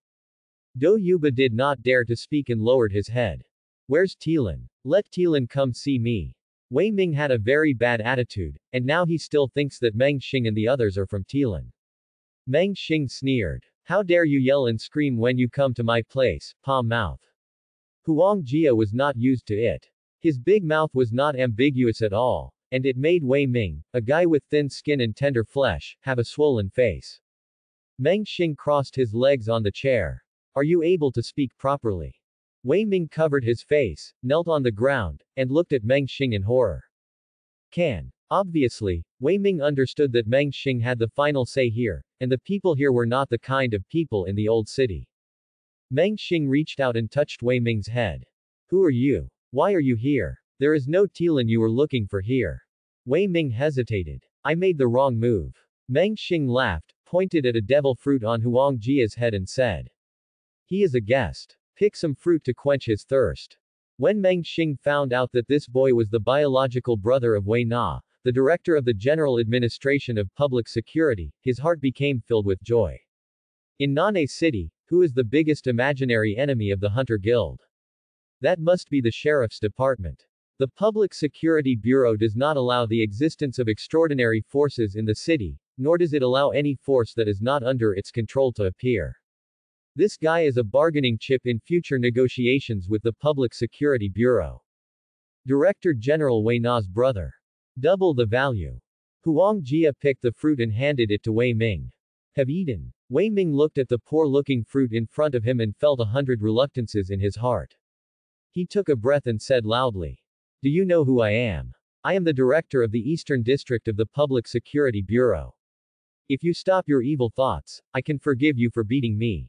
Do Yuba did not dare to speak and lowered his head. Where's Tilan? Let Tilan come see me. Wei Ming had a very bad attitude, and now he still thinks that Meng Xing and the others are from Tilan. Meng Xing sneered. How dare you yell and scream when you come to my place, palm mouth. Huang Jia was not used to it. His big mouth was not ambiguous at all, and it made Wei Ming, a guy with thin skin and tender flesh, have a swollen face. Meng Xing crossed his legs on the chair. Are you able to speak properly? Wei Ming covered his face, knelt on the ground, and looked at Meng Xing in horror. Can. Obviously, Wei Ming understood that Meng Xing had the final say here, and the people here were not the kind of people in the old city. Meng Xing reached out and touched Wei Ming's head. Who are you? Why are you here? There is no Tilan you were looking for here. Wei Ming hesitated. I made the wrong move. Meng Xing laughed, pointed at a devil fruit on Huang Jia's head and said. He is a guest. Pick some fruit to quench his thirst. When Meng Xing found out that this boy was the biological brother of Wei Na, the director of the General Administration of Public Security, his heart became filled with joy. In Nane City, who is the biggest imaginary enemy of the Hunter Guild? That must be the Sheriff's Department. The Public Security Bureau does not allow the existence of extraordinary forces in the city, nor does it allow any force that is not under its control to appear. This guy is a bargaining chip in future negotiations with the Public Security Bureau. Director General Wei Na's brother. Double the value. Huang Jia picked the fruit and handed it to Wei Ming. Have eaten. Wei Ming looked at the poor-looking fruit in front of him and felt a hundred reluctances in his heart. He took a breath and said loudly. Do you know who I am? I am the director of the Eastern District of the Public Security Bureau. If you stop your evil thoughts, I can forgive you for beating me.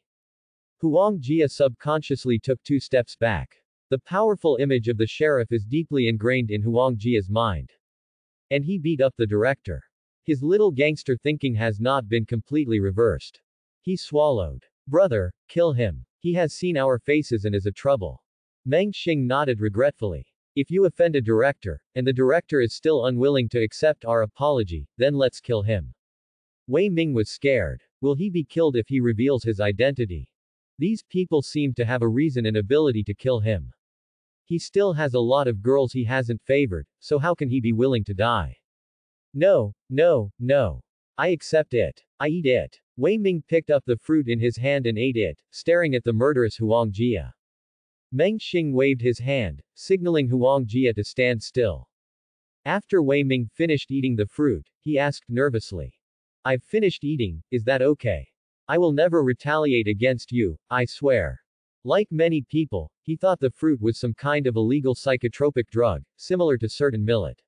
Huang Jia subconsciously took two steps back. The powerful image of the sheriff is deeply ingrained in Huang Jia's mind. And he beat up the director. His little gangster thinking has not been completely reversed. He swallowed. Brother, kill him. He has seen our faces and is a trouble. Meng Xing nodded regretfully. If you offend a director, and the director is still unwilling to accept our apology, then let's kill him. Wei Ming was scared. Will he be killed if he reveals his identity? These people seem to have a reason and ability to kill him. He still has a lot of girls he hasn't favored, so how can he be willing to die? No, no, no. I accept it. I eat it. Wei Ming picked up the fruit in his hand and ate it, staring at the murderous Huang Jia. Meng Xing waved his hand, signaling Huang Jia to stand still. After Wei Ming finished eating the fruit, he asked nervously. I've finished eating, is that okay? I will never retaliate against you, I swear. Like many people, he thought the fruit was some kind of illegal psychotropic drug, similar to certain millet.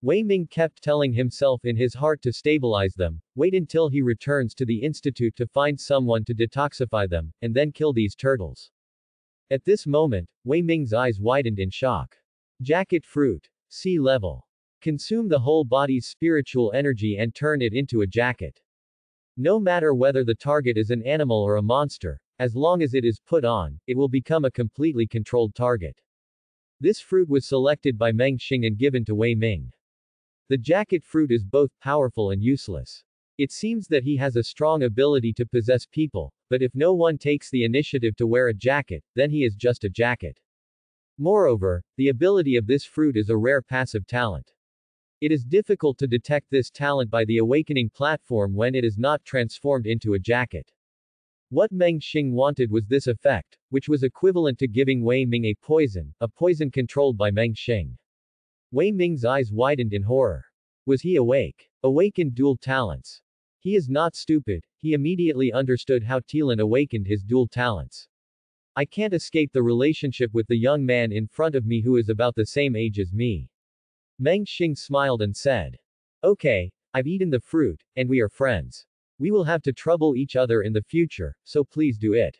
Wei Ming kept telling himself in his heart to stabilize them, wait until he returns to the institute to find someone to detoxify them, and then kill these turtles. At this moment, Wei Ming's eyes widened in shock. Jacket fruit. Sea level. Consume the whole body's spiritual energy and turn it into a jacket. No matter whether the target is an animal or a monster, as long as it is put on, it will become a completely controlled target. This fruit was selected by Meng Xing and given to Wei Ming. The jacket fruit is both powerful and useless. It seems that he has a strong ability to possess people, but if no one takes the initiative to wear a jacket, then he is just a jacket. Moreover, the ability of this fruit is a rare passive talent. It is difficult to detect this talent by the awakening platform when it is not transformed into a jacket. What Meng Xing wanted was this effect, which was equivalent to giving Wei Ming a poison, a poison controlled by Meng Xing. Wei Ming's eyes widened in horror. Was he awake? Awakened dual talents. He is not stupid, he immediately understood how Tilan awakened his dual talents. I can't escape the relationship with the young man in front of me who is about the same age as me. Meng Xing smiled and said. Okay, I've eaten the fruit, and we are friends. We will have to trouble each other in the future, so please do it.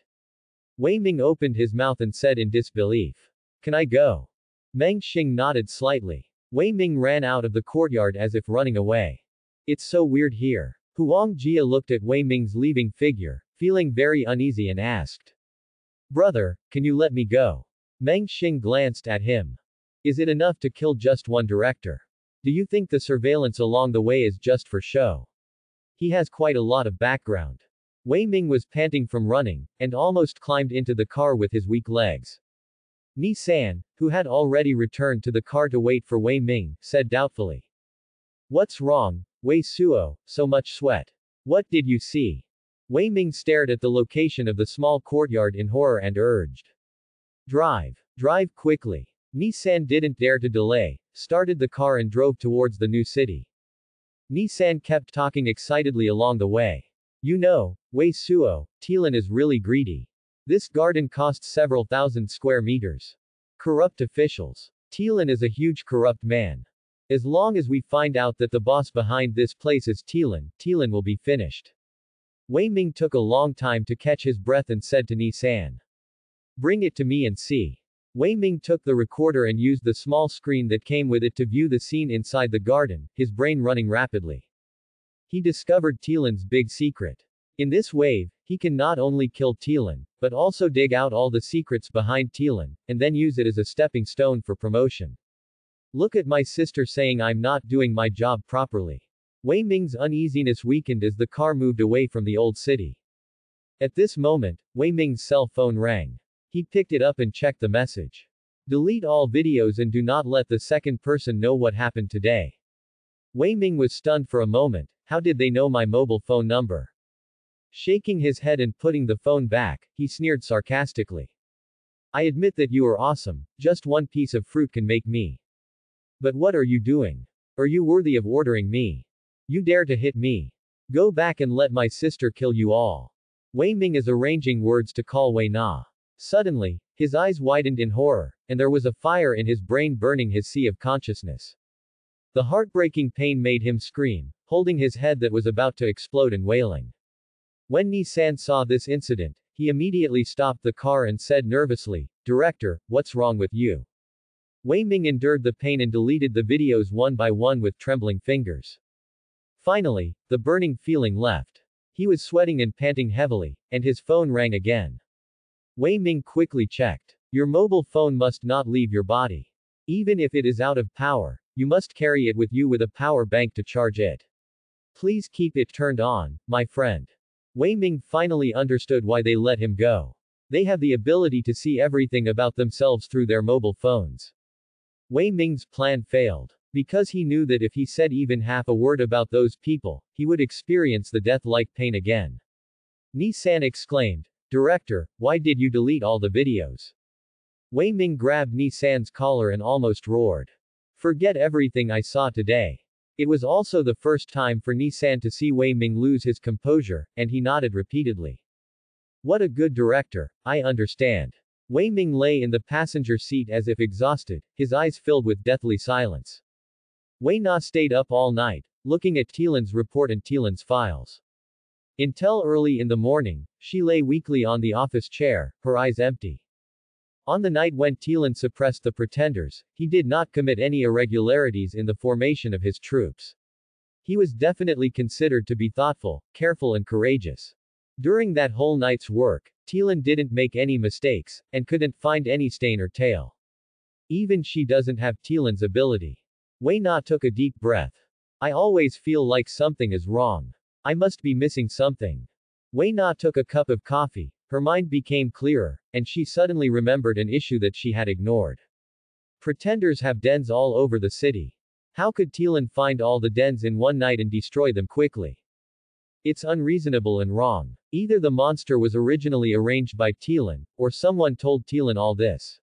Wei Ming opened his mouth and said in disbelief. Can I go? Meng Xing nodded slightly. Wei Ming ran out of the courtyard as if running away. It's so weird here. Huang Jia looked at Wei Ming's leaving figure, feeling very uneasy and asked. Brother, can you let me go? Meng Xing glanced at him. Is it enough to kill just one director? Do you think the surveillance along the way is just for show? He has quite a lot of background. Wei Ming was panting from running, and almost climbed into the car with his weak legs. Ni San, who had already returned to the car to wait for Wei Ming, said doubtfully. What's wrong, Wei Suo, so much sweat. What did you see? Wei Ming stared at the location of the small courtyard in horror and urged. Drive. Drive quickly. Ni San didn't dare to delay, started the car and drove towards the new city. Ni San kept talking excitedly along the way. You know, Wei Suo, Tilan is really greedy. This garden costs several thousand square meters. Corrupt officials. Tilan is a huge corrupt man. As long as we find out that the boss behind this place is Tilan, Tilan will be finished. Wei Ming took a long time to catch his breath and said to Ni San. Bring it to me and see. Wei Ming took the recorder and used the small screen that came with it to view the scene inside the garden, his brain running rapidly. He discovered Tilan's big secret. In this wave, he can not only kill Tilan, but also dig out all the secrets behind Tilan, and then use it as a stepping stone for promotion. Look at my sister saying I'm not doing my job properly. Wei Ming's uneasiness weakened as the car moved away from the old city. At this moment, Wei Ming's cell phone rang. He picked it up and checked the message. Delete all videos and do not let the second person know what happened today. Wei Ming was stunned for a moment. How did they know my mobile phone number? Shaking his head and putting the phone back, he sneered sarcastically. I admit that you are awesome, just one piece of fruit can make me. But what are you doing? Are you worthy of ordering me? You dare to hit me? Go back and let my sister kill you all. Wei Ming is arranging words to call Wei Na. Suddenly, his eyes widened in horror, and there was a fire in his brain burning his sea of consciousness. The heartbreaking pain made him scream, holding his head that was about to explode and wailing. When Ni San saw this incident, he immediately stopped the car and said nervously, Director, what's wrong with you? Wei Ming endured the pain and deleted the videos one by one with trembling fingers. Finally, the burning feeling left. He was sweating and panting heavily, and his phone rang again. Wei Ming quickly checked. Your mobile phone must not leave your body. Even if it is out of power, you must carry it with you with a power bank to charge it. Please keep it turned on, my friend. Wei Ming finally understood why they let him go. They have the ability to see everything about themselves through their mobile phones. Wei Ming's plan failed. Because he knew that if he said even half a word about those people, he would experience the death-like pain again. Ni San exclaimed, Director, why did you delete all the videos? Wei Ming grabbed Ni San's collar and almost roared. Forget everything I saw today. It was also the first time for Ni San to see Wei Ming lose his composure, and he nodded repeatedly. What a good director, I understand. Wei Ming lay in the passenger seat as if exhausted, his eyes filled with deathly silence. Wei Na stayed up all night, looking at Thielen's report and Thielen's files. Until early in the morning, she lay weakly on the office chair, her eyes empty. On the night when Thielen suppressed the pretenders, he did not commit any irregularities in the formation of his troops. He was definitely considered to be thoughtful, careful and courageous. During that whole night's work, Thielen didn't make any mistakes, and couldn't find any stain or tail. Even she doesn't have Thielen's ability. Wei Na took a deep breath. I always feel like something is wrong. I must be missing something. Wei Na took a cup of coffee. Her mind became clearer, and she suddenly remembered an issue that she had ignored. Pretenders have dens all over the city. How could Thielen find all the dens in one night and destroy them quickly? It's unreasonable and wrong. Either the monster was originally arranged by Thielen, or someone told Thielen all this.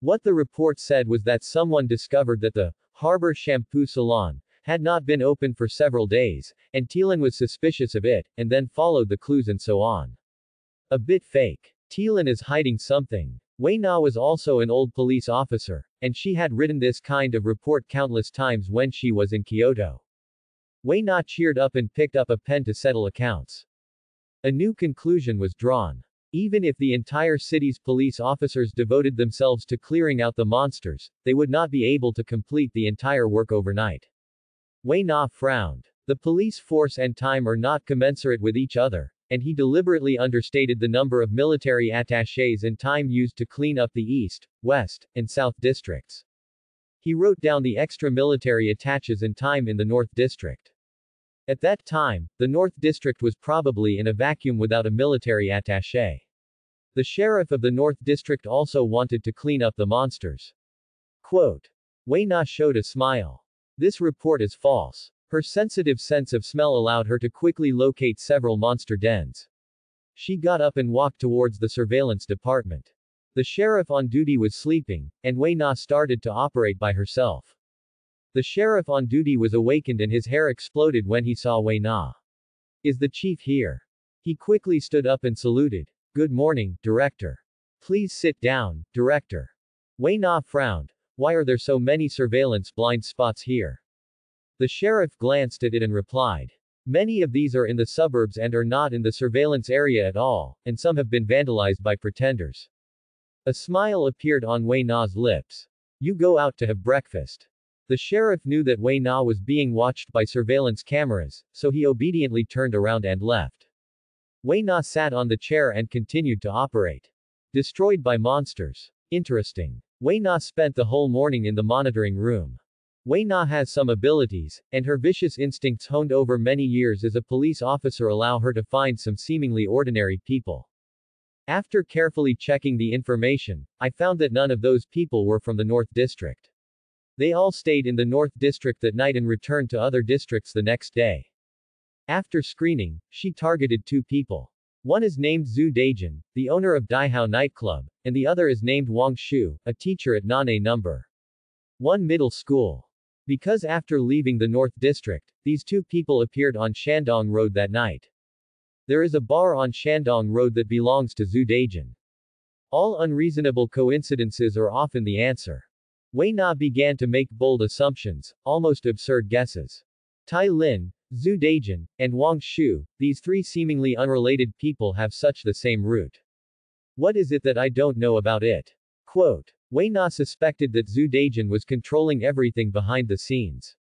What the report said was that someone discovered that the Harbor Shampoo Salon, had not been open for several days, and Thielen was suspicious of it, and then followed the clues and so on. A bit fake. Thielen is hiding something. Wei Na was also an old police officer, and she had written this kind of report countless times when she was in Kyoto. Wei Na cheered up and picked up a pen to settle accounts. A new conclusion was drawn. Even if the entire city's police officers devoted themselves to clearing out the monsters, they would not be able to complete the entire work overnight. Wei Na frowned. The police force and time are not commensurate with each other, and he deliberately understated the number of military attachés and time used to clean up the East, West, and South districts. He wrote down the extra military attaches and time in the North District. At that time, the North District was probably in a vacuum without a military attaché. The sheriff of the North District also wanted to clean up the monsters. Quote. Wei Na showed a smile. This report is false. Her sensitive sense of smell allowed her to quickly locate several monster dens. She got up and walked towards the surveillance department. The sheriff on duty was sleeping, and Wei Na started to operate by herself. The sheriff on duty was awakened and his hair exploded when he saw Wei Na. Is the chief here? He quickly stood up and saluted. Good morning, director. Please sit down, director. Wei Na frowned. Why are there so many surveillance blind spots here? The sheriff glanced at it and replied. Many of these are in the suburbs and are not in the surveillance area at all, and some have been vandalized by pretenders. A smile appeared on Wei Na's lips. You go out to have breakfast. The sheriff knew that Wei Na was being watched by surveillance cameras, so he obediently turned around and left. Wei Na sat on the chair and continued to operate. Destroyed by monsters. Interesting. Wei Na spent the whole morning in the monitoring room. Wei Na has some abilities, and her vicious instincts honed over many years as a police officer allow her to find some seemingly ordinary people. After carefully checking the information, I found that none of those people were from the North District. They all stayed in the North District that night and returned to other districts the next day. After screening, she targeted two people. One is named Zhu Dejin, the owner of Daihao nightclub, and the other is named Wang Shu, a teacher at Nane number 1 middle school. Because after leaving the North District, these two people appeared on Shandong Road that night. There is a bar on Shandong Road that belongs to Zhu Dejin. All unreasonable coincidences are often the answer. Wei Na began to make bold assumptions, almost absurd guesses. Tai Lin, Zhu Dejin, and Wang Shu, these three seemingly unrelated people have such the same root. What is it that I don't know about it? Quote. Wei Na suspected that Zhu Dejin was controlling everything behind the scenes.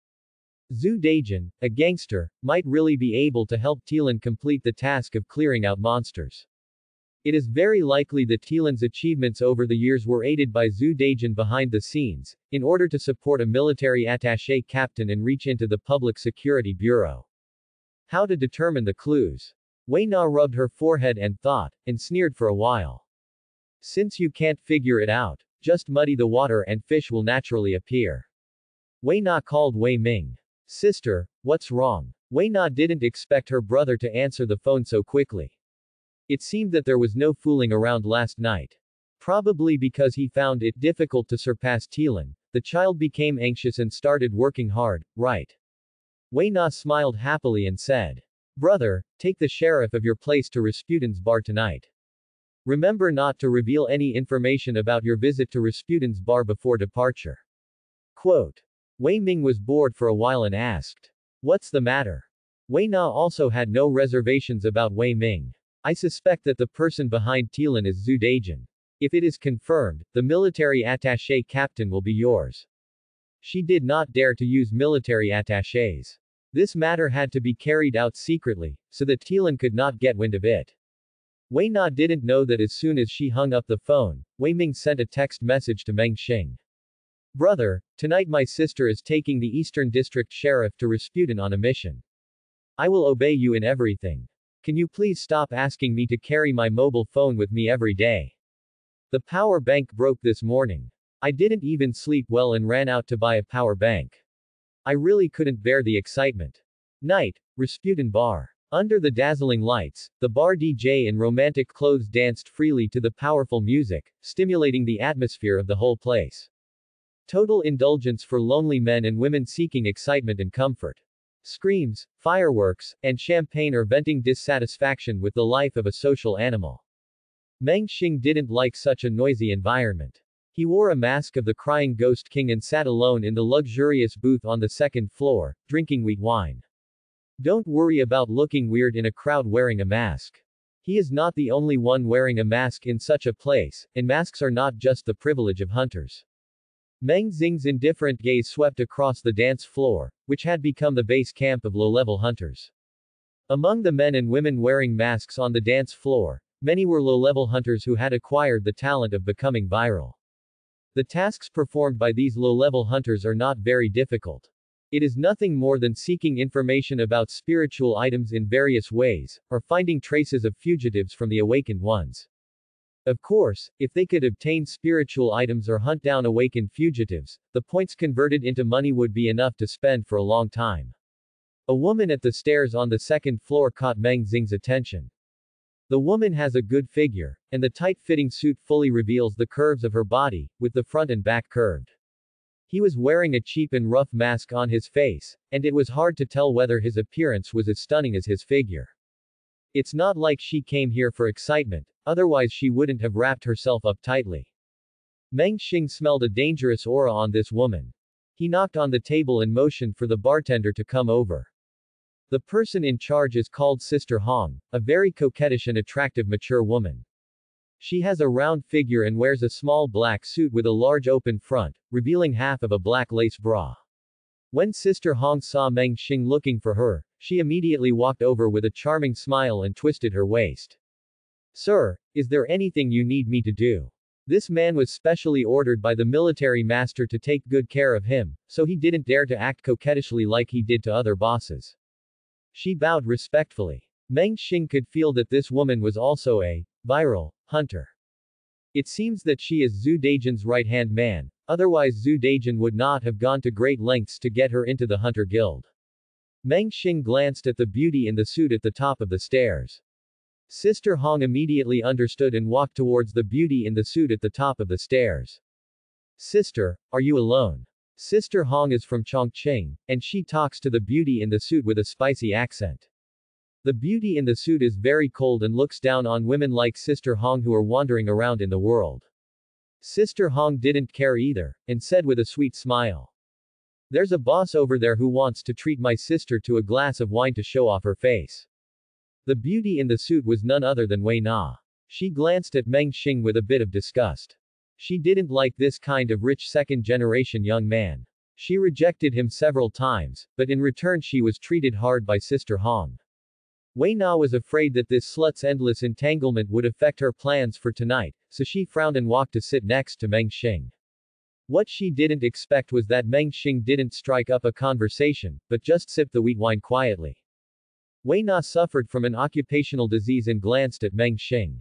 Zhu Dejin, a gangster, might really be able to help Thielen complete the task of clearing out monsters. It is very likely that Tilan's achievements over the years were aided by Zhu Dejin behind the scenes, in order to support a military attaché captain and reach into the Public Security Bureau. How to determine the clues. Wei Na rubbed her forehead and thought, and sneered for a while. Since you can't figure it out, just muddy the water and fish will naturally appear. Wei Na called Wei Ming. Sister, what's wrong? Wei Na didn't expect her brother to answer the phone so quickly. It seemed that there was no fooling around last night. Probably because he found it difficult to surpass Tilan, the child became anxious and started working hard, right? Wei Na smiled happily and said, Brother, take the sheriff of your place to Rasputin's bar tonight. Remember not to reveal any information about your visit to Rasputin's bar before departure. Quote. Wei Ming was bored for a while and asked, What's the matter? Wei Na also had no reservations about Wei Ming. I suspect that the person behind Tilan is Zhu Dejin. If it is confirmed, the military attaché captain will be yours. She did not dare to use military attachés. This matter had to be carried out secretly, so that Tilan could not get wind of it. Wei Na didn't know that as soon as she hung up the phone, Wei Ming sent a text message to Meng Xing. Brother, tonight my sister is taking the Eastern District Sheriff to Rasputin on a mission. I will obey you in everything. Can you please stop asking me to carry my mobile phone with me every day? The power bank broke this morning. I didn't even sleep well and ran out to buy a power bank. I really couldn't bear the excitement. Night, Rasputin Bar. Under the dazzling lights, the bar DJ in romantic clothes danced freely to the powerful music, stimulating the atmosphere of the whole place. Total indulgence for lonely men and women seeking excitement and comfort. Screams, fireworks, and champagne are venting dissatisfaction with the life of a social animal. Meng Xing didn't like such a noisy environment. He wore a mask of the crying ghost king and sat alone in the luxurious booth on the second floor, drinking wheat wine. Don't worry about looking weird in a crowd wearing a mask. He is not the only one wearing a mask in such a place, and masks are not just the privilege of hunters. Meng Xing's indifferent gaze swept across the dance floor, which had become the base camp of low-level hunters. Among the men and women wearing masks on the dance floor, many were low-level hunters who had acquired the talent of becoming viral. The tasks performed by these low-level hunters are not very difficult. It is nothing more than seeking information about spiritual items in various ways, or finding traces of fugitives from the awakened ones. Of course, if they could obtain spiritual items or hunt down awakened fugitives, the points converted into money would be enough to spend for a long time. A woman at the stairs on the second floor caught Meng Xing's attention. The woman has a good figure, and the tight-fitting suit fully reveals the curves of her body, with the front and back curved. He was wearing a cheap and rough mask on his face, and it was hard to tell whether his appearance was as stunning as his figure. It's not like she came here for excitement, otherwise she wouldn't have wrapped herself up tightly. Meng Xing smelled a dangerous aura on this woman. He knocked on the table and motioned for the bartender to come over. The person in charge is called Sister Hong, a very coquettish and attractive mature woman. She has a round figure and wears a small black suit with a large open front, revealing half of a black lace bra. When Sister Hong saw Meng Xing looking for her, she immediately walked over with a charming smile and twisted her waist. Sir, is there anything you need me to do? This man was specially ordered by the military master to take good care of him, so he didn't dare to act coquettishly like he did to other bosses. She bowed respectfully. Meng Xing could feel that this woman was also a viral hunter. It seems that she is Zhu Dejin's right-hand man, otherwise Zhu Dejin would not have gone to great lengths to get her into the hunter guild. Meng Xing glanced at the beauty in the suit at the top of the stairs. Sister Hong immediately understood and walked towards the beauty in the suit at the top of the stairs. Sister, are you alone? Sister Hong is from Chongqing, and she talks to the beauty in the suit with a spicy accent. The beauty in the suit is very cold and looks down on women like Sister Hong who are wandering around in the world. Sister Hong didn't care either, and said with a sweet smile. There's a boss over there who wants to treat my sister to a glass of wine to show off her face. The beauty in the suit was none other than Wei Na. She glanced at Meng Xing with a bit of disgust. She didn't like this kind of rich second-generation young man. She rejected him several times, but in return she was treated hard by Sister Hong. Wei Na was afraid that this slut's endless entanglement would affect her plans for tonight, so she frowned and walked to sit next to Meng Xing. What she didn't expect was that Meng Xing didn't strike up a conversation, but just sipped the wheat wine quietly. Wei Na suffered from an occupational disease and glanced at Meng Xing.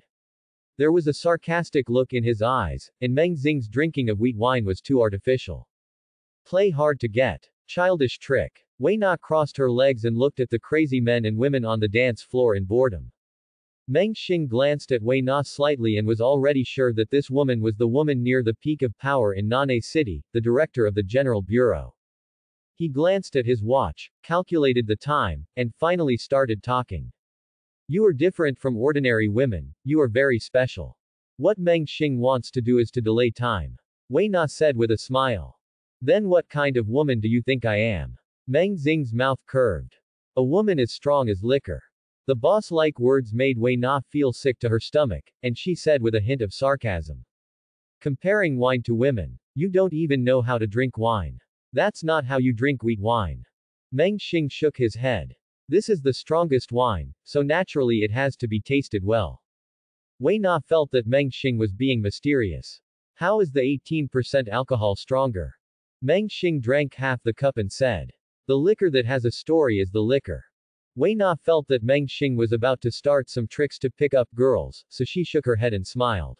There was a sarcastic look in his eyes, and Meng Xing's drinking of wheat wine was too artificial. Play hard to get. Childish trick. Wei Na crossed her legs and looked at the crazy men and women on the dance floor in boredom. Meng Xing glanced at Wei Na slightly and was already sure that this woman was the woman near the peak of power in Nane City, the director of the General Bureau. He glanced at his watch, calculated the time, and finally started talking. You are different from ordinary women, you are very special. What Meng Xing wants to do is to delay time. Wei Na said with a smile. Then what kind of woman do you think I am? Meng Xing's mouth curved. A woman as strong as liquor. The boss-like words made Wei Na feel sick to her stomach, and she said with a hint of sarcasm. Comparing wine to women. You don't even know how to drink wine. That's not how you drink wheat wine. Meng Xing shook his head. This is the strongest wine, so naturally it has to be tasted well. Wei Na felt that Meng Xing was being mysterious. How is the 18% alcohol stronger? Meng Xing drank half the cup and said. The liquor that has a story is the liquor. Wei Na felt that Meng Xing was about to start some tricks to pick up girls, so she shook her head and smiled.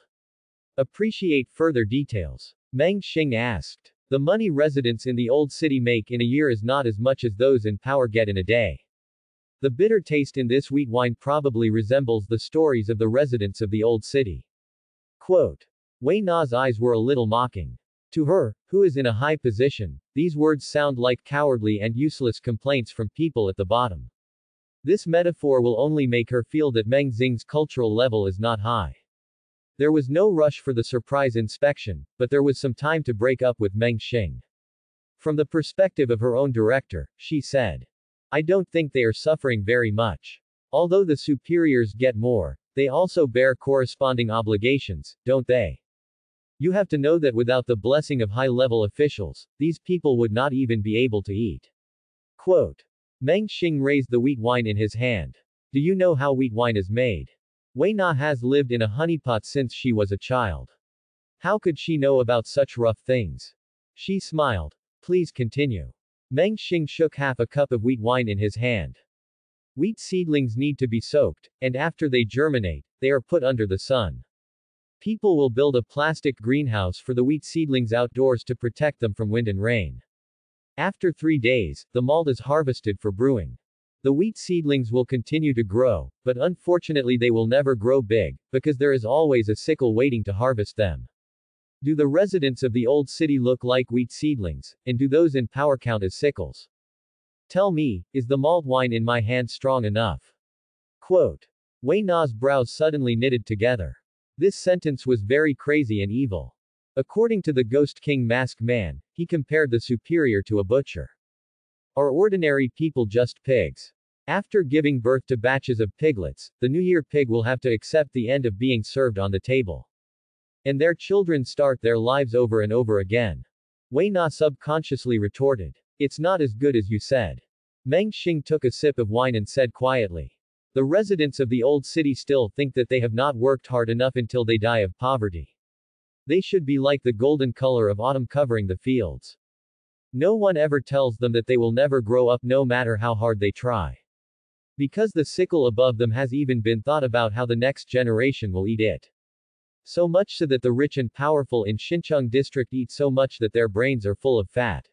Appreciate further details. Meng Xing asked. The money residents in the old city make in a year is not as much as those in power get in a day. The bitter taste in this wheat wine probably resembles the stories of the residents of the old city. Quote. Wei Na's eyes were a little mocking. To her, who is in a high position, these words sound like cowardly and useless complaints from people at the bottom. This metaphor will only make her feel that Meng Xing's cultural level is not high. There was no rush for the surprise inspection, but there was some time to break up with Meng Xing. From the perspective of her own director, she said. I don't think they are suffering very much. Although the superiors get more, they also bear corresponding obligations, don't they? You have to know that without the blessing of high-level officials, these people would not even be able to eat. Quote. Meng Xing raised the wheat wine in his hand. Do you know how wheat wine is made? Wei Na has lived in a honeypot since she was a child. How could she know about such rough things? She smiled. Please continue. Meng Xing shook half a cup of wheat wine in his hand. Wheat seedlings need to be soaked, and after they germinate, they are put under the sun. People will build a plastic greenhouse for the wheat seedlings outdoors to protect them from wind and rain. After three days, the malt is harvested for brewing. The wheat seedlings will continue to grow, but unfortunately they will never grow big, because there is always a sickle waiting to harvest them. Do the residents of the old city look like wheat seedlings, and do those in power count as sickles? Tell me, is the malt wine in my hand strong enough? Quote. Wei Na's brows suddenly knitted together. This sentence was very crazy and evil. According to the Ghost King Mask Man, he compared the superior to a butcher. Are ordinary people just pigs? After giving birth to batches of piglets, the New Year pig will have to accept the end of being served on the table. And their children start their lives over and over again. Wei Na subconsciously retorted. It's not as good as you said. Meng Xing took a sip of wine and said quietly. The residents of the old city still think that they have not worked hard enough until they die of poverty. They should be like the golden color of autumn covering the fields. No one ever tells them that they will never grow up no matter how hard they try. Because the sickle above them has even been thought about how the next generation will eat it. So much so that the rich and powerful in Xincheng district eat so much that their brains are full of fat.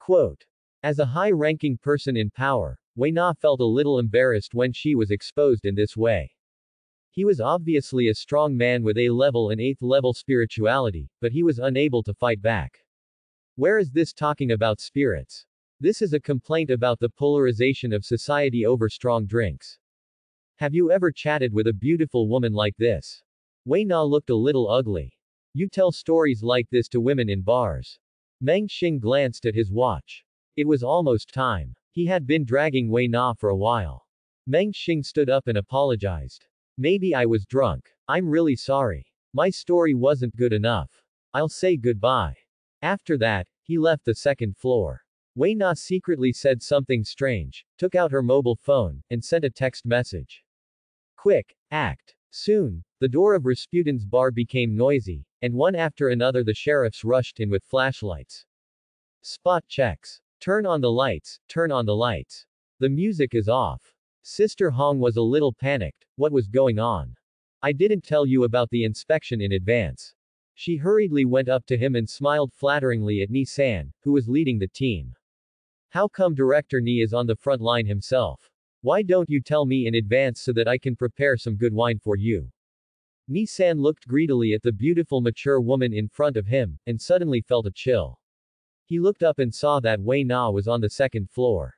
Quote. As a high-ranking person in power, Wei Na felt a little embarrassed when she was exposed in this way. He was obviously a strong man with A-level and 8th-level spirituality, but he was unable to fight back. Where is this talking about spirits? This is a complaint about the polarization of society over strong drinks. Have you ever chatted with a beautiful woman like this? Wei Na looked a little ugly. You tell stories like this to women in bars. Meng Xing glanced at his watch. It was almost time. He had been dragging Wei Na for a while. Meng Xing stood up and apologized. Maybe I was drunk. I'm really sorry. My story wasn't good enough. I'll say goodbye. After that, he left the second floor. Wei Na secretly said something strange, took out her mobile phone, and sent a text message. Quick, act. Soon, the door of Rasputin's bar became noisy, and one after another the sheriffs rushed in with flashlights. Spot checks. Turn on the lights, turn on the lights. The music is off. Sister Hong was a little panicked, what was going on? I didn't tell you about the inspection in advance. She hurriedly went up to him and smiled flatteringly at Ni San, who was leading the team. How come Director Ni is on the front line himself? Why don't you tell me in advance so that I can prepare some good wine for you? Ni San looked greedily at the beautiful mature woman in front of him, and suddenly felt a chill. He looked up and saw that Wei Na was on the second floor.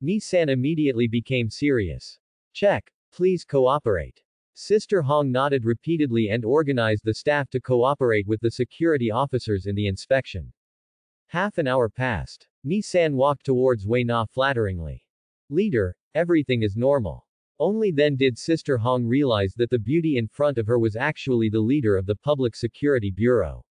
Ni San immediately became serious. Check. Please cooperate. Sister Hong nodded repeatedly and organized the staff to cooperate with the security officers in the inspection. Half an hour passed. Ni-san walked towards Wei Na flatteringly. Leader, everything is normal. Only then did Sister Hong realize that the beauty in front of her was actually the leader of the Public Security Bureau.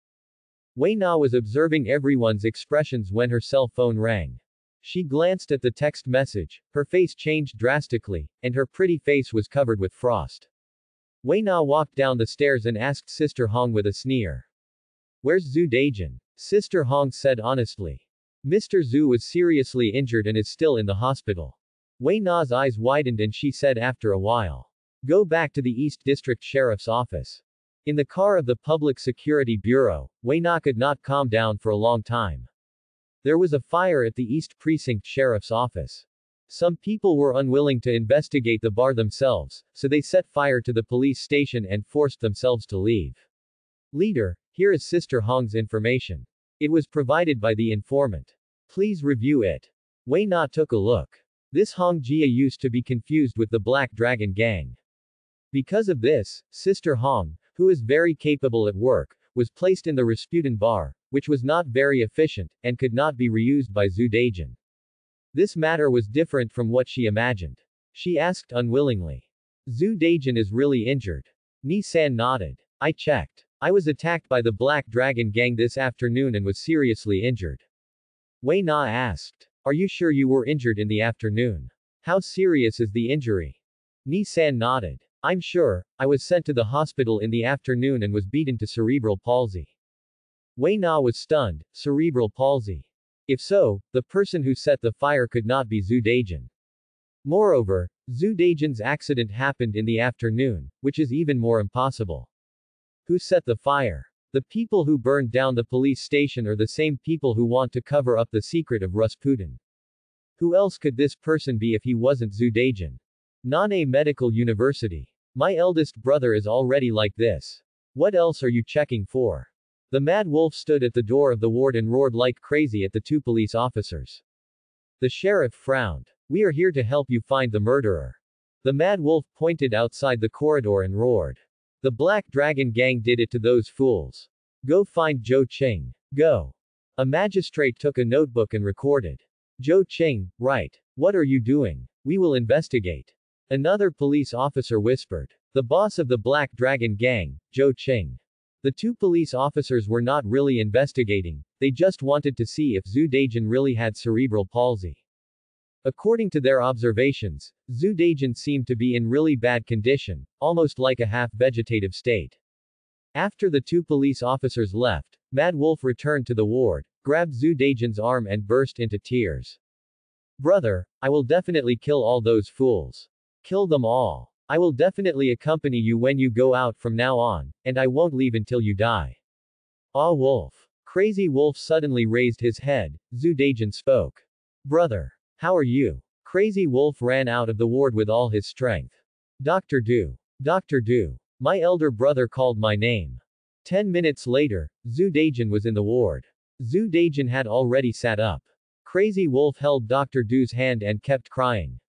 Wei Na was observing everyone's expressions when her cell phone rang. She glanced at the text message, her face changed drastically, and her pretty face was covered with frost. Wei Na walked down the stairs and asked Sister Hong with a sneer. Where's Zhu Dejin? Sister Hong said honestly. Mr. Zhu was seriously injured and is still in the hospital. Wei Na's eyes widened and she said after a while. Go back to the East District Sheriff's office. In the car of the Public Security Bureau, Wei Na could not calm down for a long time. There was a fire at the East Precinct Sheriff's office. Some people were unwilling to investigate the bar themselves, so they set fire to the police station and forced themselves to leave. Leader, here is Sister Hong's information. It was provided by the informant. Please review it. Wei Na took a look. This Hong Jia used to be confused with the Black Dragon Gang. Because of this, Sister Hong, who is very capable at work, was placed in the Rasputin bar, which was not very efficient, and could not be reused by Zhu Dejin. This matter was different from what she imagined. She asked unwillingly. Zhu Dejin is really injured. Ni-san nodded. I checked. I was attacked by the Black Dragon gang this afternoon and was seriously injured. Wei Na asked. Are you sure you were injured in the afternoon? How serious is the injury? Ni-san nodded. I'm sure, I was sent to the hospital in the afternoon and was beaten to cerebral palsy. Wei Na was stunned, cerebral palsy. If so, the person who set the fire could not be Zhu Dejin. Moreover, Zhu Dejin's accident happened in the afternoon, which is even more impossible. Who set the fire? The people who burned down the police station are the same people who want to cover up the secret of Rasputin. Who else could this person be if he wasn't Zhu Dejin? Nane Medical University. My eldest brother is already like this. What else are you checking for? The mad wolf stood at the door of the ward and roared like crazy at the two police officers. The sheriff frowned. We are here to help you find the murderer. The mad wolf pointed outside the corridor and roared. The Black Dragon Gang did it to those fools. Go find Zhou Qing. Go. A magistrate took a notebook and recorded. Zhou Qing, right. What are you doing? We will investigate. Another police officer whispered. The boss of the Black Dragon Gang, Zhou Qing. The two police officers were not really investigating, they just wanted to see if Zhu Dejin really had cerebral palsy. According to their observations, Zhu Dejin seemed to be in really bad condition, almost like a half-vegetative state. After the two police officers left, Mad Wolf returned to the ward, grabbed Zhu Dejin's arm and burst into tears. Brother, I will definitely kill all those fools. Kill them all. I will definitely accompany you when you go out from now on, and I won't leave until you die. Ah Wolf. Crazy Wolf suddenly raised his head, Zhu Dejin spoke. Brother. How are you? Crazy Wolf ran out of the ward with all his strength. Dr. Du. Dr. Du. My elder brother called my name. Ten minutes later, Zhu Dejin was in the ward. Zhu Dejin had already sat up. Crazy Wolf held Dr. Du's hand and kept crying.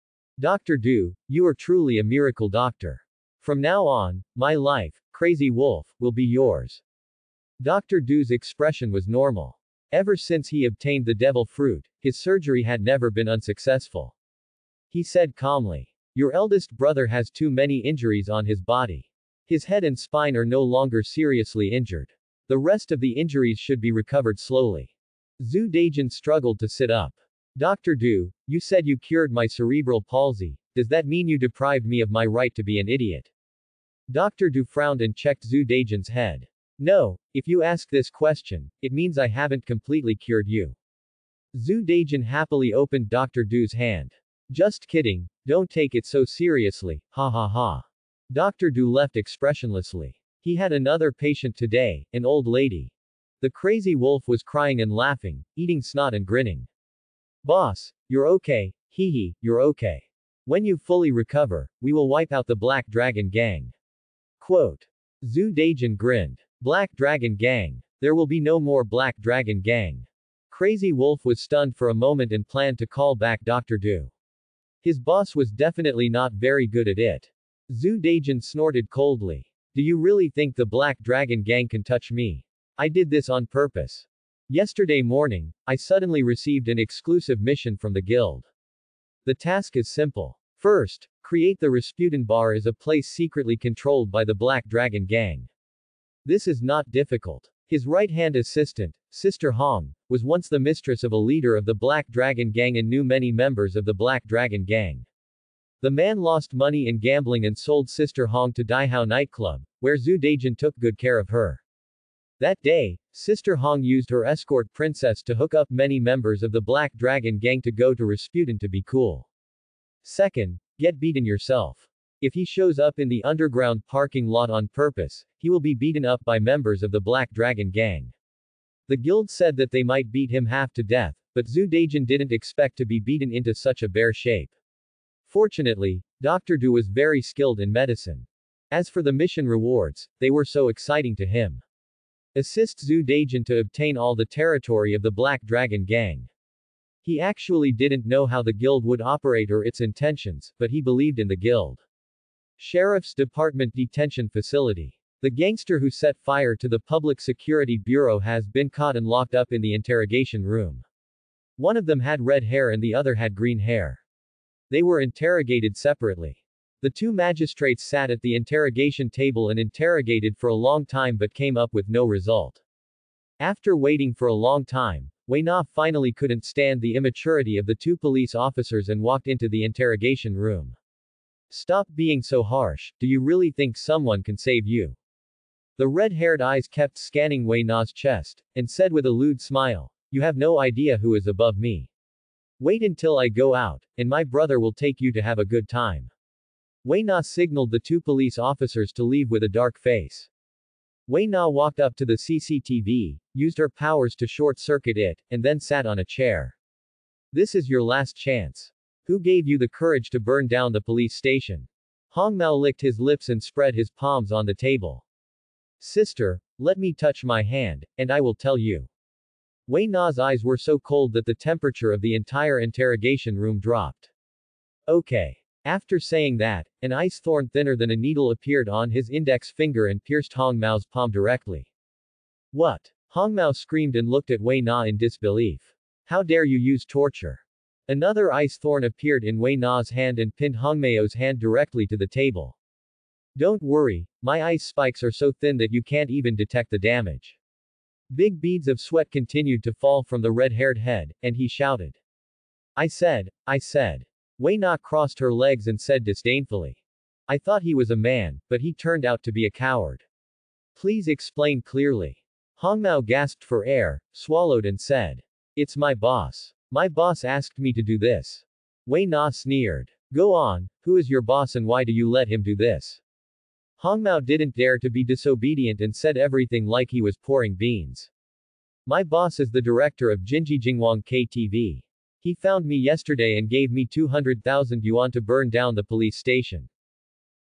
Dr. Du, you are truly a miracle doctor. From now on, my life, Crazy Wolf, will be yours. Dr. Du's expression was normal. Ever since he obtained the devil fruit, his surgery had never been unsuccessful. He said calmly. Your eldest brother has too many injuries on his body. His head and spine are no longer seriously injured. The rest of the injuries should be recovered slowly. Zhu Dejin struggled to sit up. Dr. Du, you said you cured my cerebral palsy. Does that mean you deprived me of my right to be an idiot? Dr. Du frowned and checked Zhu Dejin's head. No, if you ask this question, it means I haven't completely cured you. Zhu Dejin happily opened Dr. Du's hand. Just kidding, don't take it so seriously, ha ha ha. Dr. Du left expressionlessly. He had another patient today, an old lady. The crazy wolf was crying and laughing, eating snot and grinning. Boss, you're okay, hee hee, you're okay. When you fully recover, we will wipe out the Black Dragon Gang. Quote. Zhu Dejin grinned. Black Dragon Gang. There will be no more Black Dragon Gang. Crazy Wolf was stunned for a moment and planned to call back Dr. Du. His boss was definitely not very good at it. Zhu Dejin snorted coldly. Do you really think the Black Dragon Gang can touch me? I did this on purpose. Yesterday morning, I suddenly received an exclusive mission from the guild. The task is simple. First, create the Rasputin Bar as a place secretly controlled by the Black Dragon Gang. This is not difficult. His right-hand assistant, Sister Hong, was once the mistress of a leader of the Black Dragon Gang and knew many members of the Black Dragon Gang. The man lost money in gambling and sold Sister Hong to Daihao nightclub, where Zhu Dejin took good care of her. That day, Sister Hong used her escort princess to hook up many members of the Black Dragon gang to go to Rasputin to be cool. Second, get beaten yourself. If he shows up in the underground parking lot on purpose, he will be beaten up by members of the Black Dragon gang. The guild said that they might beat him half to death, but Zhu Dejin didn't expect to be beaten into such a bare shape. Fortunately, Dr. Du was very skilled in medicine. As for the mission rewards, they were so exciting to him. Assist Zhu Dejin to obtain all the territory of the Black Dragon Gang. He actually didn't know how the guild would operate or its intentions, but he believed in the guild. Sheriff's Department Detention Facility. The gangster who set fire to the Public Security Bureau has been caught and locked up in the interrogation room. One of them had red hair and the other had green hair. They were interrogated separately. The two magistrates sat at the interrogation table and interrogated for a long time but came up with no result. After waiting for a long time, Wei Na finally couldn't stand the immaturity of the two police officers and walked into the interrogation room. Stop being so harsh, do you really think someone can save you? The red-haired eyes kept scanning Wei Na's chest, and said with a lewd smile, You have no idea who is above me. Wait until I go out, and my brother will take you to have a good time. Wei Na signaled the two police officers to leave with a dark face. Wei Na walked up to the CCTV, used her powers to short-circuit it, and then sat on a chair. This is your last chance. Who gave you the courage to burn down the police station? Hong Mao licked his lips and spread his palms on the table. Sister, let me touch my hand, and I will tell you. Wei Na's eyes were so cold that the temperature of the entire interrogation room dropped. Okay. After saying that, an ice thorn thinner than a needle appeared on his index finger and pierced Hong Mao's palm directly. What? Hong Mao screamed and looked at Wei Na in disbelief. How dare you use torture? Another ice thorn appeared in Wei Na's hand and pinned Hong Mao's hand directly to the table. Don't worry, my ice spikes are so thin that you can't even detect the damage. Big beads of sweat continued to fall from the red-haired head, and he shouted. I said, I said. Wei Na crossed her legs and said disdainfully. I thought he was a man, but he turned out to be a coward. Please explain clearly. Hong Mao gasped for air, swallowed and said. It's my boss. My boss asked me to do this. Wei Na sneered. Go on, who is your boss and why do you let him do this? Hong Mao didn't dare to be disobedient and said everything like he was pouring beans. My boss is the director of Jinji Jingwang KTV. He found me yesterday and gave me 200,000 yuan to burn down the police station.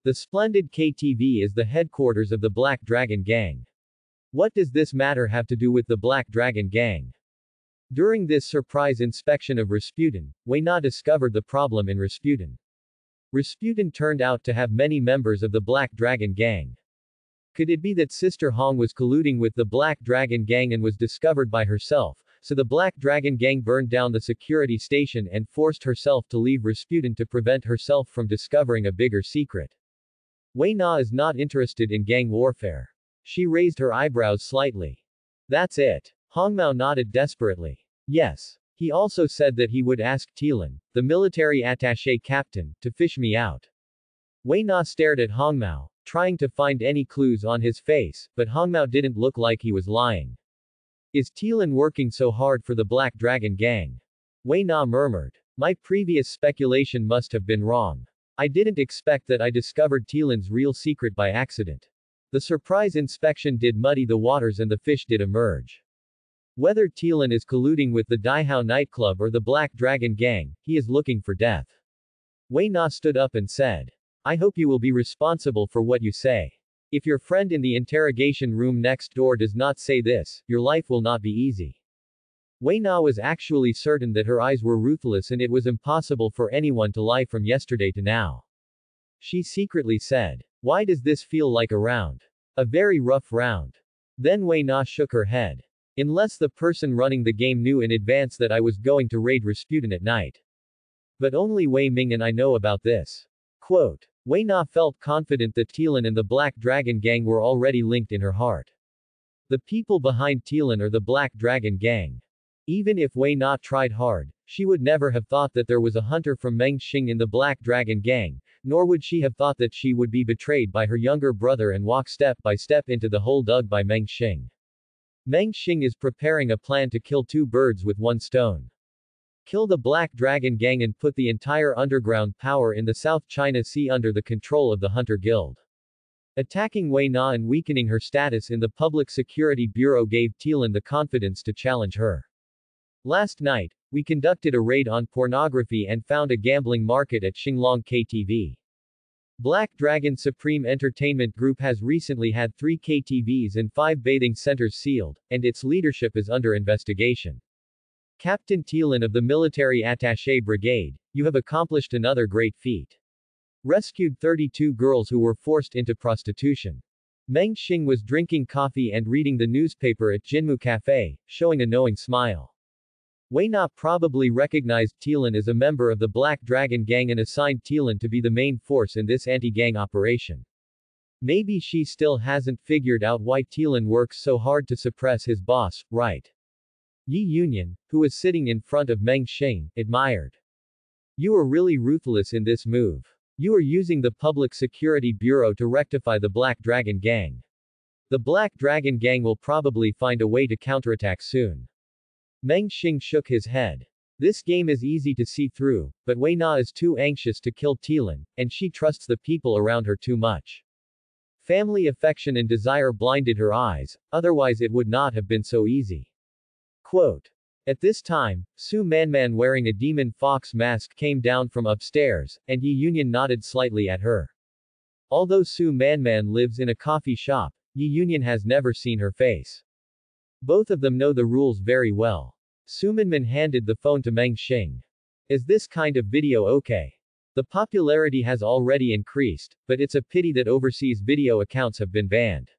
The splendid KTV is the headquarters of the Black Dragon Gang. What does this matter have to do with the Black Dragon Gang? During this surprise inspection of Rasputin, Na discovered the problem in Rasputin. Rasputin turned out to have many members of the Black Dragon Gang. Could it be that Sister Hong was colluding with the Black Dragon Gang and was discovered by herself, so the Black Dragon gang burned down the security station and forced herself to leave Rasputin to prevent herself from discovering a bigger secret. Wei Na is not interested in gang warfare. She raised her eyebrows slightly. That's it. Hong Mao nodded desperately. Yes. He also said that he would ask Tilan, the military attaché captain, to fish me out. Wei Na stared at Hongmao, trying to find any clues on his face, but Hongmao didn't look like he was lying. Is Tilan working so hard for the Black Dragon gang? Wei Na murmured. My previous speculation must have been wrong. I didn't expect that I discovered Tilan's real secret by accident. The surprise inspection did muddy the waters and the fish did emerge. Whether Tilan is colluding with the Daihao nightclub or the Black Dragon gang, he is looking for death. Wei Na stood up and said. I hope you will be responsible for what you say. If your friend in the interrogation room next door does not say this, your life will not be easy. Wei Na was actually certain that her eyes were ruthless and it was impossible for anyone to lie from yesterday to now. She secretly said, Why does this feel like a round? A very rough round. Then Wei Na shook her head. Unless the person running the game knew in advance that I was going to raid Rasputin at night. But only Wei Ming and I know about this. Quote. Wei Na felt confident that Tilan and the Black Dragon Gang were already linked in her heart. The people behind Tilan are the Black Dragon Gang. Even if Wei Na tried hard, she would never have thought that there was a hunter from Meng Xing in the Black Dragon gang, nor would she have thought that she would be betrayed by her younger brother and walk step by step into the hole dug by Meng Xing. Meng Xing is preparing a plan to kill two birds with one stone. Kill the Black Dragon gang and put the entire underground power in the South China Sea under the control of the Hunter Guild. Attacking Wei Na and weakening her status in the Public Security Bureau gave Tilan the confidence to challenge her. Last night, we conducted a raid on pornography and found a gambling market at Xinglong KTV. Black Dragon Supreme Entertainment Group has recently had three KTVs and five bathing centers sealed, and its leadership is under investigation. Captain Tilan of the Military Attaché Brigade, you have accomplished another great feat. Rescued 32 girls who were forced into prostitution. Meng Xing was drinking coffee and reading the newspaper at Jinmu Cafe, showing a knowing smile. Wei Na probably recognized Tilan as a member of the Black Dragon Gang and assigned Tilan to be the main force in this anti-gang operation. Maybe she still hasn't figured out why Tilan works so hard to suppress his boss, right? Yi Yunyan, who was sitting in front of Meng Xing, admired. You are really ruthless in this move. You are using the Public Security Bureau to rectify the Black Dragon Gang. The Black Dragon Gang will probably find a way to counterattack soon. Meng Xing shook his head. This game is easy to see through, but Wei Na is too anxious to kill Tilan, and she trusts the people around her too much. Family affection and desire blinded her eyes, otherwise it would not have been so easy. Quote. At this time, Su Manman wearing a demon fox mask came down from upstairs, and Yi Yunyan nodded slightly at her. Although Su Manman lives in a coffee shop, Yi Yunyan has never seen her face. Both of them know the rules very well. Sumanman handed the phone to Meng Xing. Is this kind of video okay? The popularity has already increased, but it's a pity that overseas video accounts have been banned.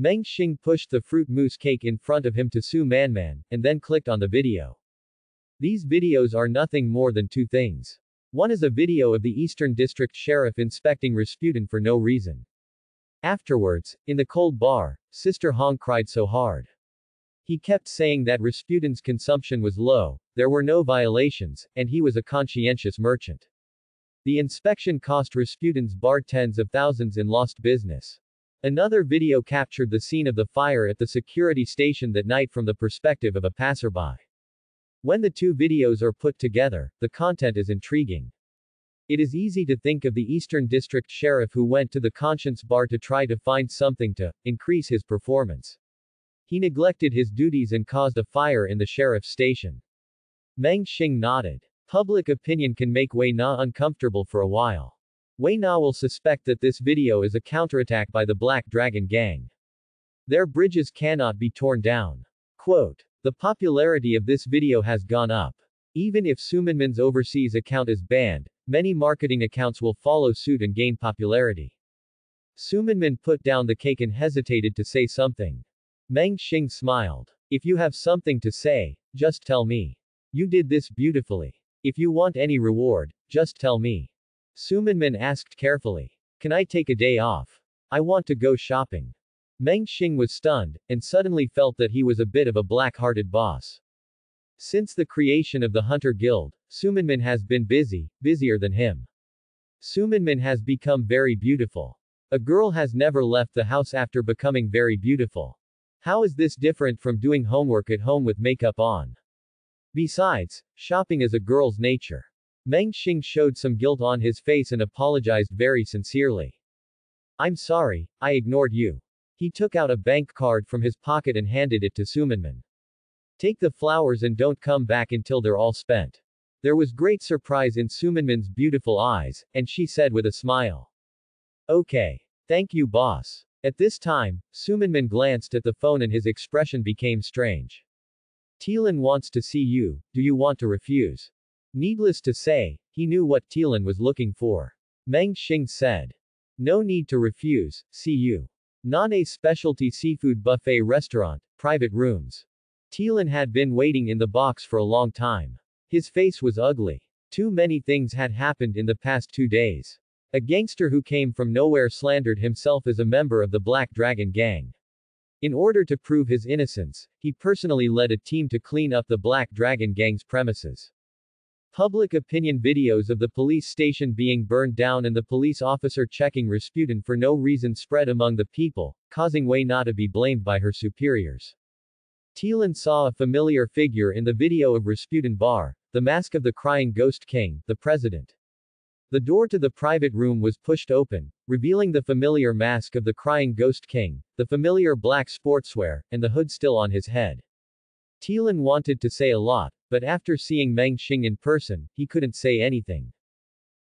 Meng Xing pushed the fruit mousse cake in front of him to Su Manman, and then clicked on the video. These videos are nothing more than two things. One is a video of the Eastern District Sheriff inspecting Rasputin for no reason. Afterwards, in the cold bar, Sister Hong cried so hard. He kept saying that Rasputin's consumption was low, there were no violations, and he was a conscientious merchant. The inspection cost Rasputin's bar tens of thousands in lost business. Another video captured the scene of the fire at the security station that night from the perspective of a passerby. When the two videos are put together, the content is intriguing. It is easy to think of the Eastern District Sheriff who went to the Conscience Bar to try to find something to increase his performance. He neglected his duties and caused a fire in the sheriff's station. Meng Xing nodded. Public opinion can make Wei Na uncomfortable for a while. Wei Na will suspect that this video is a counterattack by the Black Dragon Gang. Their bridges cannot be torn down. Quote. The popularity of this video has gone up. Even if Sumanman's overseas account is banned, many marketing accounts will follow suit and gain popularity. Sumanman put down the cake and hesitated to say something. Meng Xing smiled. If you have something to say, just tell me. You did this beautifully. If you want any reward, just tell me. Sumanman asked carefully. Can I take a day off? I want to go shopping. Meng Xing was stunned, and suddenly felt that he was a bit of a black-hearted boss. Since the creation of the Hunter Guild, Sumanman has been busy, busier than him. Sumanman has become very beautiful. A girl has never left the house after becoming very beautiful. How is this different from doing homework at home with makeup on? Besides, shopping is a girl's nature. Meng Xing showed some guilt on his face and apologized very sincerely. I'm sorry, I ignored you. He took out a bank card from his pocket and handed it to Sumanman. Take the flowers and don't come back until they're all spent. There was great surprise in Sumanman's beautiful eyes, and she said with a smile. Okay. Thank you boss. At this time, Sumanman glanced at the phone and his expression became strange. Tilan wants to see you, do you want to refuse? Needless to say, he knew what Tilan was looking for. Meng Xing said. No need to refuse, see you. Nane's specialty seafood buffet restaurant, private rooms. Tilan had been waiting in the box for a long time. His face was ugly. Too many things had happened in the past two days. A gangster who came from nowhere slandered himself as a member of the Black Dragon Gang. In order to prove his innocence, he personally led a team to clean up the Black Dragon Gang's premises. Public opinion videos of the police station being burned down and the police officer checking Rasputin for no reason spread among the people, causing Wei Na to be blamed by her superiors. Tilan saw a familiar figure in the video of Rasputin Bar, the mask of the crying ghost king, the president. The door to the private room was pushed open, revealing the familiar mask of the crying Ghost King, the familiar black sportswear, and the hood still on his head. Tilan wanted to say a lot, but after seeing Meng Xing in person, he couldn't say anything.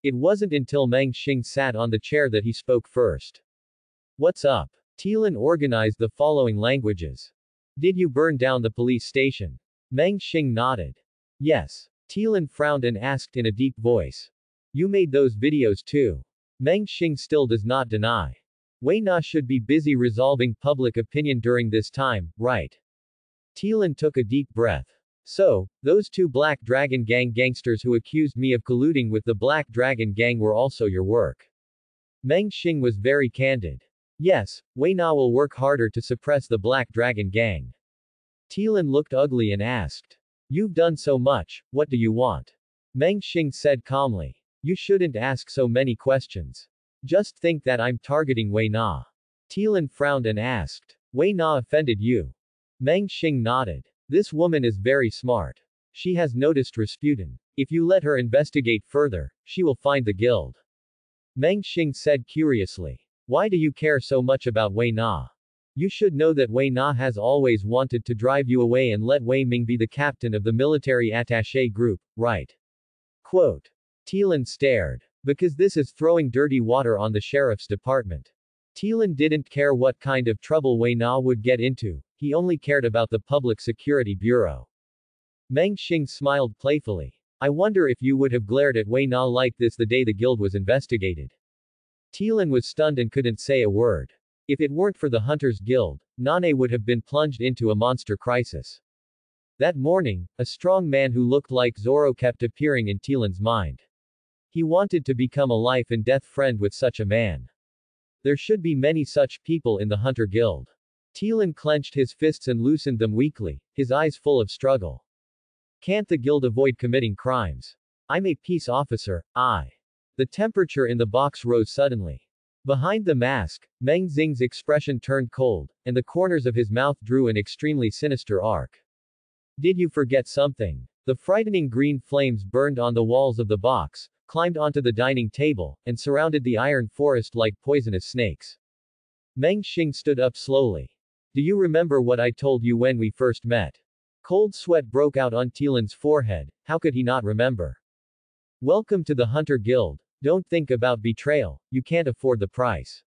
It wasn't until Meng Xing sat on the chair that he spoke first. What's up? Tilan organized the following languages. Did you burn down the police station? Meng Xing nodded. Yes. Tilan frowned and asked in a deep voice. You made those videos too. Meng Xing still does not deny. Wei Na should be busy resolving public opinion during this time, right? Tilan took a deep breath. So, those two Black Dragon Gang gangsters who accused me of colluding with the Black Dragon Gang were also your work. Meng Xing was very candid. Yes, Wei Na will work harder to suppress the Black Dragon Gang. Tilan looked ugly and asked. You've done so much, what do you want? Meng Xing said calmly. You shouldn't ask so many questions. Just think that I'm targeting Wei Na. Tilan frowned and asked. Wei Na offended you. Meng Xing nodded. This woman is very smart. She has noticed Rasputin. If you let her investigate further, she will find the guild. Meng Xing said curiously. Why do you care so much about Wei Na? You should know that Wei Na has always wanted to drive you away and let Wei Ming be the captain of the military attaché group, right? Quote. Tilan stared. Because this is throwing dirty water on the sheriff's department. Tilan didn't care what kind of trouble Wei Na would get into, he only cared about the Public Security Bureau. Meng Xing smiled playfully. I wonder if you would have glared at Wei Na like this the day the guild was investigated. Tilan was stunned and couldn't say a word. If it weren't for the Hunters Guild, Nane would have been plunged into a monster crisis. That morning, a strong man who looked like Zoro kept appearing in Tilan's mind. He wanted to become a life and death friend with such a man. There should be many such people in the Hunter Guild. Tilan clenched his fists and loosened them weakly, his eyes full of struggle. Can't the guild avoid committing crimes? I'm a peace officer, I. The temperature in the box rose suddenly. Behind the mask, Meng Xing's expression turned cold, and the corners of his mouth drew an extremely sinister arc. Did you forget something? The frightening green flames burned on the walls of the box, climbed onto the dining table, and surrounded the iron forest like poisonous snakes. Meng Xing stood up slowly. Do you remember what I told you when we first met? Cold sweat broke out on Tilan's forehead, how could he not remember? Welcome to the Hunter Guild. Don't think about betrayal, you can't afford the price.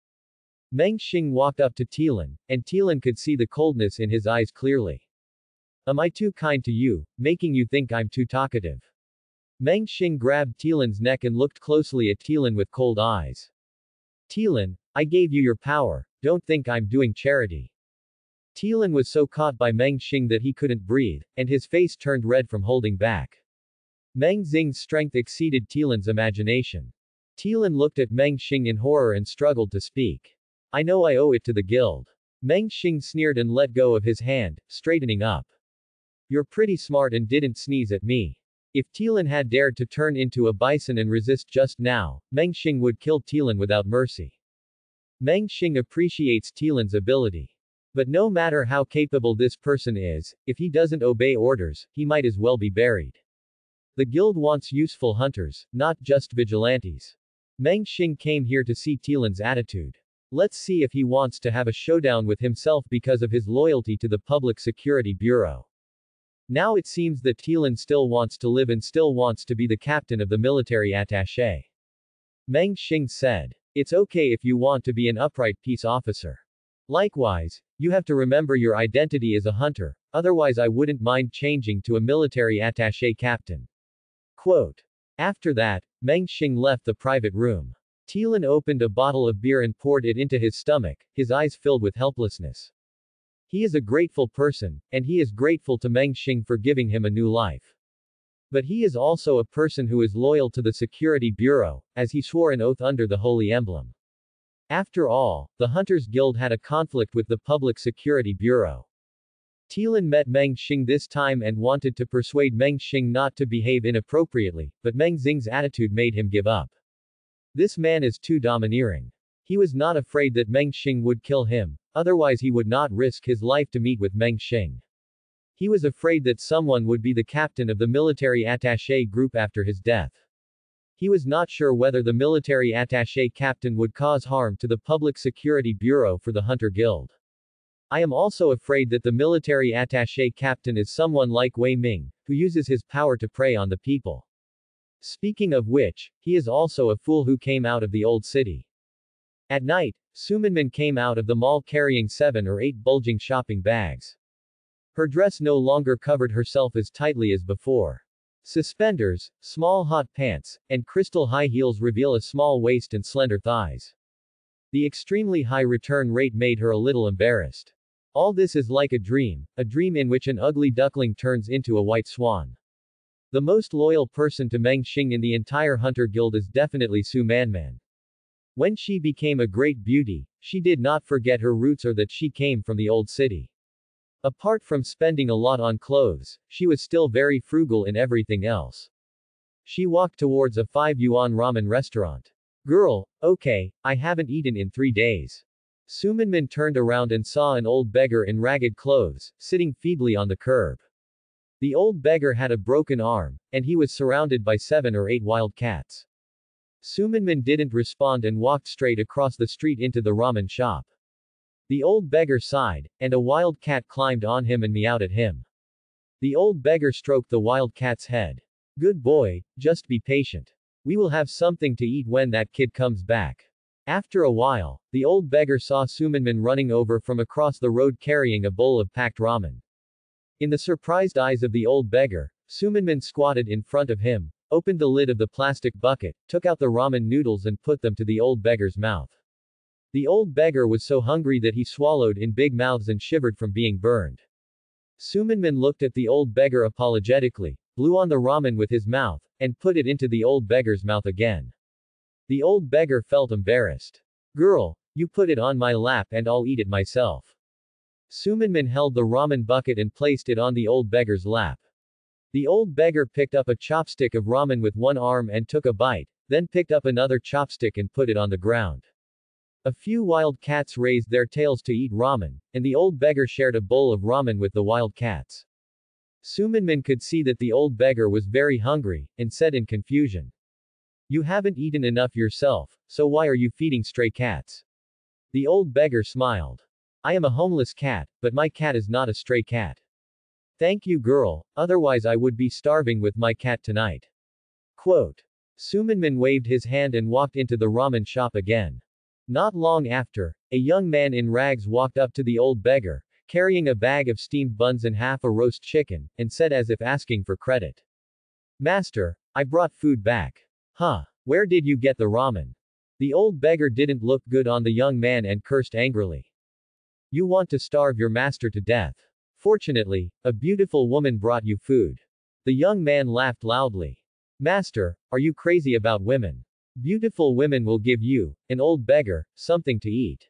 Meng Xing walked up to Tilan, and Tilan could see the coldness in his eyes clearly. Am I too kind to you, making you think I'm too talkative? Meng Xing grabbed Tilan's neck and looked closely at Tilan with cold eyes. Tilan, I gave you your power, don't think I'm doing charity. Tilan was so caught by Meng Xing that he couldn't breathe, and his face turned red from holding back. Meng Xing's strength exceeded Tilan's imagination. Tilan looked at Meng Xing in horror and struggled to speak. I know I owe it to the guild. Meng Xing sneered and let go of his hand, straightening up. You're pretty smart and didn't sneeze at me. If Tilan had dared to turn into a bison and resist just now, Meng Xing would kill Tilan without mercy. Meng Xing appreciates Tilan's ability. But no matter how capable this person is, if he doesn't obey orders, he might as well be buried. The guild wants useful hunters, not just vigilantes. Meng Xing came here to see Tilan's attitude. Let's see if he wants to have a showdown with himself because of his loyalty to the Public Security Bureau. Now it seems that Tilan still wants to live and still wants to be the captain of the military attaché. Meng Xing said. It's okay if you want to be an upright peace officer. Likewise, you have to remember your identity as a hunter, otherwise I wouldn't mind changing to a military attaché captain. Quote. After that, Meng Xing left the private room. Tilan opened a bottle of beer and poured it into his stomach, his eyes filled with helplessness. He is a grateful person, and he is grateful to Meng Xing for giving him a new life. But he is also a person who is loyal to the Security Bureau, as he swore an oath under the Holy Emblem. After all, the Hunters Guild had a conflict with the Public Security Bureau. Tilan met Meng Xing this time and wanted to persuade Meng Xing not to behave inappropriately, but Meng Xing's attitude made him give up. This man is too domineering. He was not afraid that Meng Xing would kill him, otherwise he would not risk his life to meet with Meng Xing. He was afraid that someone would be the captain of the military attaché group after his death. He was not sure whether the military attaché captain would cause harm to the Public Security Bureau for the Hunter Guild. I am also afraid that the military attaché captain is someone like Wei Ming, who uses his power to prey on the people. Speaking of which, he is also a fool who came out of the old city. At night, Sumanman came out of the mall carrying seven or eight bulging shopping bags. Her dress no longer covered herself as tightly as before. Suspenders, small hot pants, and crystal high heels reveal a small waist and slender thighs. The extremely high return rate made her a little embarrassed. All this is like a dream, a dream in which an ugly duckling turns into a white swan. The most loyal person to Meng Xing in the entire Hunter Guild is definitely Su Manman. When she became a great beauty, she did not forget her roots or that she came from the old city. Apart from spending a lot on clothes, she was still very frugal in everything else. She walked towards a 5 yuan ramen restaurant. Girl, okay, I haven't eaten in three days. Sumanman turned around and saw an old beggar in ragged clothes, sitting feebly on the curb. The old beggar had a broken arm, and he was surrounded by seven or eight wild cats. Sumanman didn't respond and walked straight across the street into the ramen shop. The old beggar sighed, and a wild cat climbed on him and meowed at him. The old beggar stroked the wild cat's head. Good boy, just be patient. We will have something to eat when that kid comes back. After a while, the old beggar saw Sumanman running over from across the road carrying a bowl of packed ramen. In the surprised eyes of the old beggar, Sumanman squatted in front of him, opened the lid of the plastic bucket, took out the ramen noodles and put them to the old beggar's mouth. The old beggar was so hungry that he swallowed in big mouths and shivered from being burned. Sumanman looked at the old beggar apologetically, blew on the ramen with his mouth, and put it into the old beggar's mouth again. The old beggar felt embarrassed. Girl, you put it on my lap and I'll eat it myself. Sumanman held the ramen bucket and placed it on the old beggar's lap. The old beggar picked up a chopstick of ramen with one arm and took a bite, then picked up another chopstick and put it on the ground. A few wild cats raised their tails to eat ramen, and the old beggar shared a bowl of ramen with the wild cats. Sumanman could see that the old beggar was very hungry, and said in confusion. You haven't eaten enough yourself, so why are you feeding stray cats? The old beggar smiled. I am a homeless cat, but my cat is not a stray cat. Thank you girl, otherwise I would be starving with my cat tonight. Quote. Sumanman waved his hand and walked into the ramen shop again. Not long after, a young man in rags walked up to the old beggar, carrying a bag of steamed buns and half a roast chicken, and said as if asking for credit. Master, I brought food back. Huh. Where did you get the ramen? The old beggar didn't look good on the young man and cursed angrily. You want to starve your master to death. Fortunately, a beautiful woman brought you food. The young man laughed loudly. Master, are you crazy about women? Beautiful women will give you, an old beggar, something to eat.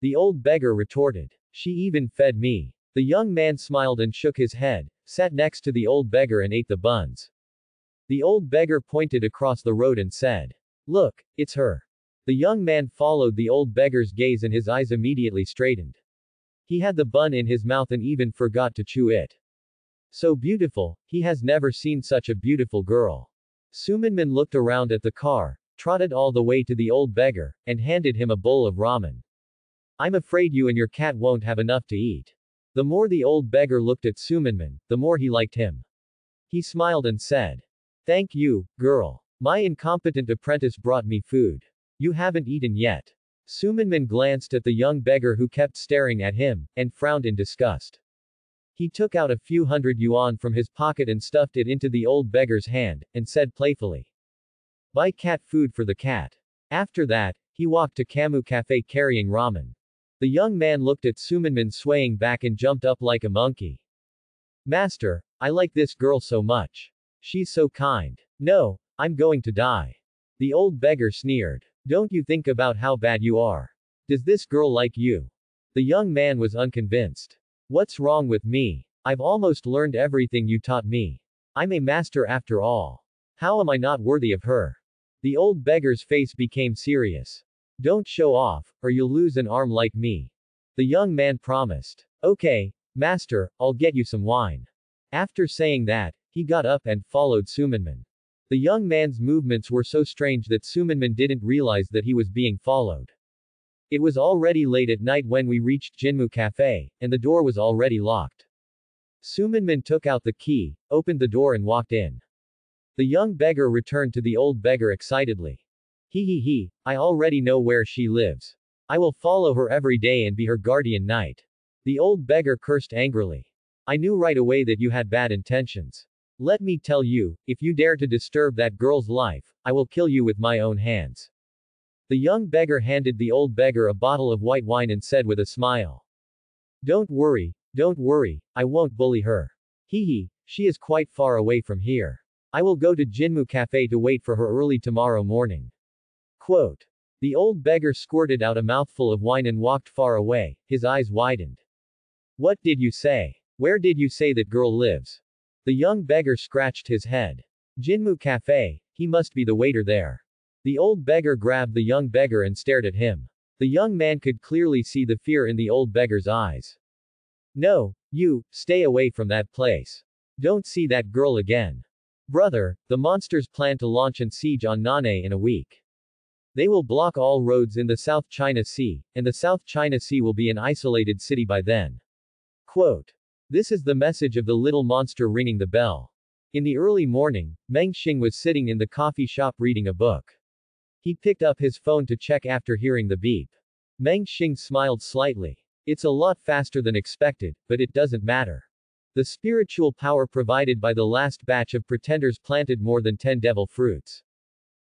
The old beggar retorted. She even fed me. The young man smiled and shook his head, sat next to the old beggar and ate the buns. The old beggar pointed across the road and said, Look, it's her. The young man followed the old beggar's gaze and his eyes immediately straightened. He had the bun in his mouth and even forgot to chew it. So beautiful, he has never seen such a beautiful girl. Sumanman looked around at the car, trotted all the way to the old beggar, and handed him a bowl of ramen. I'm afraid you and your cat won't have enough to eat. The more the old beggar looked at Sumanman, the more he liked him. He smiled and said, Thank you, girl. My incompetent apprentice brought me food. You haven't eaten yet. Sumanman glanced at the young beggar who kept staring at him, and frowned in disgust. He took out a few hundred yuan from his pocket and stuffed it into the old beggar's hand, and said playfully, Buy cat food for the cat. After that, he walked to Camu Cafe carrying ramen. The young man looked at Sumanman swaying back and jumped up like a monkey. Master, I like this girl so much. She's so kind. No, I'm going to die. The old beggar sneered. Don't you think about how bad you are. Does this girl like you? The young man was unconvinced. What's wrong with me? I've almost learned everything you taught me. I'm a master after all. How am I not worthy of her? The old beggar's face became serious. Don't show off, or you'll lose an arm like me. The young man promised. Okay, master, I'll get you some wine. After saying that, he got up and followed Sumanman. The young man's movements were so strange that Sumanman didn't realize that he was being followed. It was already late at night when we reached Jinmu Cafe, and the door was already locked. Sumanman took out the key, opened the door and walked in. The young beggar returned to the old beggar excitedly. He he he, I already know where she lives. I will follow her every day and be her guardian knight. The old beggar cursed angrily. I knew right away that you had bad intentions. Let me tell you, if you dare to disturb that girl's life, I will kill you with my own hands. The young beggar handed the old beggar a bottle of white wine and said with a smile. Don't worry, don't worry, I won't bully her. Hee hee, she is quite far away from here. I will go to Jinmu Cafe to wait for her early tomorrow morning. Quote. The old beggar squirted out a mouthful of wine and walked far away, his eyes widened. What did you say? Where did you say that girl lives? The young beggar scratched his head. Jinmu Cafe, he must be the waiter there. The old beggar grabbed the young beggar and stared at him. The young man could clearly see the fear in the old beggar's eyes. No, you, stay away from that place. Don't see that girl again. Brother, the monsters plan to launch an siege on Nan'e in a week. They will block all roads in the South China Sea, and the South China Sea will be an isolated city by then. Quote. This is the message of the little monster ringing the bell. In the early morning, Meng Xing was sitting in the coffee shop reading a book. He picked up his phone to check after hearing the beep. Meng Xing smiled slightly. It's a lot faster than expected, but it doesn't matter. The spiritual power provided by the last batch of pretenders planted more than 10 devil fruits.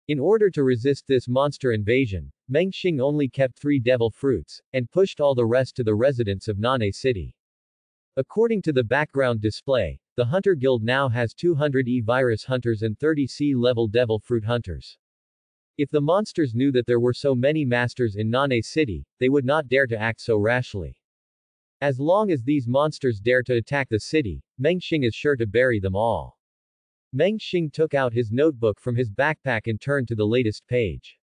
In order to resist this monster invasion, Meng Xing only kept three devil fruits, and pushed all the rest to the residents of Nan'e City. According to the background display, the Hunter Guild now has 200 E-Virus hunters and 30 C-level devil fruit hunters. If the monsters knew that there were so many masters in Nan'e City, they would not dare to act so rashly. As long as these monsters dare to attack the city, Meng Xing is sure to bury them all. Meng Xing took out his notebook from his backpack and turned to the latest page.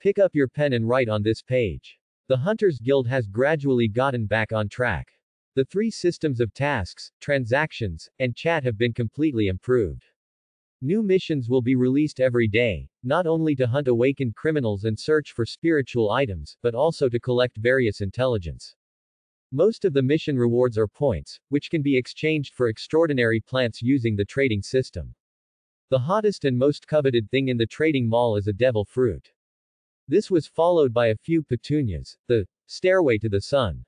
Pick up your pen and write on this page. The Hunters Guild has gradually gotten back on track. The three systems of tasks, transactions, and chat have been completely improved. New missions will be released every day, not only to hunt awakened criminals and search for spiritual items, but also to collect various intelligence. Most of the mission rewards are points, which can be exchanged for extraordinary plants using the trading system. The hottest and most coveted thing in the trading mall is a devil fruit. This was followed by a few petunias, the stairway to the sun.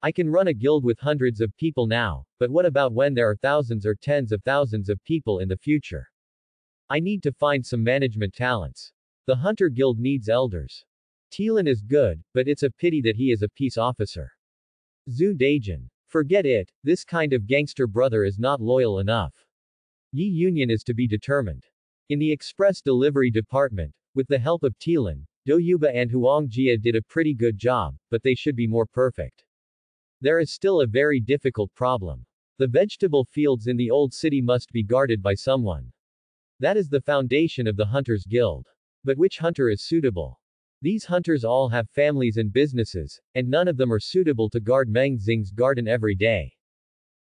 I can run a guild with hundreds of people now, but what about when there are thousands or tens of thousands of people in the future? I need to find some management talents. The Hunter Guild needs elders. Tilan is good, but it's a pity that he is a peace officer. Zhu Dajin. Forget it, this kind of gangster brother is not loyal enough. Yi Yunyan is to be determined. In the express delivery department, with the help of Tilan, Do Yuba and Huang Jia did a pretty good job, but they should be more perfect. There is still a very difficult problem. The vegetable fields in the old city must be guarded by someone. That is the foundation of the Hunters Guild. But which hunter is suitable? These hunters all have families and businesses, and none of them are suitable to guard Meng Xing's garden every day.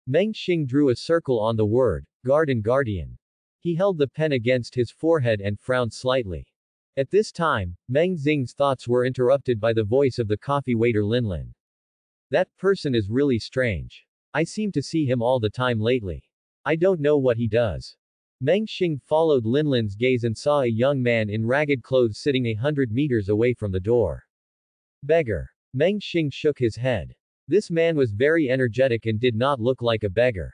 Meng Xing drew a circle on the word, garden guardian. He held the pen against his forehead and frowned slightly. At this time, Meng Xing's thoughts were interrupted by the voice of the coffee waiter Linlin. That person is really strange. I seem to see him all the time lately. I don't know what he does. Meng Xing followed Linlin's gaze and saw a young man in ragged clothes sitting a hundred meters away from the door. Beggar. Meng Xing shook his head. This man was very energetic and did not look like a beggar.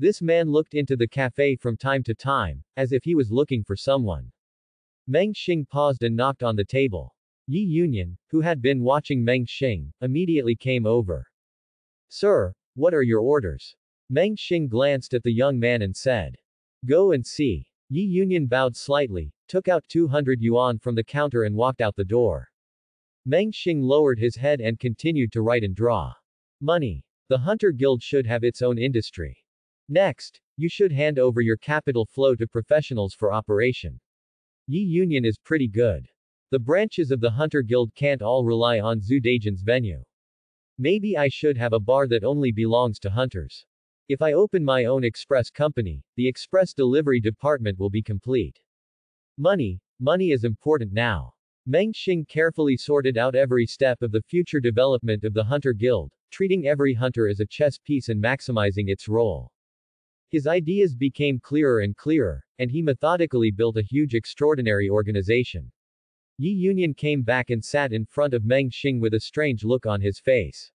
This man looked into the cafe from time to time, as if he was looking for someone. Meng Xing paused and knocked on the table. Yi Yunyan, who had been watching Meng Xing, immediately came over. Sir, what are your orders? Meng Xing glanced at the young man and said. Go and see. Yi Yunyan bowed slightly, took out 200 yuan from the counter and walked out the door. Meng Xing lowered his head and continued to write and draw. Money. The Hunter Guild should have its own industry. Next, you should hand over your capital flow to professionals for operation. Yi Yunyan is pretty good. The branches of the Hunter Guild can't all rely on Zhu Dejin's venue. Maybe I should have a bar that only belongs to hunters. If I open my own express company, the express delivery department will be complete. Money, money is important now. Meng Xing carefully sorted out every step of the future development of the Hunter Guild, treating every hunter as a chess piece and maximizing its role. His ideas became clearer and clearer, and he methodically built a huge extraordinary organization. Yi Yunyan came back and sat in front of Meng Xing with a strange look on his face.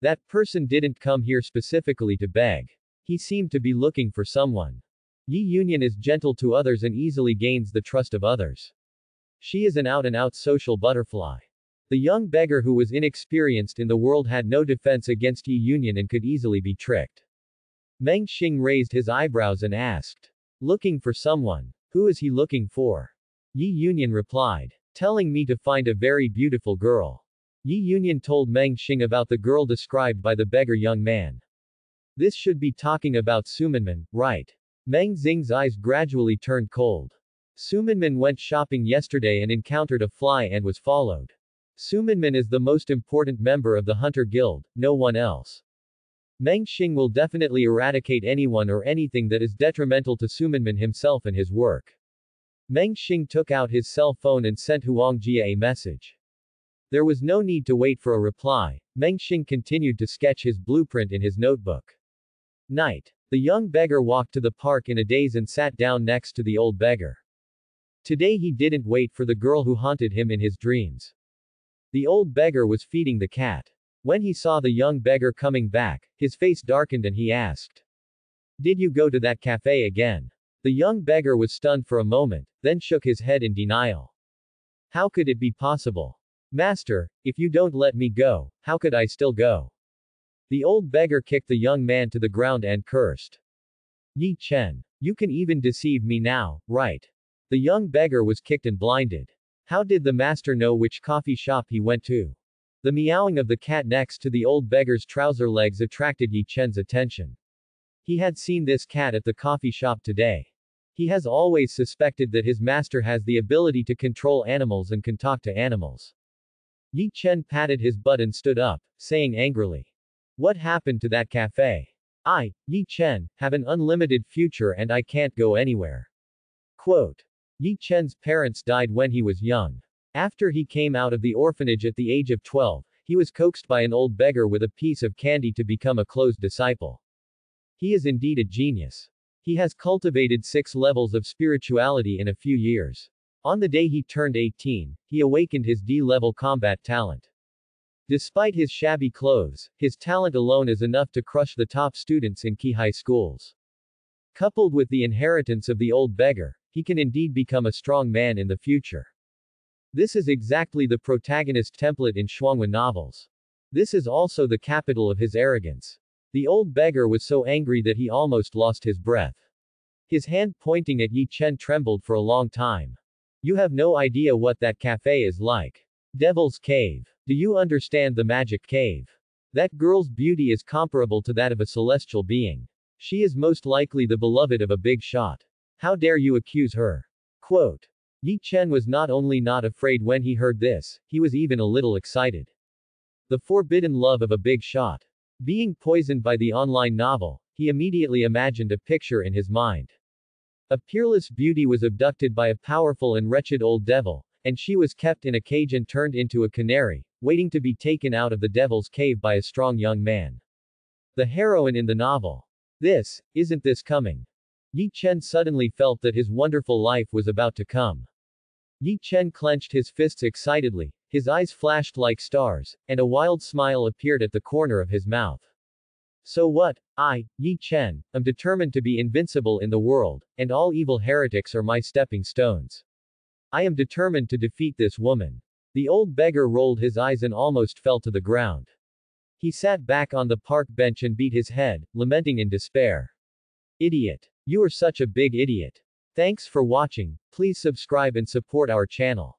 That person didn't come here specifically to beg. He seemed to be looking for someone. Yi Yunyan is gentle to others and easily gains the trust of others. She is an out-and-out social butterfly. The young beggar who was inexperienced in the world had no defense against Yi Yunyan and could easily be tricked. Meng Xing raised his eyebrows and asked. Looking for someone. Who is he looking for? Yi Yunyan replied. Telling me to find a very beautiful girl. Yi Yunyan told Meng Xing about the girl described by the beggar young man. This should be talking about Sumanman, right? Meng Xing's eyes gradually turned cold. Sumanman went shopping yesterday and encountered a fly and was followed. Sumanman is the most important member of the Hunter Guild, no one else. Meng Xing will definitely eradicate anyone or anything that is detrimental to Sumanman himself and his work. Meng Xing took out his cell phone and sent Huang Jia a message. There was no need to wait for a reply. Meng Xing continued to sketch his blueprint in his notebook. Night. The young beggar walked to the park in a daze and sat down next to the old beggar. Today he didn't wait for the girl who haunted him in his dreams. The old beggar was feeding the cat. When he saw the young beggar coming back, his face darkened and he asked. Did you go to that cafe again? The young beggar was stunned for a moment, then shook his head in denial. How could it be possible? Master, if you don't let me go, how could I still go? The old beggar kicked the young man to the ground and cursed. Yi Chen. You can even deceive me now, right? The young beggar was kicked and blinded. How did the master know which coffee shop he went to? The meowing of the cat next to the old beggar's trouser legs attracted Yi Chen's attention. He had seen this cat at the coffee shop today. He has always suspected that his master has the ability to control animals and can talk to animals. Yi Chen patted his butt and stood up, saying angrily. What happened to that cafe? I, Yi Chen, have an unlimited future and I can't go anywhere. Quote. Yi Chen's parents died when he was young. After he came out of the orphanage at the age of 12, he was coaxed by an old beggar with a piece of candy to become a closed disciple. He is indeed a genius. He has cultivated six levels of spirituality in a few years. On the day he turned 18, he awakened his D-level combat talent. Despite his shabby clothes, his talent alone is enough to crush the top students in High schools. Coupled with the inheritance of the old beggar, he can indeed become a strong man in the future. This is exactly the protagonist template in Shuangwen novels. This is also the capital of his arrogance. The old beggar was so angry that he almost lost his breath. His hand pointing at Yi Chen trembled for a long time. You have no idea what that cafe is like. Devil's Cave. Do you understand the magic cave? That girl's beauty is comparable to that of a celestial being. She is most likely the beloved of a big shot. How dare you accuse her? Quote. Yi Chen was not only not afraid when he heard this, he was even a little excited. The forbidden love of a big shot. Being poisoned by the online novel, he immediately imagined a picture in his mind. A peerless beauty was abducted by a powerful and wretched old devil, and she was kept in a cage and turned into a canary, waiting to be taken out of the devil's cave by a strong young man. The heroine in the novel. This, isn't this coming? Yi Chen suddenly felt that his wonderful life was about to come. Yi Chen clenched his fists excitedly, his eyes flashed like stars, and a wild smile appeared at the corner of his mouth. So what? I, Yi Chen, am determined to be invincible in the world, and all evil heretics are my stepping stones. I am determined to defeat this woman. The old beggar rolled his eyes and almost fell to the ground. He sat back on the park bench and beat his head, lamenting in despair. Idiot. You are such a big idiot. Thanks for watching, please subscribe and support our channel.